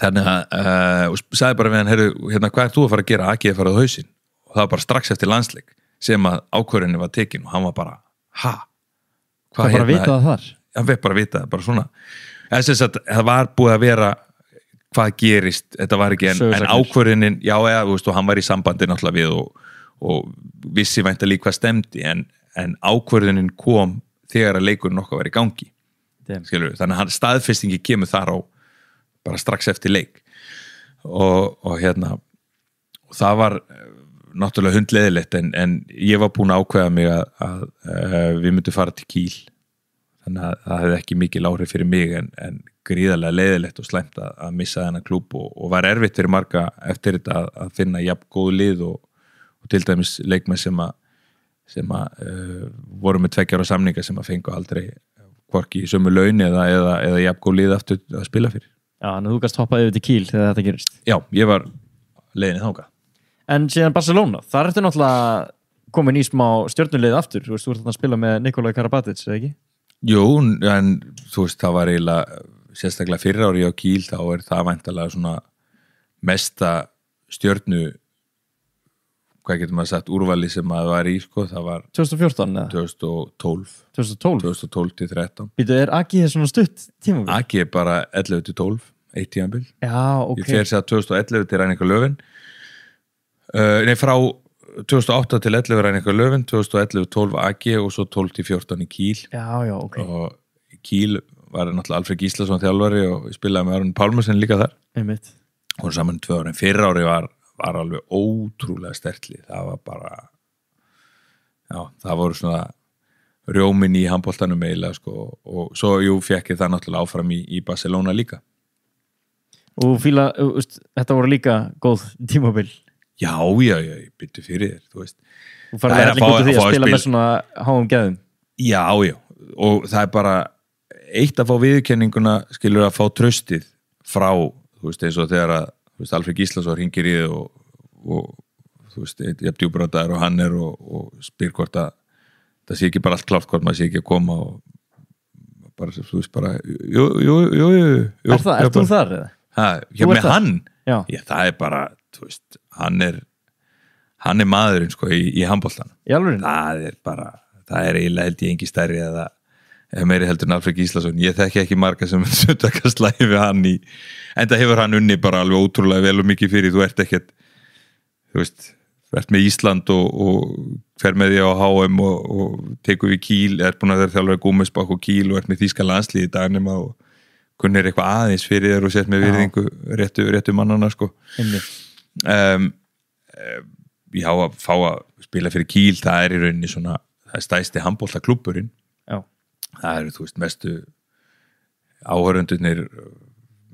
þannig að uh, og sagði bara við hann, heyrðu, hérna, hvað er þú að fara að gera? Aki að fara á hausinn. Og það var bara strax eftir landsleik sem að ákvörðinni var tekin og hann var bara, ha? bara hérna- vitað það þar. Hann veit bara að vita það, bara svona. En sem sagt, það var búið að vera hvað gerist, þetta var ekki en, en ákvörðinin, já eða, þú veist og hann var í sambandi náttúrulega við og, og vissi vænta líka hvað stemdi en, en ákvörðinin kom þegar að leikurinn okkar var í gangi. Skilur, þannig að staðfestingi kemur þar á bara strax eftir leik. Og, og hérna og það var eh, náttúrulega hundleðilegt en, en ég var búin að ákveða mig að, að, að við myndum fara til Kíl þannig að það hefði ekki mikil áhrif fyrir mig en, en gríðarlega leiðilegt og slæmt að, að missa þennan klúb og, og var erfitt fyrir marga eftir þetta að, að finna jafn góð lið og til dæmis leikmenn sem að sem að uh, voru með tveggjára samninga sem að fengu aldrei hvorki í sömu laun eða, eða, eða jafn góð lið aftur að spila fyrir. Já, en þú gæst hoppað yfir til Kíl þegar þetta gerist. Já, ég var leiðinni þáka En síðan Barcelona, þar ertu náttúrulega komin í smá stjórnulið aftur. Þú veist, þú ert að spila með Nikolaj Karabatic, eða ekki? Jú, en þú veist, það var eiginlega sérstaklega fyrir ári á Kíl þá er það væntalega svona mesta stjörnu hvað getur maður sagt, úrvali sem maður var í sko, það var 2014 eða? 2012 2012? 2012 til 13 Býtu, er þess svona stutt tíma? Aki er bara 11 til 12 eitt tíðanbíl, Já, ok. Ég fer sér 2011 til Ræninga Löfin uh, nei, frá 2008 til 11 Ræninga Löfin, 2011 12 Aki og svo 12 til 14 í Kíl. Já, já, ok. Og Kíl var náttúrulega Alfred Gíslason þjálfari og spilaði með Aron Pálmarsen líka þar. Einmitt. Og saman tvö ári, en fyrra ári var, var alveg ótrúlega stertli það var bara já, það voru svona rjómin í handbóltanum eiginlega sko, og svo, jú, fekk ég það náttúrulega áfram í, í Barcelona líka. Og fíla, þetta voru líka góð tímabil. Já, já, já, ég byttu fyrir þér þú veist, Þú farið fá- út af því að að að spila spila- með svona háum geðum já, já. Og það er bara eitt að fá viðurkenninguna skilur að fá tröstið frá, þú veist, eins og þegar að veist, Alfred Gíslason ringir í þig og, og þú veist, ég djúbrátaður og hann er og, og spyr hvort að það sé ekki bara allt klárt hvort maður sé ekki að koma og bara, þú veist bara jú, jú, jú, jú, Er það, ert þú þar? Ha, já, með það? hann. Já, það er bara, þú veist hann er, hann er maðurinn sko í, í handbóltan það er bara, það er eiginlega held ég engi stærri eða, eða meiri heldur en Alfred Gíslason, ég þekki ekki marga sem sundaka slæði við hann í en það hefur hann unni bara alveg ótrúlega vel og mikið fyrir, þú ert ekkert þú veist, ert með Ísland og, og fer með því á HM og, og tekur við Kíl, er búin að vera þjálfur Gómesbach og Kíl og ert með Þíska landslið í dagnum og kunnir eitthvað aðeins fyrir þér og sett með virðingu réttu, réttu mannana sko. Um, um, já að fá að spila fyrir Kíl það er í rauninni svona það það eru þú veist mestu áhörundunir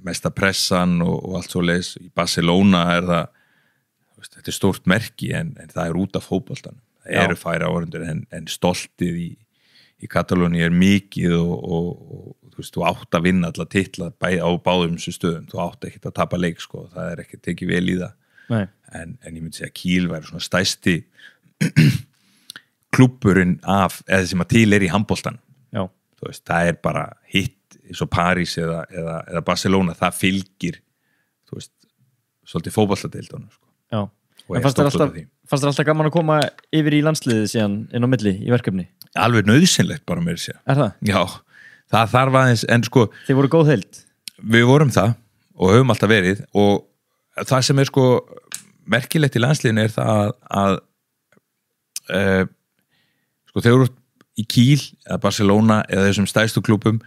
mesta pressan og, og allt svo leis í Barcelona er það veist, þetta er stórt merki en, en það er út af fótboltan það eru færi áhörundur en, en stoltið í, í Katalóni er mikið og, og, og þú veist, þú átt að vinna alla titla bæ, á báðum þessu stöðum, þú átt ekki að tapa leik sko, það er ekki tekið vel í það. En, en ég myndi segja að Kíl væri svona stæsti klúburinn af, eða sem að til er í handbóltan veist, það er bara hitt eins og París eða, eða, eða Barcelona, það fylgir þú veist, svolítið fótballtadeildunum sko. Og stoltur af alltaf, því. fannst þér alltaf gaman að koma yfir í landsliðið síðan inn á milli í verkefni? alveg nöðsynlegt bara með þessi Er það? já, það þarf aðeins, en sko Þið voru góð heild? við vorum það og höfum alltaf verið og það sem er sko merkilegt í landsliðinu er það að, að uh, sko þegar þú ert í Kíl eða Barcelona eða þessum stæðstu klúpum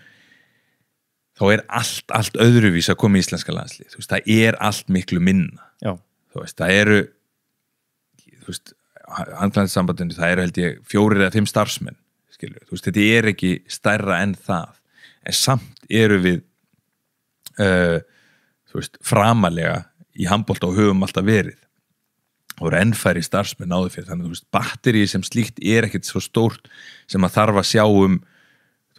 þá er allt, allt öðruvís að koma í íslenska landslið þú veist, það er allt miklu minna. Já, þú veist, það eru þú veist, handlæðinsambandinu það eru held ég fjórir eða fimm starfsmenn veist, þetta er ekki stærra en það, en samt eru við uh, þú veist, framalega í handbólt og höfum alltaf verið og ennfæri starfsmenn áður fyrir. Þannig að þú veist, batterið sem slíkt er ekkert svo stórt sem að þarf að sjá um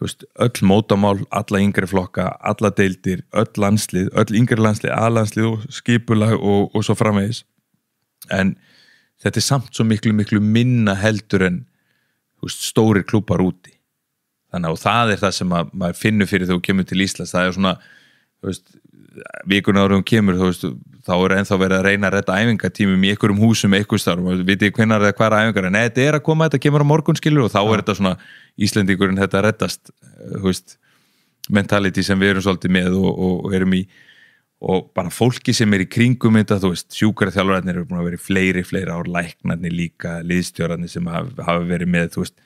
þú veist, öll mótamál, alla yngri flokka alla deildir, öll landslið öll yngri landslið, aðlandslið og skipulag og, og svo framvegis. En þetta er samt svo miklu miklu minna heldur en veist, stóri klúpar úti. Þannig að það er það sem að, maður finnur fyrir þegar þú kemur til Íslands. Það er svona þú veist, vikuna ára hún kemur þú veist, þá er ennþá verið að reyna að redda æfingatímum í einhverjum húsum eitthvað starf og vitið hvenær eða hvað er? Æfingar en þetta er að koma, þetta kemur á morgun skilur og þá er þetta svona Íslendingurinn þetta reddast eh, þú veist, mentality sem við erum svolítið með og, og, og erum í. Og bara fólki sem er í kringum þetta, þú veist, sjúkaraþjálfararnir eru búin að vera í fleiri, fleiri ár, læknarnir líka liðstjórarnir sem hafa, hafa verið með veist,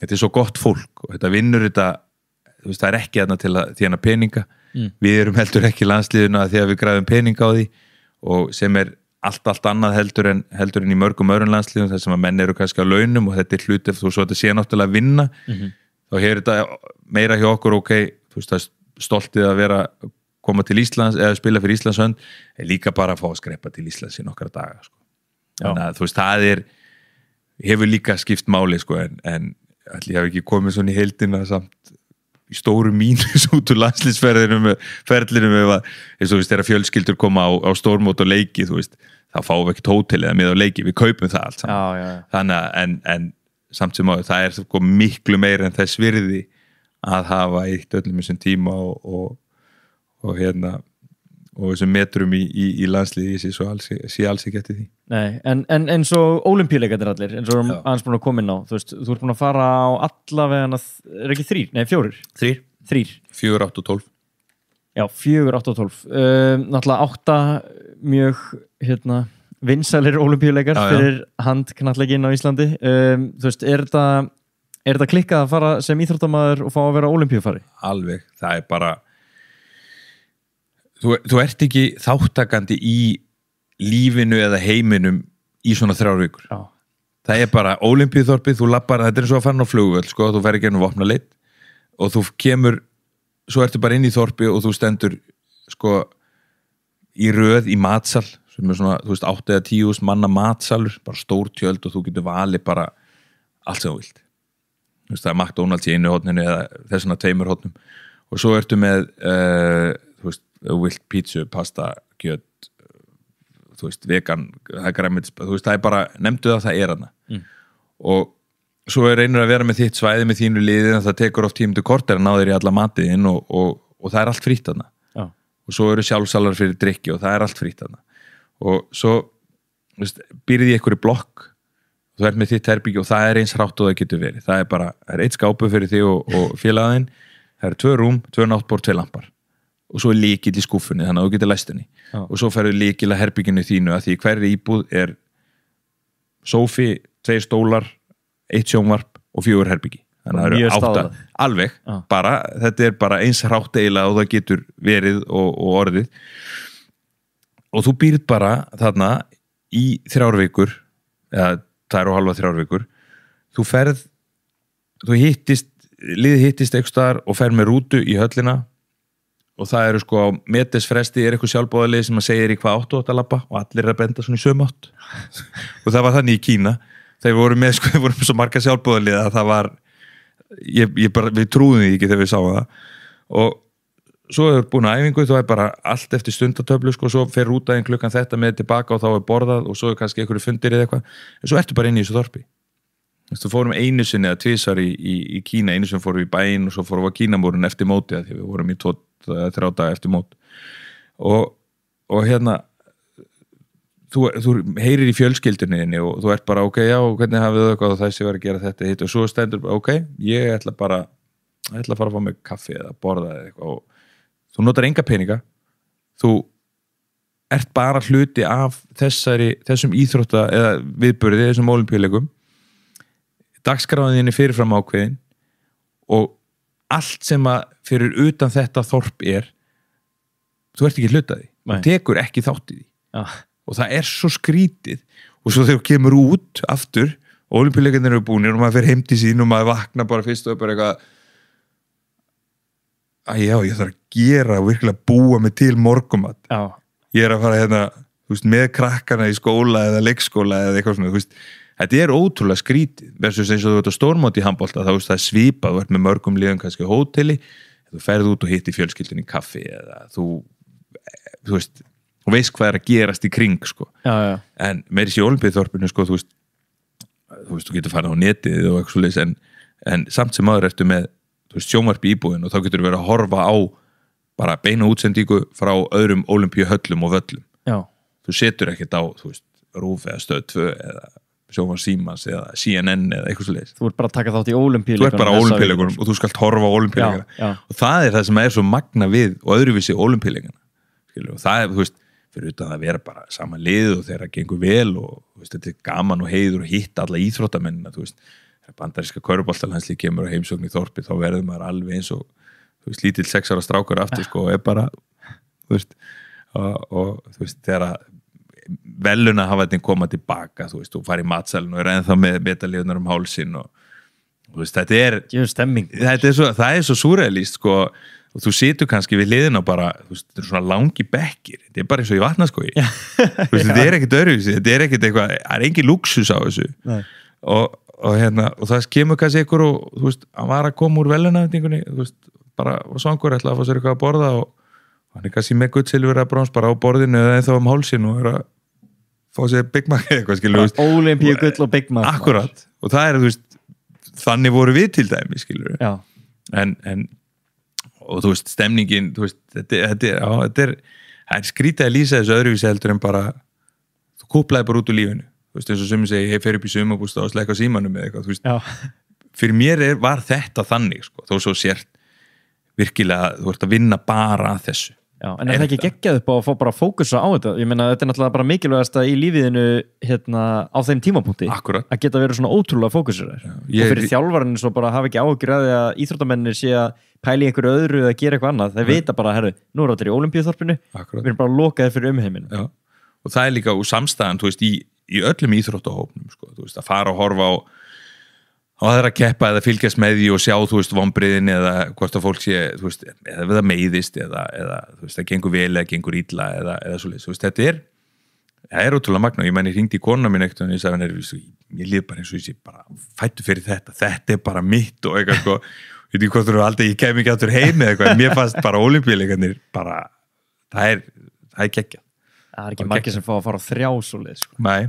þetta er svo gott fólk og þetta vinnur þetta veist, það er ekki þarna til að þjána peninga Mm. við erum heldur ekki landsliðuna því að við græðum peninga á því og sem er allt, allt annað heldur en, heldur en í mörgum öðrum landsliðum þar sem að menn eru kannski á launum og þetta er hluti þú svo þetta sé náttúrulega að vinna Mhm. þá hefur þetta meira hjá okkur ok, þú veist það er stoltið að vera koma til Íslands eða spila fyrir Íslands hönd er líka bara að fá að skrepa til Íslands í nokkra daga sko. Þannig að þú veist það er hefur líka skipt máli sko, en, en allir hafi ekki komið svona í heildina samt stóru mínus út úr landslýsferðinu ferðlinu með að eins og þú veist þegar fjölskyldur koma á, á stórmót og leiki þú veist, þá fáum við ekkert hótel eða með á leiki, við kaupum það allt saman. Já, já, þannig að en, en samt sem að það er sko miklu meira en þess virði að hafa eitt öllum þessum tíma og, og, og hérna og þessum metrum í, í, í landsliði sé, svo alls, sé alls ekki eftir því. Nei, en, en eins og ólimpíuleikarnir allir eins og við erum Já. aðeins búin að koma inn á þú veist, þú ert búin að fara á allavega er ekki þrýr, nei fjórir. Þrýr, þrýr, fjögur, átt og tólf. Já, fjögur, átta og tólf. Um, náttúrulega átta mjög hérna, vinsælir ólimpíuleikar fyrir handknallegin á Íslandi. Um, þú veist, er þetta er þetta klikkað að fara sem íþróttamaður og fá að vera ólimpíufari? alveg, það er bara þú, þú ert ekki þáttakandi í lífinu eða heiminum í svona þrjár vikur. Já, það er bara olimpíuþorpið, þú lappar þetta er eins og að fara á flugvöld, sko, þú verður ekki ennum vopna leitt og þú kemur svo ertu bara inn í þorpi og þú stendur sko í röð í matsal sem er svona, þú veist, 8 eða 10 þúsund manna matsalur, bara stór tjöld og þú getur valið bara allt sem þú vilt. Þú veist, það er McDonalds í einu hótninu eða þessuna tveimur hótnum og svo ertu með uh, þú veist, vilt pítsu, pasta, kjöt þú veist, vegan það er græmmetis, þú veist, það er bara nefndu það, það er hana Mm. og svo er reynur að vera með þitt svæði með þínu liði en það tekur oft tímtu korter að ná þér í alla matiðinn og, og, og það er allt frýtt þarna. Já, og svo eru sjálfsalar fyrir drikki og það er allt frýtt þarna. Og svo veist, býrði ég ykkur í blokk þú ert með þitt herbyggi og það er eins hrátt og það getur verið. Það er bara, það er eitt skápu fyrir þig og, og félagin, það eru tvö rúm tvö náttbór, tvö lampar og svo er líkil í skúfunni þannig að þú getur læst henni. Já. og svo ferðu líkil að herbygginu þínu að því hverri íbúð er sófi, tveir stólar eitt sjónvarp og fjögur herbyggi þannig að það eru átta, staðlað. alveg. Já. bara, þetta er bara eins hrátt eiginlega og það getur verið og, og orðið. Og þú býrð bara þarna í þrjár vikur eða þær og halva þrjár vikur. Þú ferð þú hittist, liðið hittist eitthvað og fer með rútu í höllina og það eru sko metisfresti er eitthvað sjálfbóðalið sem að segir í hvað áttu átt að labba og allir er að benda svona í sömu átt. Og það var þannig í Kína. Þegar við vorum með sko, við vorum svo marga sjálfbóðalið að það var ég, ég bara, við trúðum því ekki þegar við sáum það. Og svo er búin að æfingu þá er bara allt eftir stundatöflu sko, svo fer rútaðin klukkan þetta með tilbaka og þá er borðað og svo er kannski einhverju fundir eða eitthvað. En svo ertu bara inn í þessu þorpi. Þú fórum einu sinni eða tvisar í, í, í Kína. Einu sinni fórum við í bæinn og svo fórum við á Kínamúrun eftir móti að því við vorum í tvo, þrjá daga eftir mót. Og, og hérna þú, þú heyrir í fjölskyldunni og þú ert bara ok, já, hvernig hafið þau eitthvað og þessi var að gera þetta hitt og svo stendur ok, ég ætla bara ég ætla að fara að fá mig kaffi eða borða eða eitthvað og þú notar enga peninga. Þú ert bara hluti af þessari, þessum íþrótta eða viðbörði, þessum olimpíuleikum dagskráðinni fyrirfram ákveðin og allt sem að fyrir utan þetta þorp er þú ert ekki hlutaði, þú tekur ekki þátt í því. Já, og það er svo skrítið. Og svo þegar þú kemur út aftur olimpíuleikarnir eru búinir og maður fer heim til sín og maður vakna bara fyrst og bara eitthvað að já, ég þarf að gera og virkilega búa mig til morgumat já, ég er að fara hérna veist, með krakkana í skóla eða leikskóla eða eitthvað svona, þú veist þetta er ótrúlega skrítið versus eins og þú ert á stórmóti í handbólta þá veist það svipað, þú ert með mörgum liðum kannski á hóteli, þú ferð út og hitti fjölskyldin í kaffi eða þú þú veist, þú veist hvað er að gerast í kring sko, já, já. en meiri sér olimpíðþorpinu sko, þú veist þú veist, þú getur farið á netið og eitthvað svoleiðis en, en samt sem aður ertu með þú veist, sjónvarp í íbúin og þá getur verið að horfa á bara beina útsendingu frá öðrum olimpíuhöllum og völlum já. þú setur ekkert á, þú veist, Rúf eða Stöð 2 eða Sjófar Símans eða CNN eða eitthvað svo leiðis Þú ert bara að taka þátt í ólimpíuleikunum þú ert bara á olimpíuleikunum og þú skalt horfa á já. og það er það sem er svo magna við og öðruvísi olimpíuleikana skilur, og það er, þú veist, fyrir utan að vera bara sama lið og þeirra gengur vel og veist, þetta er gaman og heiður og hitta alla íþróttamennina, þú veist. Bandaríska köruboltalanslið kemur á heimsókn í þorpi þá verður maður alveg eins og veist, lítill sex ára strákur aftur sko og er bara, og, og þú veist, þegar að veluna hafa þetta koma tilbaka þú veist, þú fari í matsalinn og er ennþá með betalíðunar um hálsin og veist, þetta er þetta er svo, það er svo súræðlist sko, og þú situr kannski við liðin og bara, veist, þetta er svona langi bekkir þetta er bara eins og í vatnaskói þetta er ekkert öruvísi, þetta er ekkert eitthvað það er engin luxus á þessu. Og, og, hérna, og það kemur kannski ykkur og þú veist, hann var að koma úr velunafningunni bara var svangur ætla að fá sér eitthvað að borða og hann er kannski með guttsilfur að brons bara á borðinu eða ennþá um hálsin og er að fá sér Big Mac eða eitthvað skilur. Ólimpíu gull og Big Mac akkurat, og það er, þú veist þannig voru við til dæmi, skilur en, en og þú veist, stemningin þú veist, þetta, þetta, á, þetta er það er skrítið að lýsa þessu öðruvísi heldur en bara þú kúplaði bara út úr lífinu. Þú veist, eins og ég segi, ég fer upp í sumabústa og slæka á símanum eða eitthvað, þú veist, já, fyrir mér er, var þetta þannig, sko, þó svo sért virkilega, þú ert að vinna bara að þessu já En er það ekki geggjað upp á að fá bara fókusa á þetta? Ég meina, þetta er náttúrulega bara mikilvægasta í lífiðinu hérna á þeim tímapunkti Akkurat. að geta verið svona ótrúlega fókusur ég- og fyrir þjálfarinn svo bara hafa ekki áhugjur að því að íþróttamennir sé að pæli einhverju öðru eða gera eitthvað annað, þeir vita bara, herru, nú er þetta í olimpíuþorpinu Akkurat. við erum bara lokaði fyrir umheiminu og það er líka úr samstæðan þú veist, í, í öllum íþróttahópnum sko, að fara og horfa á á þeirra keppa eða fylgjast með því og sjá, þú veist, vombriðin eða hvort að fólk sé, veist, eða það meiðist eða, eða þú veist, það gengur vel eða gengur illa eða, eða svo þú veist, þetta er það er ótrúlega magna, ég menn ég ringdi í kona mín ekkert og ég sagði hann, er, ég lið bara eins og ég sé bara fættu fyrir þetta, þetta er bara mitt og eitthvað, sko, veit ekki hvort þú eru aldrei ég kem ekki áttur heim eða eitthvað, mér fannst bara olimpíuleikarnir bara, það er það er Það er ekki Og margir sem fá að fara á þrjá svo leið sko. Nei,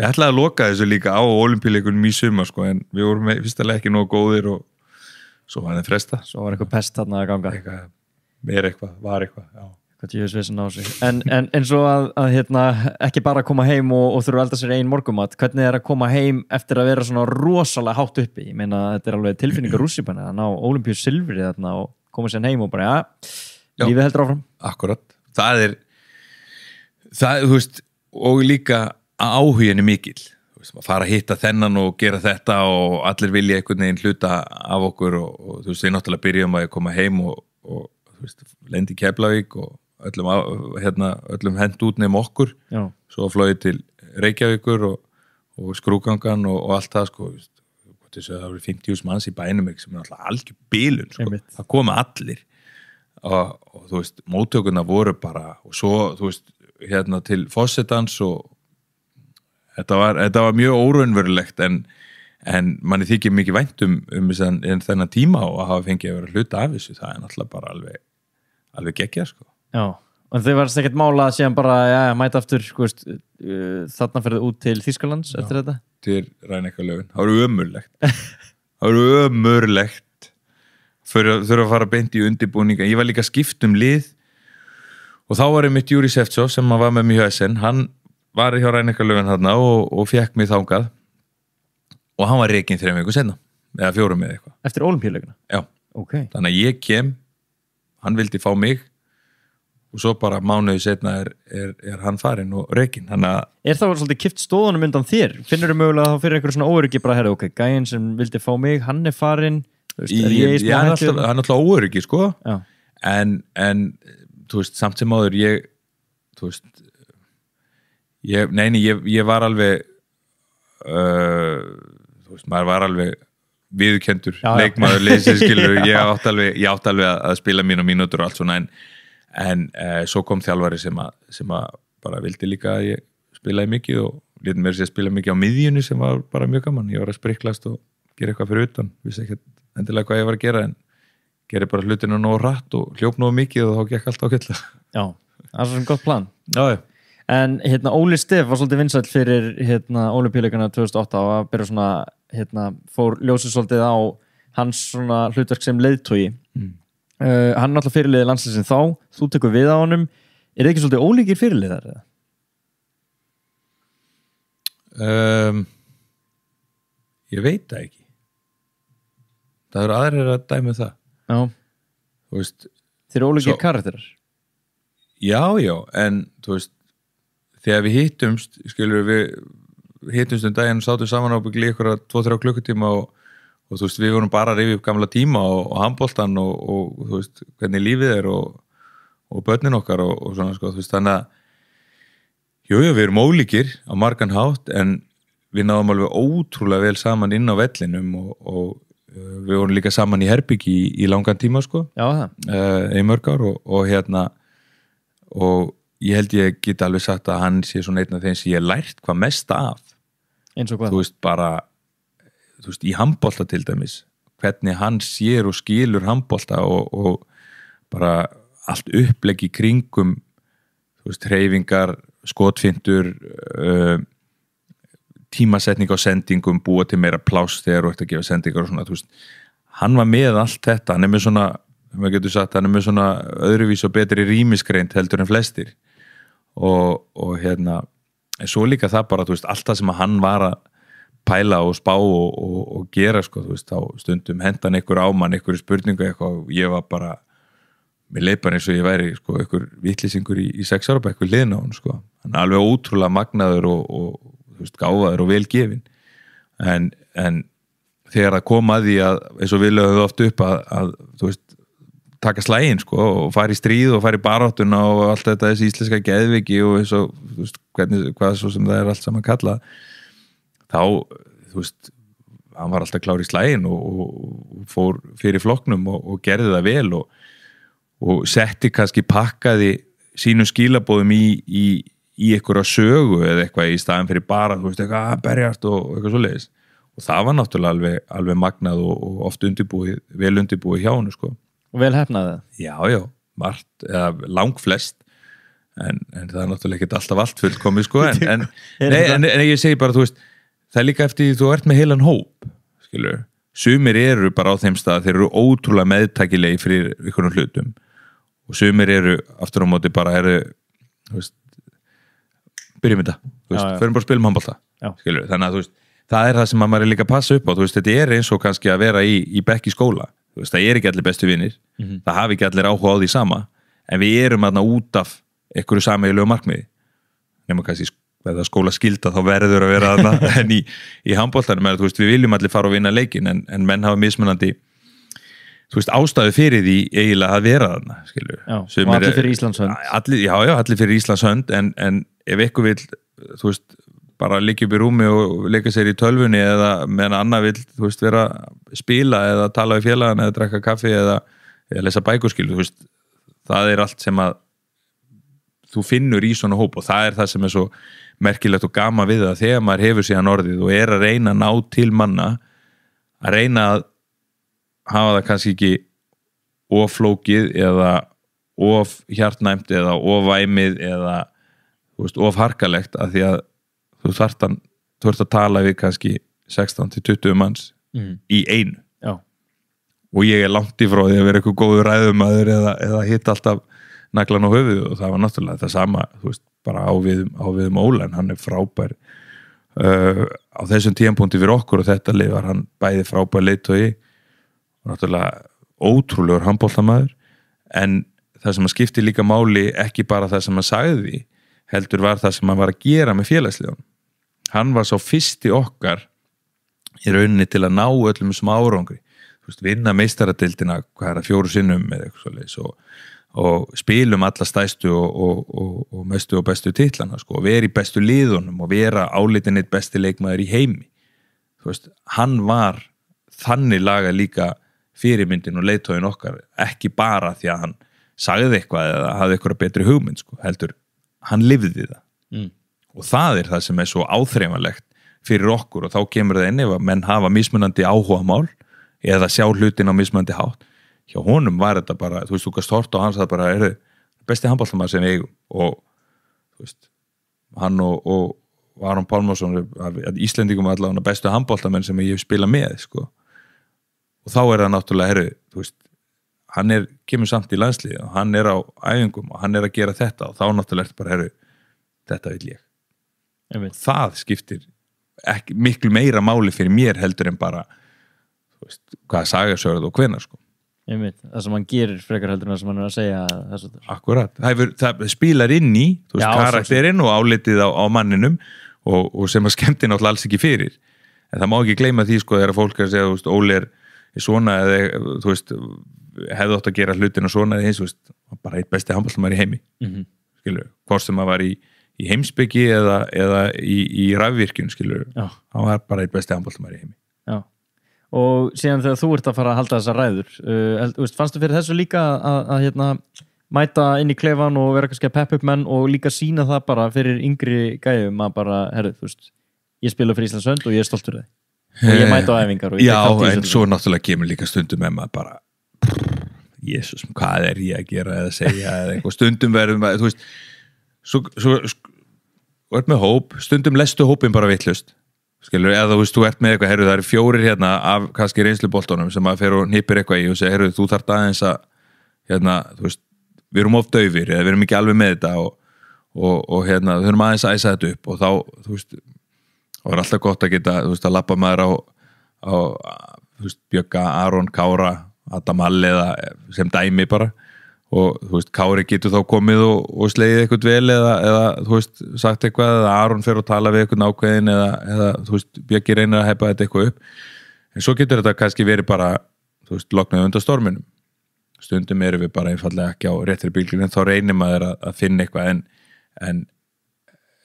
við ætlaði að loka þessu líka á olimpíuleikunum í sumar sko, en við vorum fyrstilega ekki nógu góðir og svo var þeim fresta svo var eitthvað pest þarna að ganga. Eitthvað, er eitthvað, var eitthvað já. en, en eins og að, að hérna, ekki bara koma heim og, og þurfa að elda sér einn morgumat hvernig er að koma heim eftir að vera svona rosalega hátt uppi? Ég meina þetta er alveg tilfinningar rússipanna að ná olimpíu silfri þarna og koma sér heim og bara ja, lífið heldur áfram. Akkurat, það er það, þú veist og líka áhugin er veist, að fara að hitta þennan og gera þetta og allir vilja einhvern veginn hluta af okkur og, og þú veist, við náttúrulega byrjum að koma heim og, og veist, lendi Keflavík og öllum, hérna, öllum hend út nefn okkur. Já, svo flóið til Reykjavíkur og, og skrúgangan og, og allt það sko, þessu að það voru 50.000 manns í bænum sem er alltaf algjör bílun sko. Það koma allir. Og, og þú veist, móttökuna voru bara og svo, þú veist, hérna til fósettans og þetta var, þetta var mjög óraunverulegt en, en manni þykir mikið vænt um, um en þennan tíma og að hafa fengið að vera hluta af þessu, það er náttúrulega bara alveg alveg geggja sko. Já og þau varst ekkert mála að síðan bara ja, mæta aftur veist, uh, þarna ferðu út til Þýskalands eftir þetta? til rænekalöfin, það voru ömurlegt. Það voru ömurlegt þurfa að fara beint í undirbúninga. Ég var líka skipt um lið og þá var einmitt Júri Seftsov sem var með hjá SN, hann var hjá rænekalöfin þarna og, og fekk mig þangað. Og hann var reikinn þreim viku senna, eða fjórum með eitthvað. Eftir olimpíuleikuna já, ok, þannig að ég kem hann vildi fá mig og svo bara mánuði setna er, er, er hann farinn og að er það svolítið kipt stóðunum undan þér? Finnur þú mögulega þá fyrir einhverju svona óöryggi bara herri, ok, gæinn sem vildi fá mig, hann er farinn. Þú veist, er ég ég, smá hann er alltaf, óöryggi sko. Já, en, en þú veist, samt sem áður ég þú veist ég, neini, ég, ég var alveg uh, þú veist, maður var alveg viðurkendur Já, leikmaður leysið skilur ég átt alveg, ég átt alveg að- að spila mínu mínútur og allt svona en, en uh, svo kom þjálfari sem að, sem að bara vildi líka að ég spilaði mikið og létum mér sér að spila mikið á miðjunni sem var bara mjög gaman, ég var að spriklast og gera eitthvað fyrir utan, vissi ekki endilega hvað ég var að gera en geri bara hlutinu nógu rætt og hljóp nógu mikið og þá gekk allt ákveðlega já, það er svona gott plan. Já, já En hérna, Óli Steff var svolítið vinsæll fyrir hérna, Ólimpíuleikana 2008 og að byrja svona, hérna, fór ljósið svolítið á hans svona hlutverk sem leiðtói Mm. uh, hann er alltaf fyrirliði landslýsin þá. Þú tekur við á honum. Er það ekki svolítið ólíkir fyrirliðar? um, Ég veit það ekki. Það eru aðrir að dæmi það. Já, þeir eru ólíkir karakterar? Já, já, en þú veist, þegar við hittumst skilur við hittumst um daginn og sátum saman á byggli ykkur að 2-3 klukkutíma og, og þú veist, við vorum bara að rifja upp gamla tíma og, og handboltan og, og þú veist, hvernig lífið er og, og börnin okkar og, og svona sko, þú veist, þannig að jú, jú, við erum ólíkir á margan hátt en við náðum alveg ótrúlega vel saman inn á vellinum og, og uh, við vorum líka saman í herbyggi í, í langan tíma sko Já, uh, í mörg ár og, og hérna og ég held ég get alveg sagt að hann sé svona einn af þeim sem ég lært hvað mest af. Eins og hvað? Þú veist bara þú veist í handbolta til dæmis hvernig hann sér og skilur handbolta og, og bara allt upplegg í kringum þú veist hreyfingar, skotfindur uh, tímasetning á sendingum, búa til meira pláss þegar þú ert að gefa sendingar og svona þú veist, hann var með allt þetta hann er með svona, maður getur sagt hann er með svona öðruvís og betri rýmisgreint heldur en flestir og, og hérna svo líka það bara, þú veist, allt það sem að hann var að pæla og spá og, og, og gera, sko, þú veist, þá stundum hendan ykkur ámann, ykkur spurningu eitthvað og ég var bara leið bara eins og ég væri, sko, ykkur vitlýsingur í, í sex ára bara ykkur liðna á hann, sko. Hann er alveg ótrúlega magnaður og, og þú veist, gáfaður og velgefin en, en þegar það kom að því að, eins og við lögum oft upp að, að þú veist, taka slægin sko og fara í stríð og fara í baráttuna og allt þetta þessi íslenska geðviki og þú veist, hvernig, hvað svo sem það er allt saman kallað þá, þú veist hann var alltaf klár í slægin og, og, fór fyrir flokknum og, og gerði það vel og, og setti kannski pakkaði sínum skilabóðum í, í, í einhverja sögu eða eitthvað í staðin fyrir bara, þú veist, eitthvað að berjast og, eitthvað svoleiðis og það var náttúrulega alveg, alveg magnað og, oft undirbúið, vel undirbúið hjá hann sko. Vel hefnaði það? Já, já, margt, eða langflest en, en það er náttúrulega ekki alltaf allt fullkomið sko en, en, nei, en, en ég segi bara, þú veist það er líka eftir því þú ert með heilan hóp skilur, sumir eru bara á þeim stað þeir eru ótrúlega meðtækilegi fyrir ykkur hlutum og sumir eru aftur á móti bara eru þú veist byrjum þetta, þú veist, förum bara að spila um handbólta skilur, þannig að þú veist það er það sem að maður er líka að passa upp á, þú veist, þetta er eins og kannski að vera í, í bekk í skóla veist, það er ekki allir bestu vinnir það hafi ekki allir áhuga á því sama. En við erum aðna út af einhverju sameiginlegu markmiði. Nema kannski skóla skilda þá verður að vera aðna en í, í handbóltanum er, veist, við viljum allir fara og vinna leikin en, en menn hafa mismunandi veist, ástæðu fyrir því eiginlega að vera Já, og allir fyrir Íslands hönd. Já, já, allir fyrir Íslands hönd en, en ef ykkur vil, þú veist bara liggja upp í rúmi og leika sér í tölvunni eða meðan annar vil þú veist, vera að spila eða tala við félagan eða drekka kaffi eða, eða lesa bækur, skilur, þú veist það er allt sem að þú finnur í svona hóp og það er það sem er svo merkilegt og gama við það þegar maður hefur síðan orðið og er að reyna að ná til manna að reyna að hafa það kannski ekki of flókið eða of hjartnæmt eða of væmið eða of harkalegt að því að þú þarft að, þú ert að tala við kannski 16 til 20 manns mm. í einu. Já, og ég er langt í frá því að vera eitthvað góður ræðumæður eða, eða hitt alltaf naglan á höfuð og það var náttúrulega það sama þú veist, bara áviðum, áviðum Óla en hann er frábær uh, á þessum tíðanpunkti fyrir okkur og þetta lið var hann bæði frábær leitói og náttúrulega ótrúlegur handbóltamæður en það sem að skipti líka máli ekki bara það sem að sagði heldur var það sem hann var að gera með félagslegun hann var svo fyrsti okkar í rauninni til að ná öllum þessum árangri veist, vinna meistaradildina hvað er það fjóru sinnum svoleiðis og, og spilum alla stæstu og, og, og, mestu og bestu titlana sko, og vera í bestu liðunum og vera álitin eitt besti leikmaður í heimi veist, hann var þannig laga líka fyrirmyndin og leitóin okkar ekki bara því að hann sagði eitthvað eða hafði eitthvað betri hugmynd sko, heldur, hann lifði það. Og það er það sem er svo áþreifanlegt fyrir okkur og þá kemur það inn ef að menn hafa mismunandi áhuga mál eða sjá hlutin á mismunandi hátt hjá honum var þetta bara, þú veist, þú gast hort og hans það bara, er besti handbóltamæður sem eigum og veist, hann og, og Aron Pálmarsson að Íslendingum er allavega bestu handbóltamenn sem ég hef spilað með sko. og þá er það náttúrulega herru, þú veist, hann er kemur samt í landslið og hann er á æfingum og hann er að gera þetta og þá náttúrulega er þetta bara herru, þetta vil ég. Það skiptir ekki, miklu meira máli fyrir mér heldur en bara veist, hvað sagasörð og hvenar sko. einmitt, það sem hann gerir frekar heldur en það sem hann er að segja akkurat, það, það spilar inn í veist, Já, karakterinn og álitið á, á manninum og, og sem að skemmti náttúrulega alls ekki fyrir. En það má ekki gleyma því sko þegar fólk er að segja, veist, Óli er svona eða, þú veist hefði átt að gera hlutina svona eða eins, þú veist, bara eitt besti handbóltamæður í heimi. Mhm. skilur, hvort sem að var í, í heimsbyggi eða, eða í, í rafvirkjun, skilur, Já. hann var bara eitt besti handbóltamæður í heimi. Já. og síðan þegar þú ert að fara að halda þessar ræður uh, fannstu fyrir þessu líka að, að, hérna, mæta inn í klefan og vera kannski að peppa upp menn og líka sína það bara fyrir yngri gæjum að bara, herru, þú veist ég spila fyrir Íslands hönd og ég er stoltur þig og ég mæta á æfingar Já, en svo náttúrulega kemur líka stundum með maður bara Jésús, hvað er ég að gera eða segja eða eitthvað? Stundum verðum þú veist svo, svo þú ert með hóp, stundum lestu hópin bara vittlust skilur, eða þú veist, þú ert með eitthvað herru, það eru fjórir hérna af kannski reynsluboltunum sem að fer og nýpir eitthvað í og segir, herru, þú þarft aðeins að hérna, þú veist, við erum oft döfir eða við erum ekki alveg með þetta og, og, og hérna, við þurfum aðeins að æsa þetta upp. Og þá, þú veist, og er alltaf gott að geta, þú veist, að lappa maður á, á þú veist, Bjögga, Aron, Kára Adam Hall eða sem dæmi bara og þú veist, Kári getur þá komið og, og slegið eitthvað vel eða, eða þú veist, sagt eitthvað eða Aron fer og tala við eitthvað nákvæðin eða, eða þú veist, Bjöggi reynir að hepa þetta eitthvað upp. En svo getur þetta kannski verið bara þú veist, loknað undan storminum. Stundum erum við bara einfallega ekki á réttri bílgrin en þá reynir maður að, að finna eitthvað en, en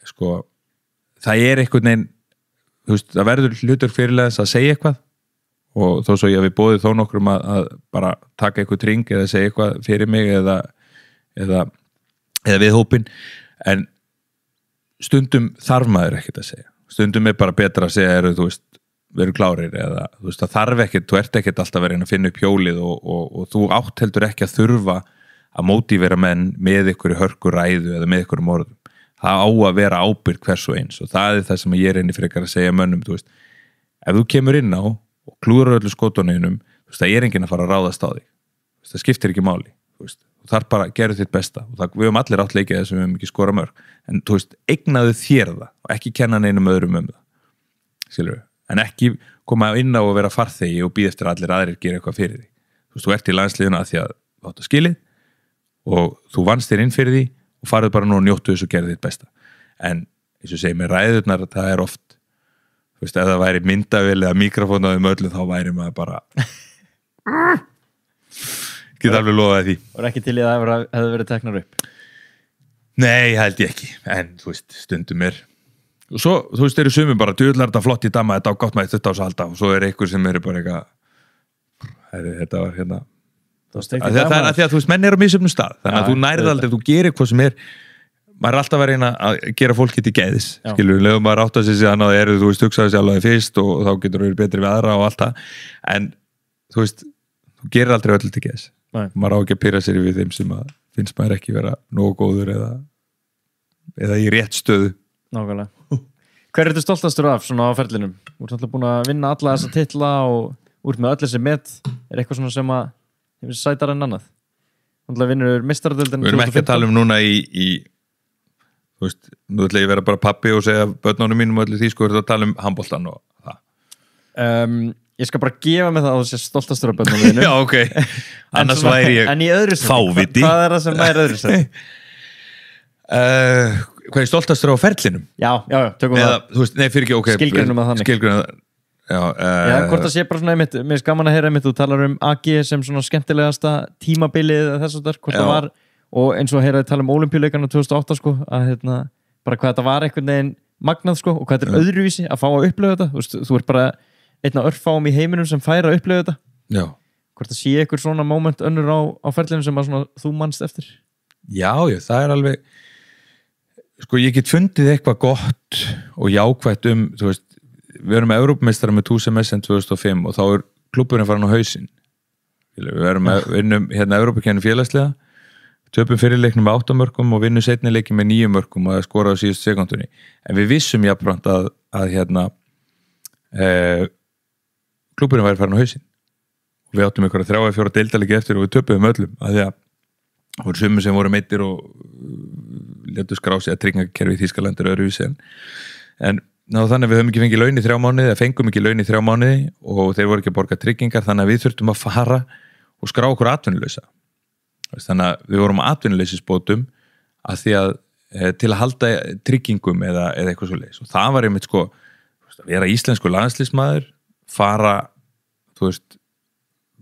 sko það er eitthvað neginn þú veist, það verður hlutur fyrirlega að segja eitthvað og þó svo ég hafi bóðið þó nokkrum að, að bara taka eitthvað tring eða segja eitthvað fyrir mig eða, eða, eða við hópin en stundum þarf maður ekkert að segja. Stundum er bara betra að segja eru, þú veist, veru klárir eða þú veist, það þarf ekkert, þú ert ekkert alltaf inn að finna upp hjólið og, og, og þú átt heldur ekki að þurfa að mótivera menn með ykkur hörku ræðu eða með ykkur morðum það á að vera ábyrg hvers og eins og það er það sem ég reynir frekar að segja mönnum þú veist, ef þú kemur inn á og klúður öllu skotunniðinum það er enginn að fara að ráðast á þig. Það skiptir ekki máli þarf bara að gera þitt besta. Það, við höfum allir átt leikið þessum við höfum ekki skora mörg. En þú veist, eignaðu þér það og ekki kenna neinum öðrum um það. Skilur en ekki koma inn á að vera farþegi og býð eftir að allir aðrir gera eitthvað fyrir því þú veist, þú ert í landsliðuna að því að þú átt að skilið og þú vannst þér inn fyrir því og farið bara nú og njóttu þess og gerði þitt besta. En eins og segi með ræðurnar það er oft þú veist, ef það væri myndavel eða mikrofón á þeim öllum þá væri maður bara get alveg lofaði því. Og ekki til í að það hefði verið teknar upp? Nei, held ég ekki, en þú veist, stundum er og svo, þú veist, eru sumir bara djúðlar þetta flott í dama, þetta á gott með þetta á salda og svo er einhver sem eru bara eitthvað þetta var hérna það, það er að því að þú veist, menn er á mísöfnum stað þannig að þú nærið aldrei, þú gerir eitthvað sem er maður er alltaf að reyna að gera fólki til geðis Já. skilur, leðum maður átt að sér síðan að eru, þú veist, sjálf að þið fyrst og þá getur þú verið betri við aðra og allt það. En þú veist, þú gerir aldrei öll til geðis Nei. maður á ekki að pyrra sér við þeim sem að finnst maður ekki vera nógu góður eða, eða í rétt stöðu. Nákvæmlega. Hver er þetta stoltastur af svona á ferlinum? Þú ert alltaf búin að vinna alla þessa titla og úr með öll þessi met. Er eitthvað sem að þú veist, nú ætla ég að vera bara pappi og segja börnunum mínum og allir því sko, við erum að tala um handbóltan og það um, Ég skal bara gefa mig það að þú sé stoltastur af bönnum þínu Já, ok, annars væri ég fáviti. Hvað er það sem er öðru sæti? uh, Hvað er stoltastur á ferlinum? Já, já, já, tökum Eða, það veist, nei, fyrir ekki, ok Skilgreinum það þannig. Skilgreinum það Já, uh, Já, hvort það sé bara svona einmitt, mér er gaman að heyra einmitt, þú talar um AG sem svona skemmtilegasta tímabilið þess að það, hvort það var og eins og að heyra að tala um olimpíuleikana 2008 sko, að hérna, bara hvað þetta var einhvern veginn magnað sko, og hvað þetta er öðruvísi að fá að upplöfa þetta, þú þú ert bara einn af örfáum í heiminum sem fær að upplöfa þetta. Já. hvort það sé einhver svona moment önnur á, á ferlinu sem að svona, þú mannst eftir? Já, já, það er alveg Sko, ég get fundið eitthvað gott og jákvætt um, veist við erum með Európmeistara með 2SMS 2005 og þá er klubburinn farin á hausinn. Við erum með, vinnum hérna Európakenni félagslega töpum fyrirleiknum með 8 mörgum og vinnum setni leiki með 9 mörgum það skora á síðust sekundunni en við vissum jafnframt að, að hérna eh, klubburinn væri farin á hausinn. Og við áttum ykkur að þrjá eða fjóra deildalegi eftir og við töpum öllum að að það voru sumur sem voru meittir og letu skrá sig að tryggingakerfi í Þískalandur öðruvísi en, en ná, þannig að við höfum ekki fengið laun í þrjá mánuði eða fengum ekki laun í þrjá mánuði og þeir voru ekki að borga tryggingar þannig að við þurftum að fara og skrá okkur atvinnuleysa þannig að við vorum atvinnuleysisbótum að því að e, til að halda tryggingum eða, eða eitthvað svo leis og það var einmitt sko vera íslensku landslýsmaður fara þú veist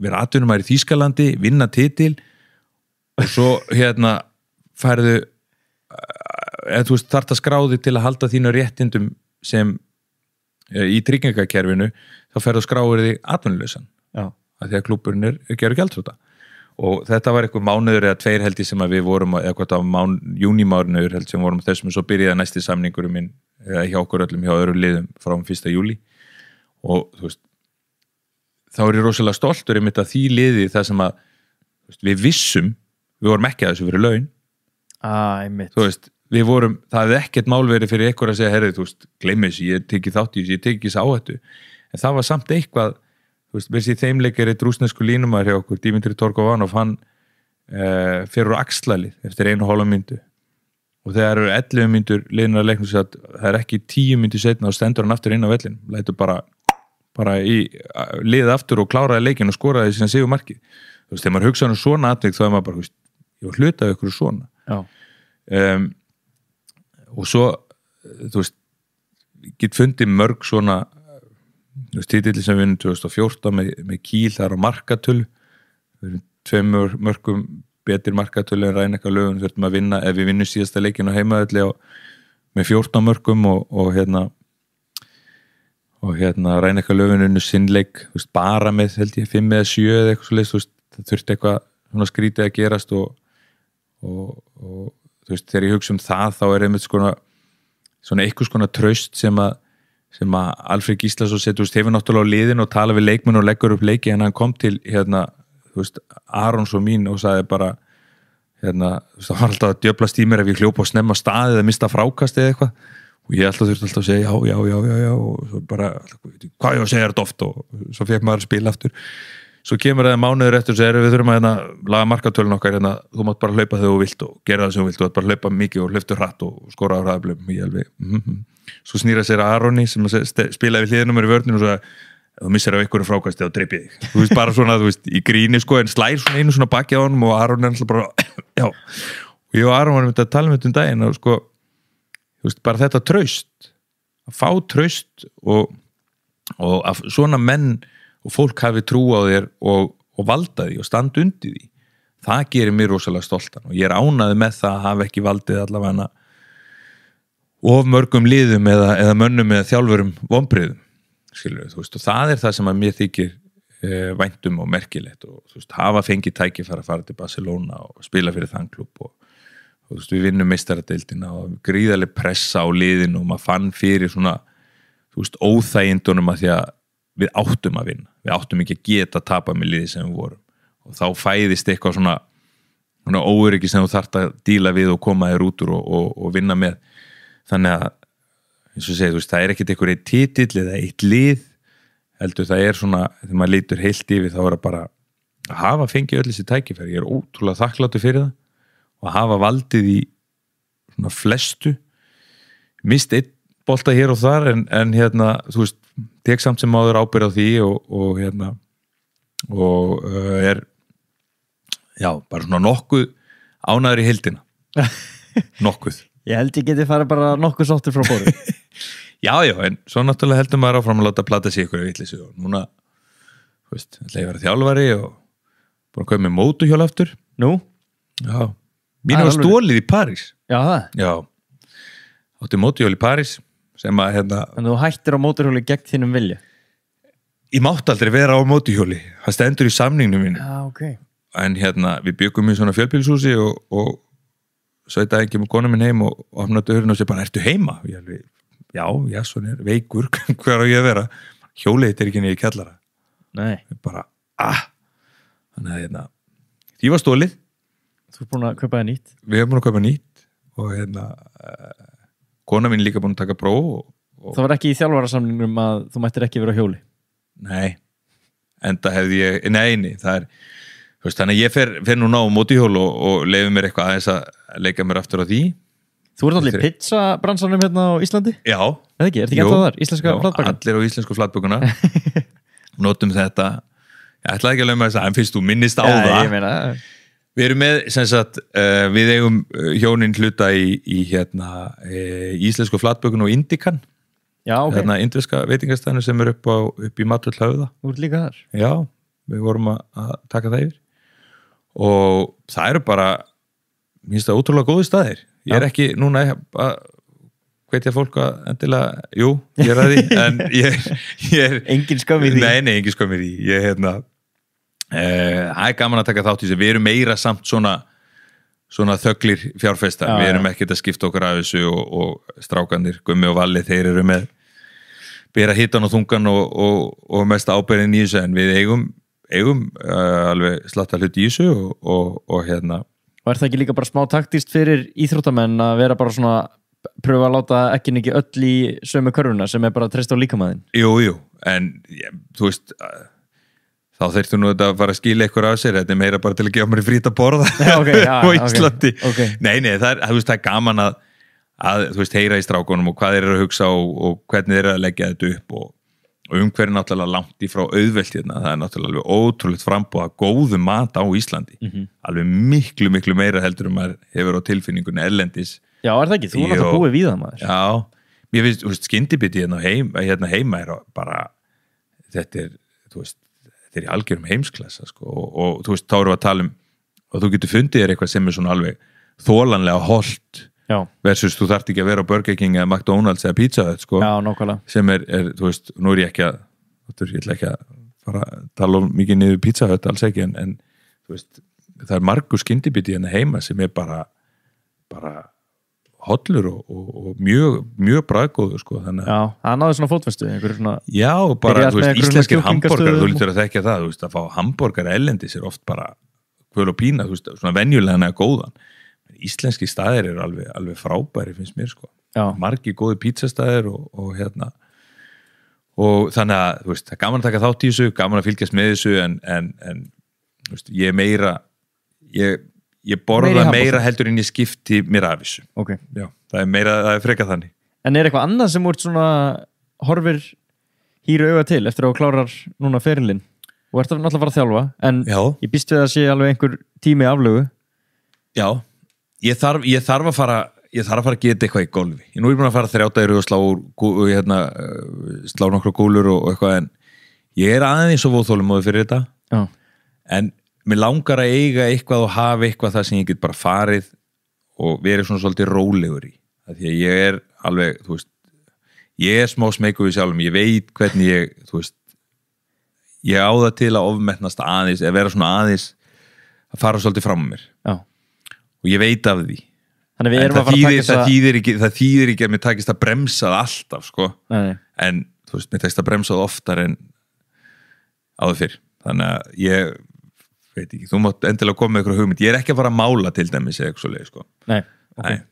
vera atvinnumæður í Þískalandi, vinna titil og svo hérna færðu eða þú veist þarft að skráði til að halda þínu réttindum sem e, í tryggingakerfinu þá ferðu skráður þig atvinnuleysan að því að klúburinn er, er gerur gjaldrúta og þetta var eitthvað mánuður eða tveir heldi sem að við vorum, eða var mán, júnimánuður held sem vorum þessum og svo byrjaði næsti samningurum minn eða hjá okkur öllum hjá öðru liðum frá um 1. júli og þú veist þá er ég rosalega stoltur einmitt að því liði það sem að veist, við vissum, við vorum ekki að þessu fyrir laun. Einmitt. Þú veist, við vorum, það hefði ekkert mál verið fyrir ykkur að segja, herrið, þú veist, gleymi þessu ég teki þátt í þessu, ég teki þessu áhættu. En það var samt eitthvað veist, við séð þeimleikir eitt rúsnesku línumæður hjá okkur, Dimitri Torgovanov hann uh, fyrir úr axlalið eftir einu hóla myndu og þegar eru 11 myndur liðnar að leiknum sér að það er ekki 10 myndur setna og stendur hann aftur inn á vellin lætur bara, bara í liðið aftur og kláraði leikin og skoraði síðan sigur markið þú veist, þegar maður hugsa um svona atvik þá er maður bara, þú veist, ég var hlutað ykkur svona. Um, og svo þú veist get fundið mörg svona þú veist, títilli sem við vinnum 2014 með, með kýl þar á markatölu. Við erum tveimur mörgum betur markatölu en ræna eitthvað lögum þurftum að vinna ef við vinnum síðasta leikin á heimaðalli með 14 mörgum og, og hérna og hérna ræna eitthvað lögum unnu sinnleik veist, bara með held ég 5 eða 7 eða eitthvað svo leist, þú veist, það þurfti eitthvað skrítið að gerast og, og, og þú veist, þegar ég hugsa um það þá er einmitt svona svona eitthvað svona traust sem að sem að Alfred Gíslason setur hefur náttúrulega á liðin og tala við leikmenn og leggur upp leiki en hann kom til hérna, veist, Arons og mín og sagði bara hérna, veist, það var alltaf að djöblast í mér ef ég hljópa og snemma staðið eða mista frákast eða eitthvað. Og ég alltaf þurfti alltaf að segja já, já, já, já, já. Og svo bara, hvað ég að segja þetta oft og svo fekk maður að spila aftur. Svo kemur það mánuður eftir og segir við þurfum að hérna, laga markatölun okkar hérna, þú mátt bara hlaupa þegar þú vilt og gera það sem þú vilt. Mátt bara hlaupa mikið og hlöftu hratt og skora á hraðablum mm -hmm. Svo snýra sér að Aroni sem spilaði við hliðinum í vörninu og svo að þú missir af einhverju frákasti þá dreipið þig. Þú veist bara svona, þú veist, í gríni sko en slær svona einu svona baki á honum og Aron er alltaf bara, já. Og ég og Aron varum þetta að tala um þetta um daginn og sko, þú veist, bara þetta traust að fá traust og, og að svona menn og fólk hafi trú á þér og, og valda því og standa undir því það gerir mér rosalega stoltan og ég er ánaði með það að hafa ekki valdið allavega of mörgum liðum eða, eða mönnum eða þjálfurum vonbriðum skilur veist og það er það sem að mér þykir e, væntum og merkilegt og veist hafa fengið tækifæra að fara til Barcelona og spila fyrir þann klub og þú veist við vinnum meistaradeildina og gríðarlega pressa á liðin og maður fann fyrir svona óþægindunum að því að við áttum að vinna, við áttum ekki að geta að tapa með liði sem við vorum. Og þá fæðist eitthvað svona, svona óöryggi sem þú þarft að díla við og koma þér út úr og, og, og vinna með þannig að eins og segið, það er ekkert einhverju titill eða eitt lið heldur það er svona, þegar maður lítur heilt yfir þá er það bara að hafa fengið öll þessi tækifæri, ég er ótrúlega þakkláttu fyrir það og að hafa valdið í svona flestu. Mist einn bolta hér og þar en, en hérna, þú veist tek samt sem áður ábyrð á því og, og hérna og uh, er já, bara svona nokkuð ánæður í hildina nokkuð Ég held ég geti farið bara nokkuð sáttur frá bóru Já, já, en svo náttúrulega heldur maður áfram að láta plata sig ykkur vitleysu og núna, þú veist, ætla ég að vera þjálfari og búin að koma með mótuhjól aftur. Nú? Já. Mínu var stólið í París. Já, það Já. Átti mótuhjól í París sem að, hérna, En þú hættir á móturhjóli gegn þínum vilja ég mátt aldrei vera á mótuhjóli. Það stendur í samningnum mínu. Já, ok En hérna, sveita ekki með konu minn heim og opnaði dörrinn og sé bara, ertu heima? Ég alveg, já, já, svona er veikur, hver á ég að vera? Hjólið þetta er ekki niður í kjallara. Nei, bara, ah þannig að hérna, því var stólið þú er búin að kaupa það nýtt við hefum búin að kaupa nýtt og hérna uh, kona er líka búin að taka próf og, og Það var ekki í þjálfarasamlingum að þú mættir ekki vera hjóli nei, enda hefði ég nei, nei, það er veist, þannig að ég fer, fer núna á mótihjól og, og leiði mér eitthvað aðeins að leika mér aftur á því. Þú ert allir í pizzabransanum hérna á Íslandi? Já, Eða ekki, er þetta ekki alltaf þar? Íslenska já, flatbakan allir á íslensku flatbökuna. Notum þetta. Ég ætlaði ekki að lögum að þess að en fyrst þú minnist á það. ég meina Við erum með, sem sagt, uh, við eigum uh, hjónin hluta í, í hérna, uh, íslensku flatbökun og Indikan, Já, ok, hérna indveska veitingastæðinu sem er upp, á, upp í Matvöld höfða. þú ert líka þar. Já, við vorum að, að taka það yfir. Og það eru bara, mér finnst það ótrúlega góði staðir. Ég er ekki núna að hvetja fólk að endilega, jú, ég er að því, en ég, er- ég er, Engin skam í Nei, nei, engin skömmir í Ég, hérna eh, Það er gaman að taka þátt í þessu. Við erum meira samt svona svona þöglir fjárfestar. Já, Við erum ekkert að skipta okkur af þessu og, og strákanir, Gummi og Valli þeir eru með bera hittan og þungan og, og, og mest ábyrðin í þessu en við eigum, eigum uh, alveg slatta hlut í þessu og, og, og hérna. Og er það ekki líka bara smá taktist fyrir íþróttamenn að vera bara svona pröfa að láta ekki ekki öll í sömu körfuna sem er bara að treysta á líkamæðin Jú, jú, en ég, þú veist uh, þá þurftu nú þetta að fara að skila eitthvað af sér, þetta er meira bara til að gefa mér frýt að borða Já, ok, já, á Íslandi. ok. Nei, nei, það er, veist, það er gaman að, að þú veist, heyra í strákunum og hvað þeir eru að hugsa og, og hvernig þeir eru að leggja þetta upp og, og umhverju náttúrulega langt í frá auðvelt hérna, það er náttúrulega alveg ótrúlegt frambúð að góðu mat á Íslandi. Mhm. alveg miklu, miklu meira heldur um að hefur á tilfinningunni erlendis. Já, er það ekki? Þú er alltaf búið við það maður. Já, mér finnst, þú veist, skyndibiti hérna, heim, hérna heima er bara þetta er, þú veist þetta er í algjörum heimsklassa sko, og, og þú veist, þá erum við að tala um og þú getur fundið þér eitthvað sem er svona alveg þólanlega holt Já, versus þú þarft ekki að vera á Burger King eða McDonalds eða Pizza Hut sko, sem er, er, þú veist, nú er ég ekki að þú veist, ég ætla ekki að fara að tala mikið niður Pizza Hut, alls ekki en, en þú veist, það er margur skyndibiti hérna heima sem er bara bara hollur og, og, og mjög, mjög bræðgóður sko, þannig að Já, það náði svona fótvestu svona Já, bara, þú veist, íslenskir hambúrgar, þú lítur að þekka það, þú veist, að fá hambúrgar ellendis er oft bara pöl og pína, þú veist, svona venjulegana góðan íslenski staðir eru alveg, alveg frábæri finnst mér sko. Já. margi góði pítsastæðir og, og hérna. Og þannig að veist, það er gaman að taka þátt í þessu gaman að fylgjast með þessu en, en, en veist, ég er meira ég, ég borða meira heldur en ég skipti mér af þessu. Ok. Já, það er meira, það er freka þannig. En er eitthvað annað sem úr svona horfir hýru auga til eftir að þú klárar núna ferilinn? Og ert að náttúrulega fara að þjálfa en Já. ég býst við að sé alveg einhver tími aflögu. Já, ég þarf, ég þarf að fara ég þarf að fara að geta eitthvað í golfi ég nú er búin að fara þrjátaður og slá, gú- hérna, uh, slá nokkru gúlur og, og eitthvað en ég er aðeins og vóþólumóði fyrir þetta. Já, en mér langar að eiga eitthvað og hafa eitthvað það sem ég get bara farið og verið svona svolítið rólegur í. Af því að ég er alveg veist, ég er smá smeyku við sjálfum. Ég veit hvernig ég veist, ég á það til að ofmetnast aðeins, eða vera svona aðeins að fara svolítið fram mér og ég veit af því Þannig við erum það að fara að taka það, þýðir ekki, það þýðir ekki að mér takist að bremsa það alltaf sko. En þú veist, mér takist að bremsa það oftar en áður fyrr þannig að ég veit ekki, þú mátt endilega koma með eitthvað hugmynd ég er ekki að fara að mála til dæmis eða eitthvað svoleiðis, sko. nei. ok. Nei.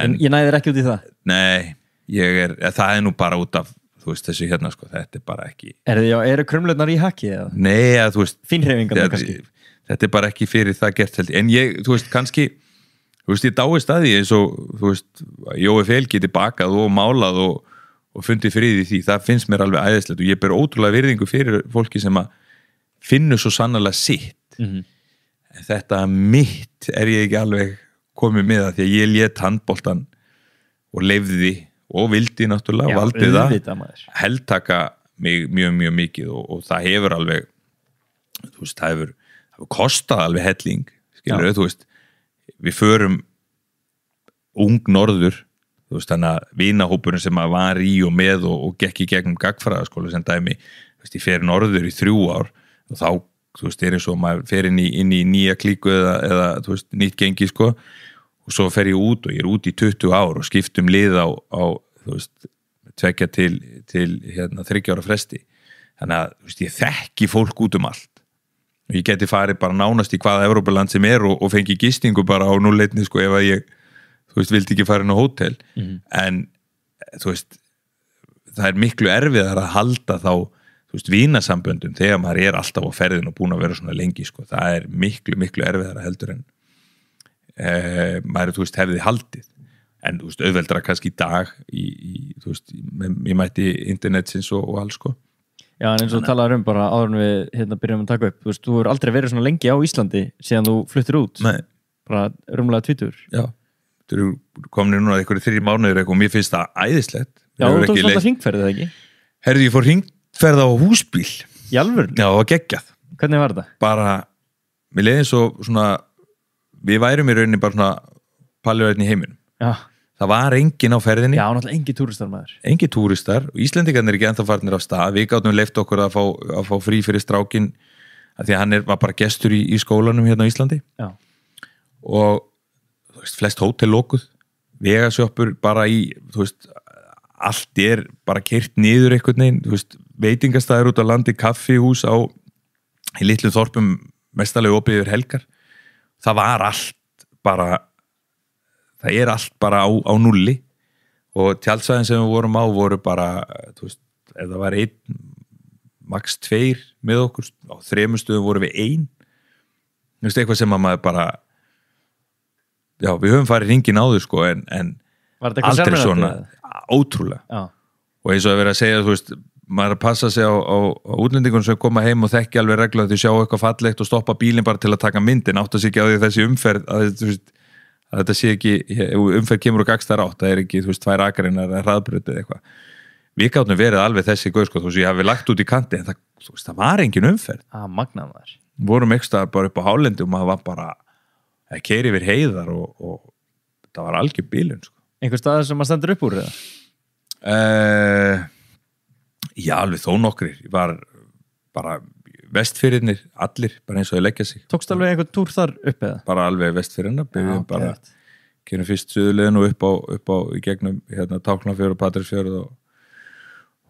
En ég næðir ekki út í það nei, ég er, það er nú bara út af veist, þessu hérna, sko, þetta er bara ekki Er þið, já, eru krumlunar í haki eða? nei, að þú veist Fínhreyfingarnar kannski þetta, þetta er bara ekki fyrir það gert held en ég, þú veist, kannski þú veist, ég dáist að því eins og þú veist, Jói Fel geti bakað og málað og, og fundið frið í því það finnst mér alveg æðislegt og ég ber ótrúlega virðingu fyrir fólki sem að finnur svo sannlega sitt Mhm. en þetta mitt er ég ekki alveg komið með það því að ég lét handboltan og leifði og vildi náttúrulega, Já, valdi það maður. heldtaka mig mjög mjög mikið og, og það hefur alveg þú veist, það hefur kostað alveg helling, skilur þú veist. Við förum ung norður þú veist, þannig að vinahópurinn sem að var í og með og, og gekk í gegnum gagfræðaskóla sem dæmi, þú veist, ég fer norður í þrjú ár og þá, þú veist, er eins og maður fer inn í, inn í nýja klíku eða, eða þú veist, nýtt gengi, sko. Og svo fer ég út og ég er út í 20 ár og skiptum lið á, á þú veist, tvekja til, til hérna, þryggjára fresti. Þannig að þú veist, ég þekki fólk út um allt ég geti farið bara nánast í hvaða Evrópuland sem er og, og fengi gistingu bara á núleitni sko ef að ég þú veist, vildi ekki fara inn á hótel. En þú veist það er miklu erfiðar að halda þá þú veist, vínasamböndum þegar maður er alltaf á ferðin og búin að vera svona lengi sko, það er miklu, miklu erfiðar heldur en eh, maður, þú veist, hefði haldið. En þú veist, auðveldra kannski í dag í, í þú veist, ég mætti internetsins og, og alls sko Já, en eins og talaður um bara áður en við hérna byrjum að taka upp Þú veist, þú hefur aldrei verið svona lengi á Íslandi síðan þú fluttir út. Nei, bara rúmlega tvítur já, þú eru komin núna einhverju þrjir mánuður eitthvað og mér finnst það æðislegt. Já, þú tókst alltaf eða ekki? Herði, ég fór hringferð á húsbíl. Í alvörn? Já, það var geggjað. Hvernig var þetta? bara, mér leiði eins og svona, við værum í rauninni bara svona paljurætni í heiminum. Já, það var engin á ferðinni, já náttúrulega engi túristar maður. Engin túristar og Íslendingarnir er ekki ennþá farnir af stað. Við gáttum leift okkur að fá, að fá frí fyrir strákin að því að hann er, var bara gestur í, í skólanum hérna á Íslandi. Já, og veist, flest hótel lókuð vegasjóppur bara í þú veist, allt er bara keirt niður einhvern veginn, þú veist, veitingastæður út á landi, kaffihús á í litlum þorpum mestalegu opið yfir helgar. Það var allt bara það er allt bara á, á nulli og tjálsæðin sem við vorum á voru bara, þú veist, ef það var einn max tveir með okkur, á þremur stöðum voru við ein. Þú veist, eitthvað sem að maður bara já, við höfum farið ringin áður sko en, en aldrei svona ótrúlega. Já, og eins og að vera að segja, þú veist maður að passa sig á, á, á útlendingun sem koma heim og þekki alveg regla að þau sjá eitthvað fallegt og stoppa bílinn bara til að taka myndin átt að sé ekki á því þessi umferð að, veist, að þetta sé ekki, umferð kemur og gagst þar átt, það er ekki, þú veist, tvær akarinnar eða hraðbröð eða eitthvað við gáttum verið alveg þessi gauð, sko, þú veist, ég hafi lagt út í kanti en það, þú veist, það var engin umferð að magnað maður vorum ekstra bara upp á hálendi og maður var bara að keiri yfir heiðar og, og það var algjör bílun sko. Einhver staður sem maður stendur upp úr eða? uh, já, alveg þó nokkrir ég var bara vestfyrirnir, allir, bara eins og þau leggja sig. Tókst alveg einhver túr þar upp eða? bara alveg vestfyrirna byrjuðum bara, kynum fyrst suðulegin og upp á, upp á í gegnum hérna, Táknafjörð og Patrísfjörð og,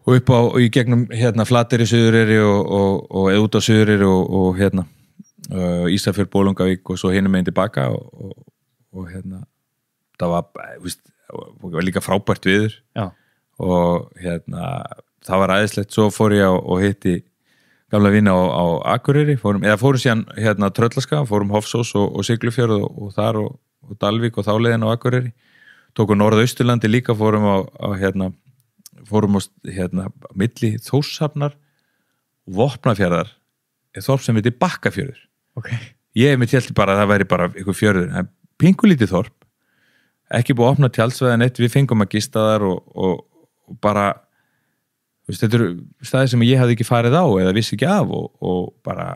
og upp á í gegnum hérna Flateri suðuriri og, og, og út á suðuriri og, og hérna uh, Ísafjörð, Bólungavík og svo hinum einn tilbaka og, og, og hérna það var, það var líka frábært viður Já, og hérna það var aðeinslegt, svo fór ég og hitti gamla vina á, á Akureyri fórum, eða fórum síðan hérna Tröllaska fórum Hofsós og, og Siglufjörð og, og þar og, og Dalvík og þáleiðin á Akureyri. Tókum Norðausturlandi líka fórum á, á hérna fórum á hérna milli Þórshafnar og Vopnafjörðar er þorp sem heitir Bakkafjörður. Ok. Ég mitt held bara að það væri bara ykkur fjörður, en pingulítið þorp. Ekki búið að opna tjálsveðan eitt við fengum að gista þar og, bara veist, þetta eru staði sem ég hafði ekki farið á eða vissi ekki af og, og bara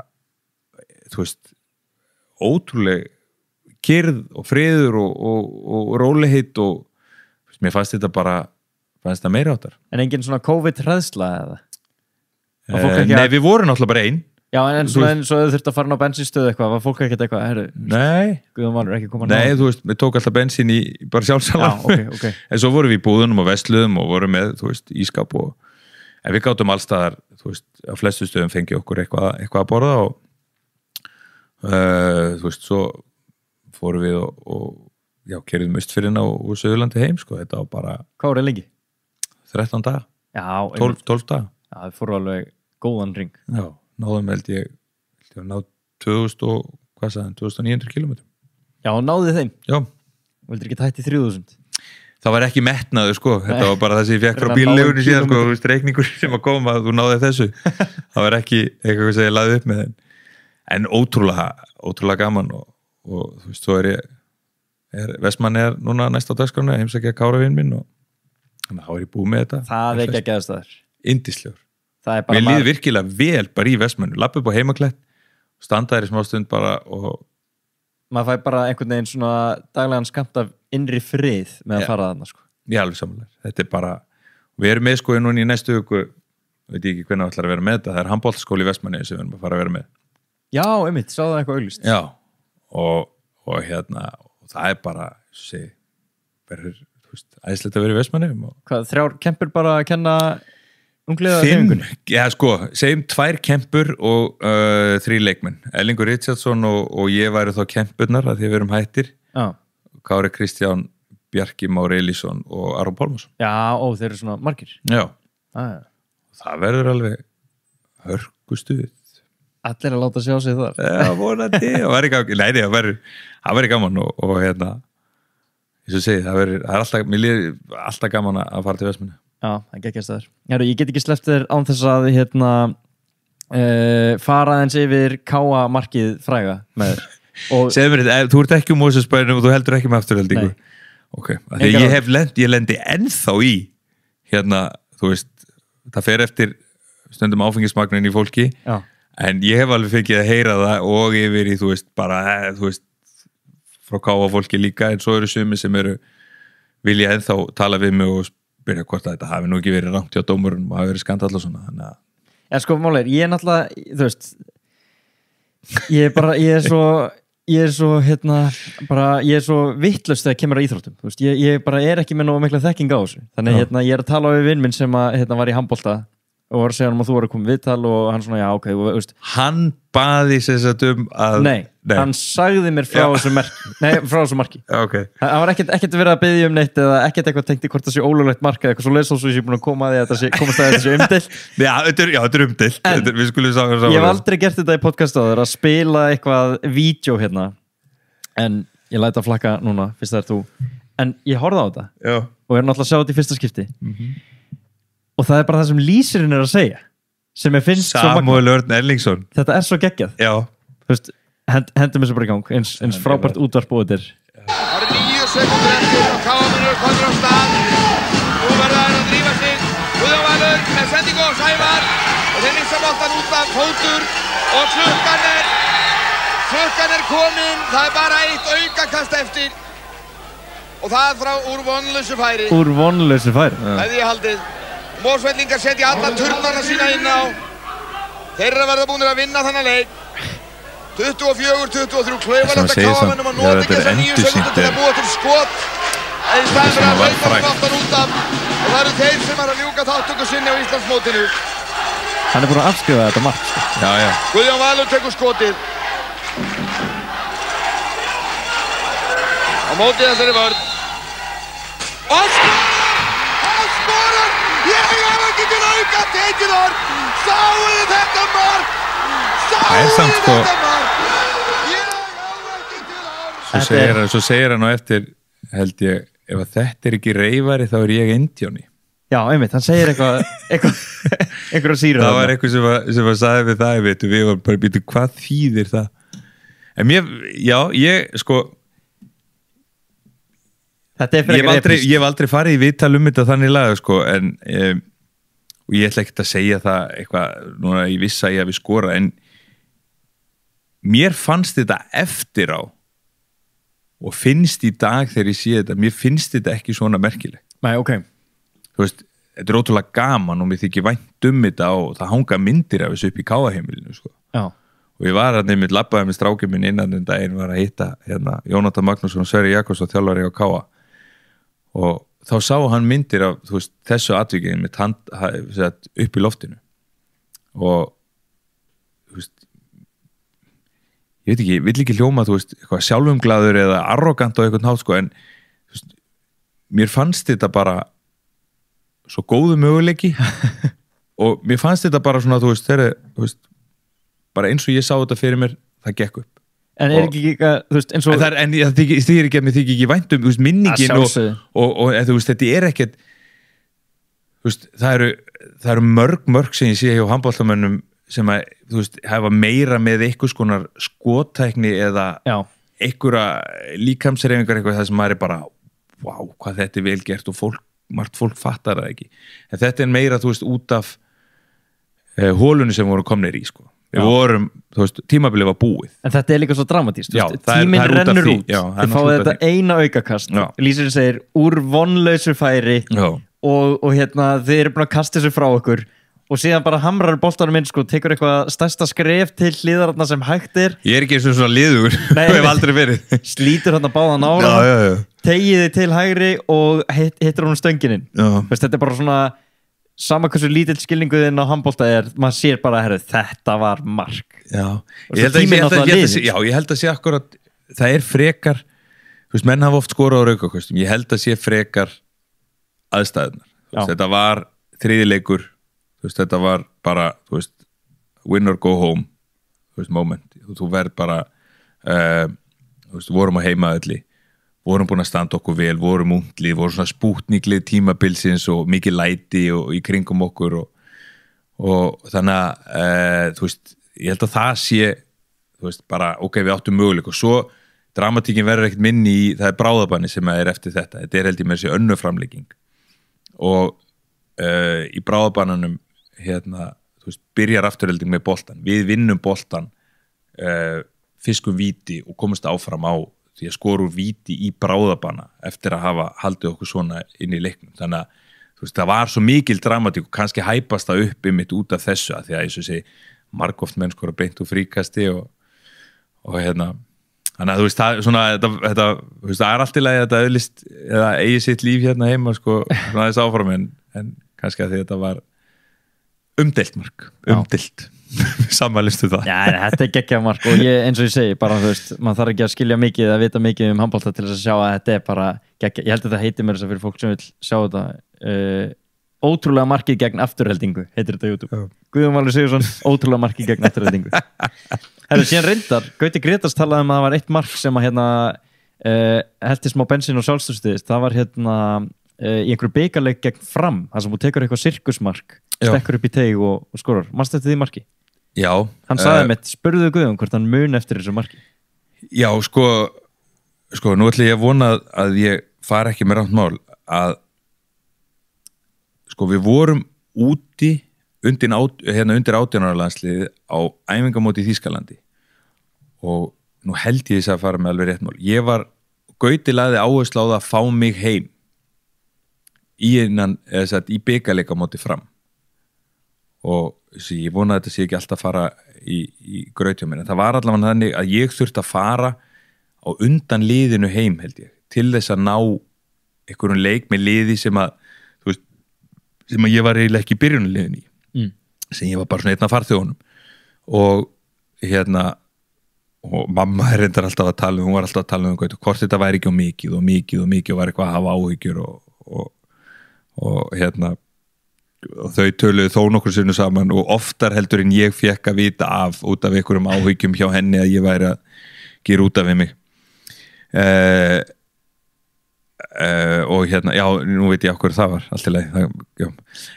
þú veist ótrúleg kyrð og friður og, og, og rólihitt og veist, mér fannst þetta bara fannst þetta meira áttar En engin svona COVID-hræðsla eða? Eh, ekki að- Nei, við vorum náttúrulega bara einn Já, en, og þau þurft að fara inn á bensinstöðu eitthvað, var fólk ekkert eitthvað, herru, Nei, Guðan Valur ekki koma nei, þú veist, við tók alltaf bensín í bara Já, sjálfsalan ok, ok. En svo vorum við í búðunum og vestluðum og vorum með, þú veist, ískap og en við gátum allstaðar, þú veist á flestu stöðum fengi okkur eitthvað, eitthvað að borða og uh, þú veist, svo fórum við og, og já, kerðum östfyrirna og, og Söðurlandi heim, sko, þetta var bara Hvað voru lengi? 13 daga, Já, 12, 12 daga. Já, það fóru alveg góðan ring já, náðum held ég held ég að ná 2000 og, hvað sagði, 2900 km Já, náðið þeim, já, vildur ekki tætti 3000 það var ekki metnaður sko, þetta var bara það sem ég fekk frá bíllegunni á síðan sko, kílómetra. þú veist, reikningur sem að koma þú náði þessu, það var ekki eitthvað sem ég laði upp með en ótrúlega, ótrúlega gaman og, og þú veist, svo er ég er, Vestmann er núna næst á dagskránu heimsækja Kára vinn minn og að þá er ég búið með þetta. Það er ekki að geðast þar. Indislegur, mér maður- líður virkilega vel bara í Vestmannu, lappa upp á heimaklætt standaðir í smá stund bara og maður fæ bara einhvern veginn svona daglegan skamt af innri frið með að Já. fara þarna sko. er alveg samanlega, þetta er bara við erum með sko núna í næstu hugu veit ég ekki hvernig ætlar að vera með þetta það er handbóltskóli í Vestmanni sem við erum að fara að vera með Já, einmitt, sá það eitthvað auglist Já, og, og hérna og það er bara sé, verður, þú veist, æðislegt að vera í Vestmanni og Hvað, þrjár kempur bara að kenna ungliða hreyfingunni? já sko segjum tvær kempur og uh, þrý leikmenn, Ellingur Richardsson og, og ég væri þá kempurnar að því við erum hættir Já, Kári Kristján, Bjarki Már Elísson og Aron Pálmarsson. Já, ó, þeir eru svona margir. Já, ah, það verður alveg hörkustuð Allir að láta sjá sig þar. Já, vonandi, það væri gaman Nei, nei, það það væri gaman og, og hérna eins og segi, það það er alltaf, mér líður alltaf gaman að fara til Vestmanni Já, það gekkjast þar. Heru, Ég get ekki sleppt þér án þess að hérna, uh, fara eins yfir káa markið fræga með þér og Segðu mér þetta, ef þú ert ekki um Mósusbænum og þú heldur ekki með afturheldingu? Nei. Ok, af því Engar að ég hef lend, ég lendi ennþá í hérna, þú veist það fer eftir stundum áfengismagnin í fólki Já, en ég hef alveg fengið að heyra það og yfir í, þú veist, bara eh, þú veist, frá káa fólki líka en svo eru sumi sem eru vilja ennþá tala við mig og spyrja hvort að þetta hafi nú ekki verið rangt hjá dómurinn og hafi verið skandall og svona þannig að en sko málega, ég er náttúrulega þú veist ég er bara, ég er svo ég er svo, hérna, bara ég er svo vittlust þegar kemur að íþróttum veist, ég, ég bara er ekki með nógu mikla þekking á þessu. Þannig Já. hérna, ég er að tala við vinn minn sem að, hérna, var í handbolta og var að segja hann að þú voru að koma viðtal og hann svona, já, ok, veist. Hann baði sér satt um að nei, hann sagði mér frá þessu marki nei, frá þessu marki. Já, ok, Það var ekkert, ekkert verið að byggja um neitt eða ekkert eitthvað tengt í hvort það sé ólulegt marka eitthvað svo leys og ég er búin að koma að því að þetta sé, komast að þetta sé umdelt já, þetta er, saman Ég hef aldrei gert þetta í podcast áður að spila eitthvað vídeo hérna. En ég læta að flakka núna fyrst það er þú. En ég horfði á þetta. Já, og er náttúrulega og það er bara það sem lýsirinn er að segja sem ég finnst Samuel Örn Erlingsson. Þetta er svo geggjað. Já, Þú veist, hend, hendum þessu bara í gang. Eins, eins frábært útvarp og þetta er. Það eru nýju sekundur eftir og Káaminn er konur á stað. Nú verða þær að drífa sig. Guðjón Valur með sendingu á Sævar. Og þeir missa boltan út af fótur og klukkan er, klukkan er komin. Það er bara eitt aukakast eftir. Og það frá úr vonlösu færi. úr vonlösu færi. Hefði ég haldið. Mósvellingar setja alla turnarna sína inn á. Þeirra verða búin að vinna þannan leik. 24-23, klöyfalegt að káða mennum að nota ekki þessar nýju segundu til að búa til skot. En það er að hlaupa um aftan út af og það eru þeir sem er að ljúka þáttöku sinni á Íslandsmótinu. Hann er búin að afskrifa þetta margt. Sko. Já, já. Guðjón Valur tekur skotið. Á mótið þessari vörð. Og skot! Ég hef ekki til auka tekið orð! Þetta mark! Það er Sáuðu samt sko- þetta mark! Ég hef ekki til orð! svo Þetta segir, hann, svo segir hann á eftir held ég, ef þetta er ekki reyfari þá er ég indjóni Já, einmitt, hann segir eitthvað eitthvað, síru það var eitthvað sem að, sem að sagði við það veitu, við varum bara býtu hvað þýðir það en mér, já, ég sko, Þetta er fyrir hef aldrei, ég hef aldrei farið í viðtal um þetta þannig laga sko, en um, og ég ætla ekkert að segja það eitthvað, núna ég vissi að ég hefði skora en mér fannst þetta eftir á og finnst í dag þegar ég sé þetta, mér finnst þetta ekki svona merkileg Nei, ok. Þú veist, þetta er ótrúlega gaman og mér þykir vænt um þetta og það hanga myndir af þessu upp í káaheimilinu sko. Já, og ég var að nefnir labbaði með strákið minn innan en daginn var að hitta hérna, Jónatan Magnússon og Sverri Jakobsson þjálfari á káa og þá sá hann myndir af veist, þessu atvikið með hand, ha- sett, upp í loftinu. Og veist ég veit ekki, ég vill ekki hljóma veist, sjálfumglaður eða arrogant á eitthvað nátt sko en mér fannst þetta bara svo góðu möguleiki. Og mér fannst þetta bara svona þeirri, bara eins og ég sá þetta fyrir mér, það gekk upp en er ekki ekki, þú veist, eins og en það er, en það þykir ekki að mér þykir ekki vænt um þú veist, minningin Að og, og, og, og þú veist, þetta er ekkert þú veist, það eru það eru mörg mörg sem ég sé hjá handbóltamönnum sem að, þú veist, hafa meira með einhvers konar skotækni eða einhverja líkamsreifingar eitthvað það sem maður er bara wow, hvað þetta er vel gert og fólk, margt fólk fattar það ekki. En þetta er meira, þú veist, út af eh, hólunni sem voru komnir í sko. Við vorum, þú veist, tímabilið var búið. En þetta er líka svo dramatíst þú veist, Tíminn rennur því. út. Já, Þið fáið þetta eina aukakast. Já. Lýsir segir úr vonlausu færi. Og, og hérna þið eru búin að kasta þessu frá okkur. Og síðan bara hamrar boltanum inn sko, tekur eitthvað stærsta skref til hlýðararna sem hægt er. Ég er ekki eins og svona liður slítur hann að báða nára Já, já, já, tegið þið til hægri og hit, hittir hún stönginin já. Veist, þetta er bara svona sama hversu lítill skilninguðinn á handbolta er maður sér bara, herru, þetta var mark. Já. Ég held ég held ég sé- Já, ég held að sé akkurat það er frekar þú veist, menn hafa oft skorað á raukakostum ég held að sé frekar aðstæðunar veist, þetta var þriðileikur þú veist, þetta var bara win or go home moment. Þú verð bara uh, þú veist, vorum á heimaðalli vorum búin að standa okkur vel, vorum unglið vorum svona spútniklið tímabilsins og mikið læti og í kringum okkur og, og þannig að uh, þú veist, ég held að það sé þú veist, bara, ok, við áttum möguleik og svo dramatíkin verður ekkert minni í það er bráðabanni sem er eftir þetta. Þetta er held ég með þessi önnu framlegging og uh, í bráðabannanum hérna, þú veist, byrjar afturhelding með boltan, við vinnum boltan uh, fiskum víti og komumst áfram á því að skoru víti í bráðabanna eftir að hafa haldið okkur svona inn í leiknum. Þannig að veist, það var svo mikil dramatík og kannski hæpast það upp ymitt út af þessu að því að og sé margóft menn skora beint úr fríkasti og, og hérna þannig að þú veist, það, svona, þetta, þetta, veist, það er allt í lagi að þetta auðlist eða eigi sitt líf hérna heima sko, svona þess áfram en, en kannski að því þetta var umdelt mark, umdelt samanlistu það Já, þetta er geggja mark og ég, eins og ég segi, bara þú veist maður þarf ekki að skilja mikið eða vita mikið um handbólta til þess að sjá að þetta er bara geggja ég held að þetta heiti mér þess að fyrir fólk sem vil sjá þetta uh, ótrúlega markið gegn afturheldingu, heitir þetta á YouTube Já. Guðjón Valur Sigursson, ótrúlega markið gegn afturheldingu Herru, síðan reyndar, Gauti Gretars talaði um að það var eitt mark sem að hérna uh, heldi smá bensin og sjálfstöðstíðist það var hérna uh, í einhverju byggarleik gegn fram, það sem þú tekur eitthvað sirkusmark. Stekkur upp í teig og, og skorar, mannst þetta því marki? Já, Hann sagði eh, mitt, spurðu Guðjón hvort hann mun eftir þessu marki. Já, sko, sko, nú ætla ég að vona að ég fara ekki með rátt mál að sko, við vorum úti undir, át, hérna, undir átjánarlandsliði á æfingamóti í Þýskalandi. Og nú held ég þess að fara með alveg rétt mál. Ég var, Gauti laði áherslu á það að fá mig heim í í byggarleika móti fram og þessi, ég vona að þetta sé ekki alltaf að fara í, í grautjum en það var allavega þannig að ég þurfti að fara á undan liðinu heim held ég, til þess að ná einhverjum leik með liði sem að veist, sem að ég var eiginlega ekki í byrjunuliðin í Mm. sem ég var bara svona einn af farþjóðunum og hérna og mamma er reyndar alltaf að tala um hún var alltaf að tala um Gauta, hvort þetta væri ekki á mikið og mikið og mikið og var eitthvað að hafa áhyggjur og, og, og hérna og þau töluðu þó nokkur sinni saman og oftar heldur en ég fekk að vita af út af einhverjum áhyggjum hjá henni að ég væri að gera út af mig. Uh, uh, og hérna já, nú veit ég okkur það var allt í leið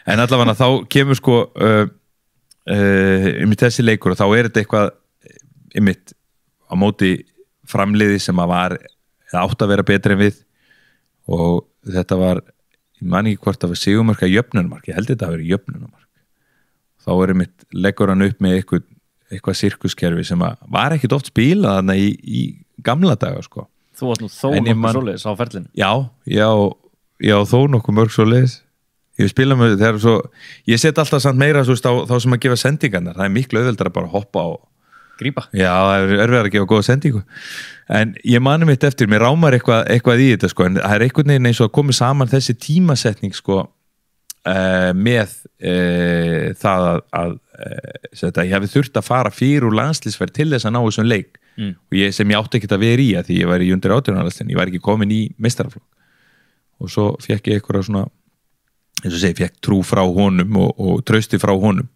en allavega þá kemur sko um þessi leikur og þá er þetta eitthvað ymitt á móti framliði sem að var átt að vera betri en við. Og þetta var ég man ekki hvort það var sigumarka jöfnunmark ég held þetta að vera jöfnunmark þá er ymitt leggur hann upp með eitthvað, eitthvað sirkuskerfi sem að var ekkit oft spilað þarna í, í gamla daga sko. Þú varst nú þó En nokkuð svoleiðis á ferlinu já, já, já þó nokkuð mörg svo leiðis ég spila með þegar svo ég set alltaf samt meira svo, veist, á, þá sem að gefa sendingarnar. Það er miklu auðveldar að bara hoppa á Grípa. Já, það er erfið að gefa góða sendingu. En ég mani mitt eftir, mér rámar eitthvað, eitthvað í þetta sko, en það er einhvern veginn eins og að komi saman þessi tímasetning sko uh, með uh, það að, að uh, ég hefði þurft að fara fyrir úr landslýsferð til þess að ná þessum leik. Mm. ég, sem ég átti ekkert að vera í að því ég var í undir átjörnarlastin, ég var ekki komin í meistaraflokk. Og svo fekk ég eitthvað svona eins og segi, fekk trú frá honum og, og trausti frá honum.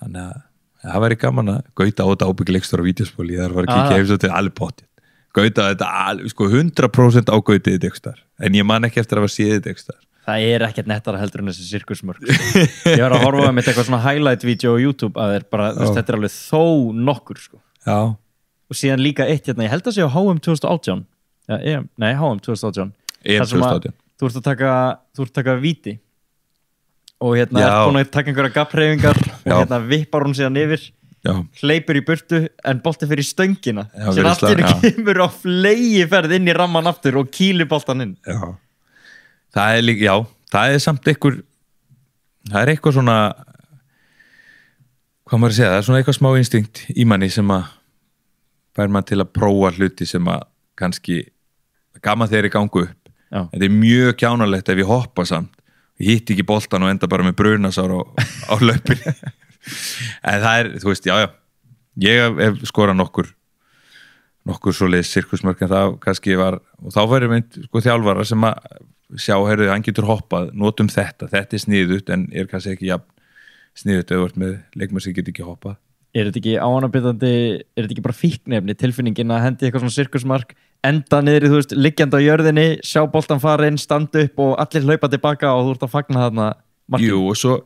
Þannig að það væri gaman að gauta á þetta ábyggilegstur á vídeospóli þar var Ah. kíkja hefst til alveg potið gauta þetta alveg, sko 100% á gautið þetta ekstar, en ég man ekki eftir að hafa séð þetta ekstar Það er ekkert nettara heldur en þessi sirkusmörk sko. Ég var að horfa með eitthvað svona highlight-vídeó á YouTube að þeir bara, Já. þetta er alveg þó nokkur sko. já, og síðan líka eitt hérna, ég held að sé á HM 2018 ja, nei, HM 2018 EM Þar sem að 2018. Þú ert að taka, þú ert að taka víti og hérna er búin að taka einhverja gapreifingar og hérna vippar hún síðan yfir já, hleypur í burtu en bolti fyrir stöngina. Já, sem allir kemur á flegi ferð inn í ramman aftur og kýlir boltan inn. Já. Það er líka, já, það er samt einhver það er eitthvað svona hvað maður að segja, það er svona eitthvað smá instinkt í manni sem að fær mann til að prófa hluti sem að kannski gaman þegar ég gangu upp. Já. þetta er mjög kjánalegt ef ég hoppa samt ég hitt ekki boltan og enda bara með brunasár á, á löpin en það er, þú veist, já, já. Ég hef- skorað nokkur nokkur svoleiðis sirkusmörk en það kannski var, og þá verður mynd sko þjálfara sem að sjá, heyrðu, hann getur hoppað, notum þetta, þetta er sniðut en er kannski ekki jafn sniðut ert með leikmur sem getur ekki hoppað. Er þetta ekki ánabitandi, er þetta ekki bara fíknefni tilfinningin að hendi eitthvað svona sirkusmark enda niður í, þú veist, liggjandi á jörðinni sjá boltan fara inn, standa upp og allir hlaupa tilbaka og þú ert að fagna þarna markinu. Jú, og svo,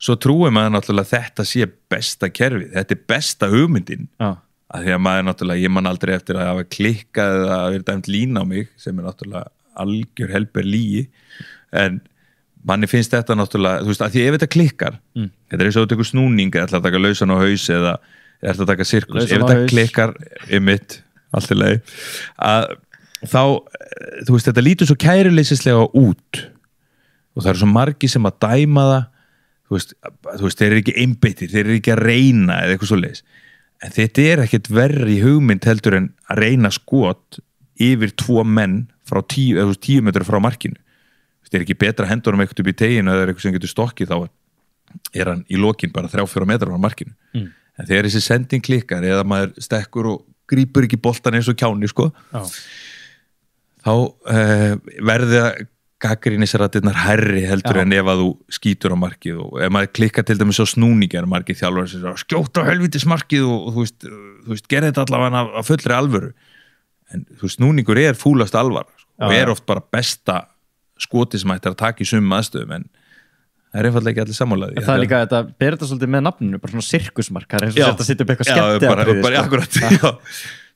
svo trúið maður náttúrulega þetta sé besta kerfið, þetta er besta hugmyndin. Já, að því að maður náttúrulega, ég man aldrei eftir að hafa klikkað eða að vera dæmt lína á mig sem er náttúrulega algjör helber lígi en manni finnst þetta náttúrulega, þú veist, að því ef þetta klikkar Mm. þetta er eins og tekur snúning eða ætla að taka lausan á haus eða þetta að taka sirkus, ef þetta klikkar ymmit, allt í að þá, eh, þú veist, þetta lítur svo kæruleysislega út. Og það eru svo margi sem að dæma það. Þú veist, þú veist þeir eru ekki einbyttir, þeir eru ekki að reyna eða eitthvað svo leiðis en þetta er ekkert verri hugmynd heldur en að reyna skot yfir tvo menn frá tíu, eða þú veist, tíu metrar frá markinu. Þeir eru ekki betra hendur um eitthvað upp í teginu eða er eitthvað sem getur stokkið þá er hann í lokin bara þrjá fjóra metrar frá markinu. Mm. en þegar þessi sending klikkar eða maður stekkur og grípur ekki boltan eins og kjáni sko. Já, þá uh, verði að gaggrínisratirnar herri heldur Já. en ef að þú skýtur á markið og ef maður klikkar til dæmis á snúningi er markið þjálfur sem sér skjóta á helvitis markið og, og þú veist, veist gerði þetta allavega af fullri alvöru. En þú veist, snúningur er fúlast alvar sko, og er oft bara besta skoti sem ættir að taka í summa aðstöðum en það er einfallega ekki allir sammálaði það er líka þetta, ber þetta svolítið með nafninu, bara svona sirkusmark, það er eins og Já. þetta setja upp eitthvað Já, skemmti bara, bara, akkurat, já.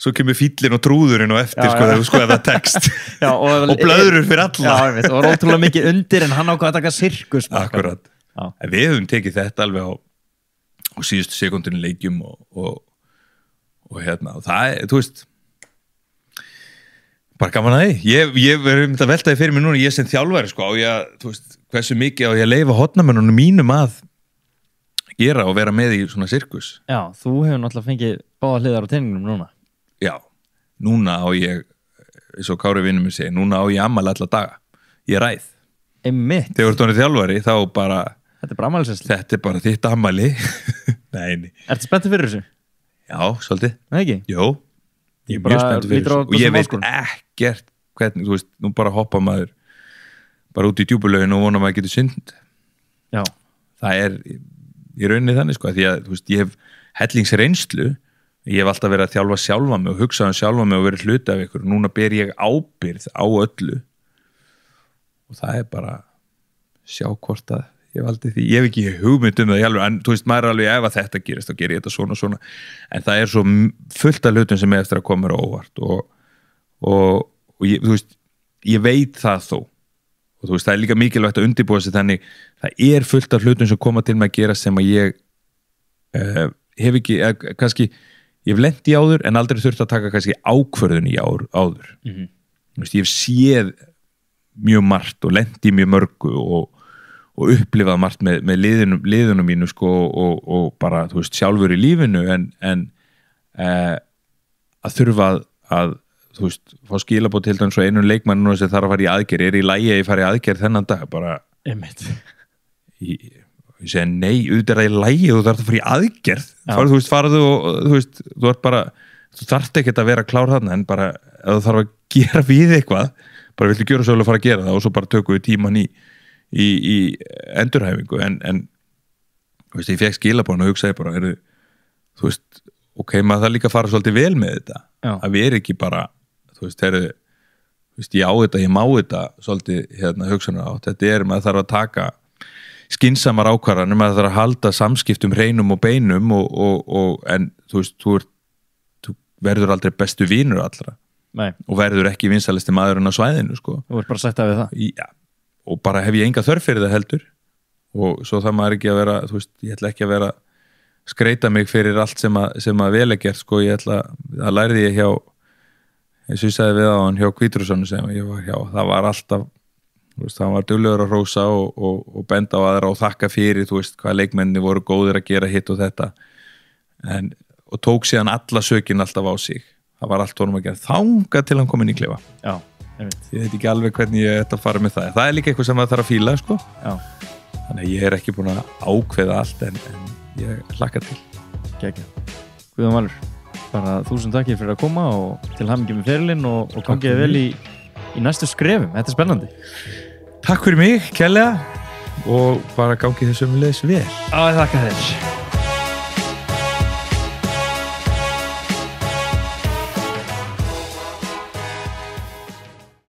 svo kemur fíllin og trúðurinn og eftir Já, sko, já. þegar þú skoða það text Já, og, og blöðrur fyrir alla Já, ég veit, og var ótrúlega mikið undir en hann ákvað að taka sirkusmark Akkurat. Já. Við höfum tekið þetta alveg á, á síðustu sekundinu leikjum og, og, og hérna, og það er, þú veist bara gaman að því. Ég, ég verður myndið að velta því fyrir mig núna ég sem þjálfari, sko, á ég að, þú veist hversu mikið á ég að leifa hotnamennunum mínum að gera og vera með í svona sirkus? Já, þú hefur náttúrulega fengið báða hliðar á teiningunum núna. Já, núna á ég eins og Kári vinnum mér segi, núna á ég ammali alla daga, ég ræð Einmitt, þegar þú ert honum þjálfari, þá bara þetta er bara ammælisessli þetta er bara þitt ammali nei, ég er mjög spennt fyrir þessu. og ég veit ekkert hvernig, þú veist, nú bara hoppa maður bara út í djúbulögin og vona að maður getur synd já, það er í rauninni þannig sko, því að veist, ég hef hellingsreynslu. Ég hef alltaf verið að þjálfa sjálfa mig og hugsa um sjálfa mig og verið hluti af ykkur núna ber ég ábyrð á öllu. Og það er bara sjá hvort að ég valdi því, ég hef ekki hugmynd um það alveg, en þú veist, maður er alveg ef að þetta gerist þá ger ég þetta svona og svona. En það er svo fullt af hlutum sem er eftir að koma mér á óvart og, og, og ég, þú veist, ég veit það þó. Og þú veist, það er líka mikilvægt að undirbúa sig þannig það er fullt af hlutum sem koma til með að gera sem að ég uh, hef ekki, eða, kannski ég hef lent í áður en aldrei þurft að taka kannski ákvörðun í ár, áður. Mhm. þú veist, ég hef séð mjög margt og lent í mjög mörgu og, og upplifað margt með, með liðunum, liðunum mínu sko og, og bara, veist, sjálfur í lífinu en, en uh, að þurfa að, að þú veist, fá skilabót til þannig svo einu leikmann núna sem þarf að fara í aðgerð. Er í lægi að ég fari í aðgerð þennan dag? Bara ég, ég segi nei, auðvitað er í lægi og þú þarf að fara í aðgerð. Já. Far, þú veist, farðu og þú veist, þú ert bara þú þarft ekki að vera klár þarna en bara ef þú þarf að gera við eitthvað bara viltu gjöra svo að fara að gera það og svo bara tökum við tíman í, í, í endurhæfingu en, en veist, ég fekk skilabón og hugsaði bara er, þú veist, ok, maður það líka að fara svolítið vel með þetta. Já. að vera ekki bara þú veist, er, þú veist, ég á þetta, ég má þetta svolítið hérna hugsanar átt þetta er, maður þarf að taka skinsamar ákvarðanir, maður þarf að halda samskiptum hreinum og beinum og, og, og, en þú veist, þú, ert, þú verður aldrei bestu vínur allra. Nei, og verður ekki vinsalisti maðurinn á svæðinu sko. þú ert bara sætt af við það. Já, og bara hef ég enga þörf fyrir það heldur. Og svo það maður ekki að vera þú veist, ég ætla ekki að vera skreita mig fyrir allt sem að, sem að vel er gert sko, ég ætla, það lærði ég hjá ég sagði við á hann hjá Kvítrússonu sem ég var hjá, það var alltaf þú veist, það var duglegur að rósa og, og, og benda á aðra og þakka fyrir þú veist, hvað leikmenni voru góðir að gera hitt og þetta. En, og tók síðan alla sökin alltaf á sig. Það var allt honum að gera. Þanga til hann komin í klefa. Já, ég veit ekki alveg hvernig ég ætta að fara með það. Það er líka eitthvað sem maður þarf að fíla sko. já, þannig að ég er ekki búin að ákveða allt en, en ég hlakka til. Geggja Guðjón Valur, bara þúsund takkir fyrir að koma og til hamingjum með ferilinn og, og Takk gangið vel í, í næstu skrefum, þetta er spennandi. Takk fyrir mig, kærlega og bara gangi þessum leðis vel. Já, þakka þér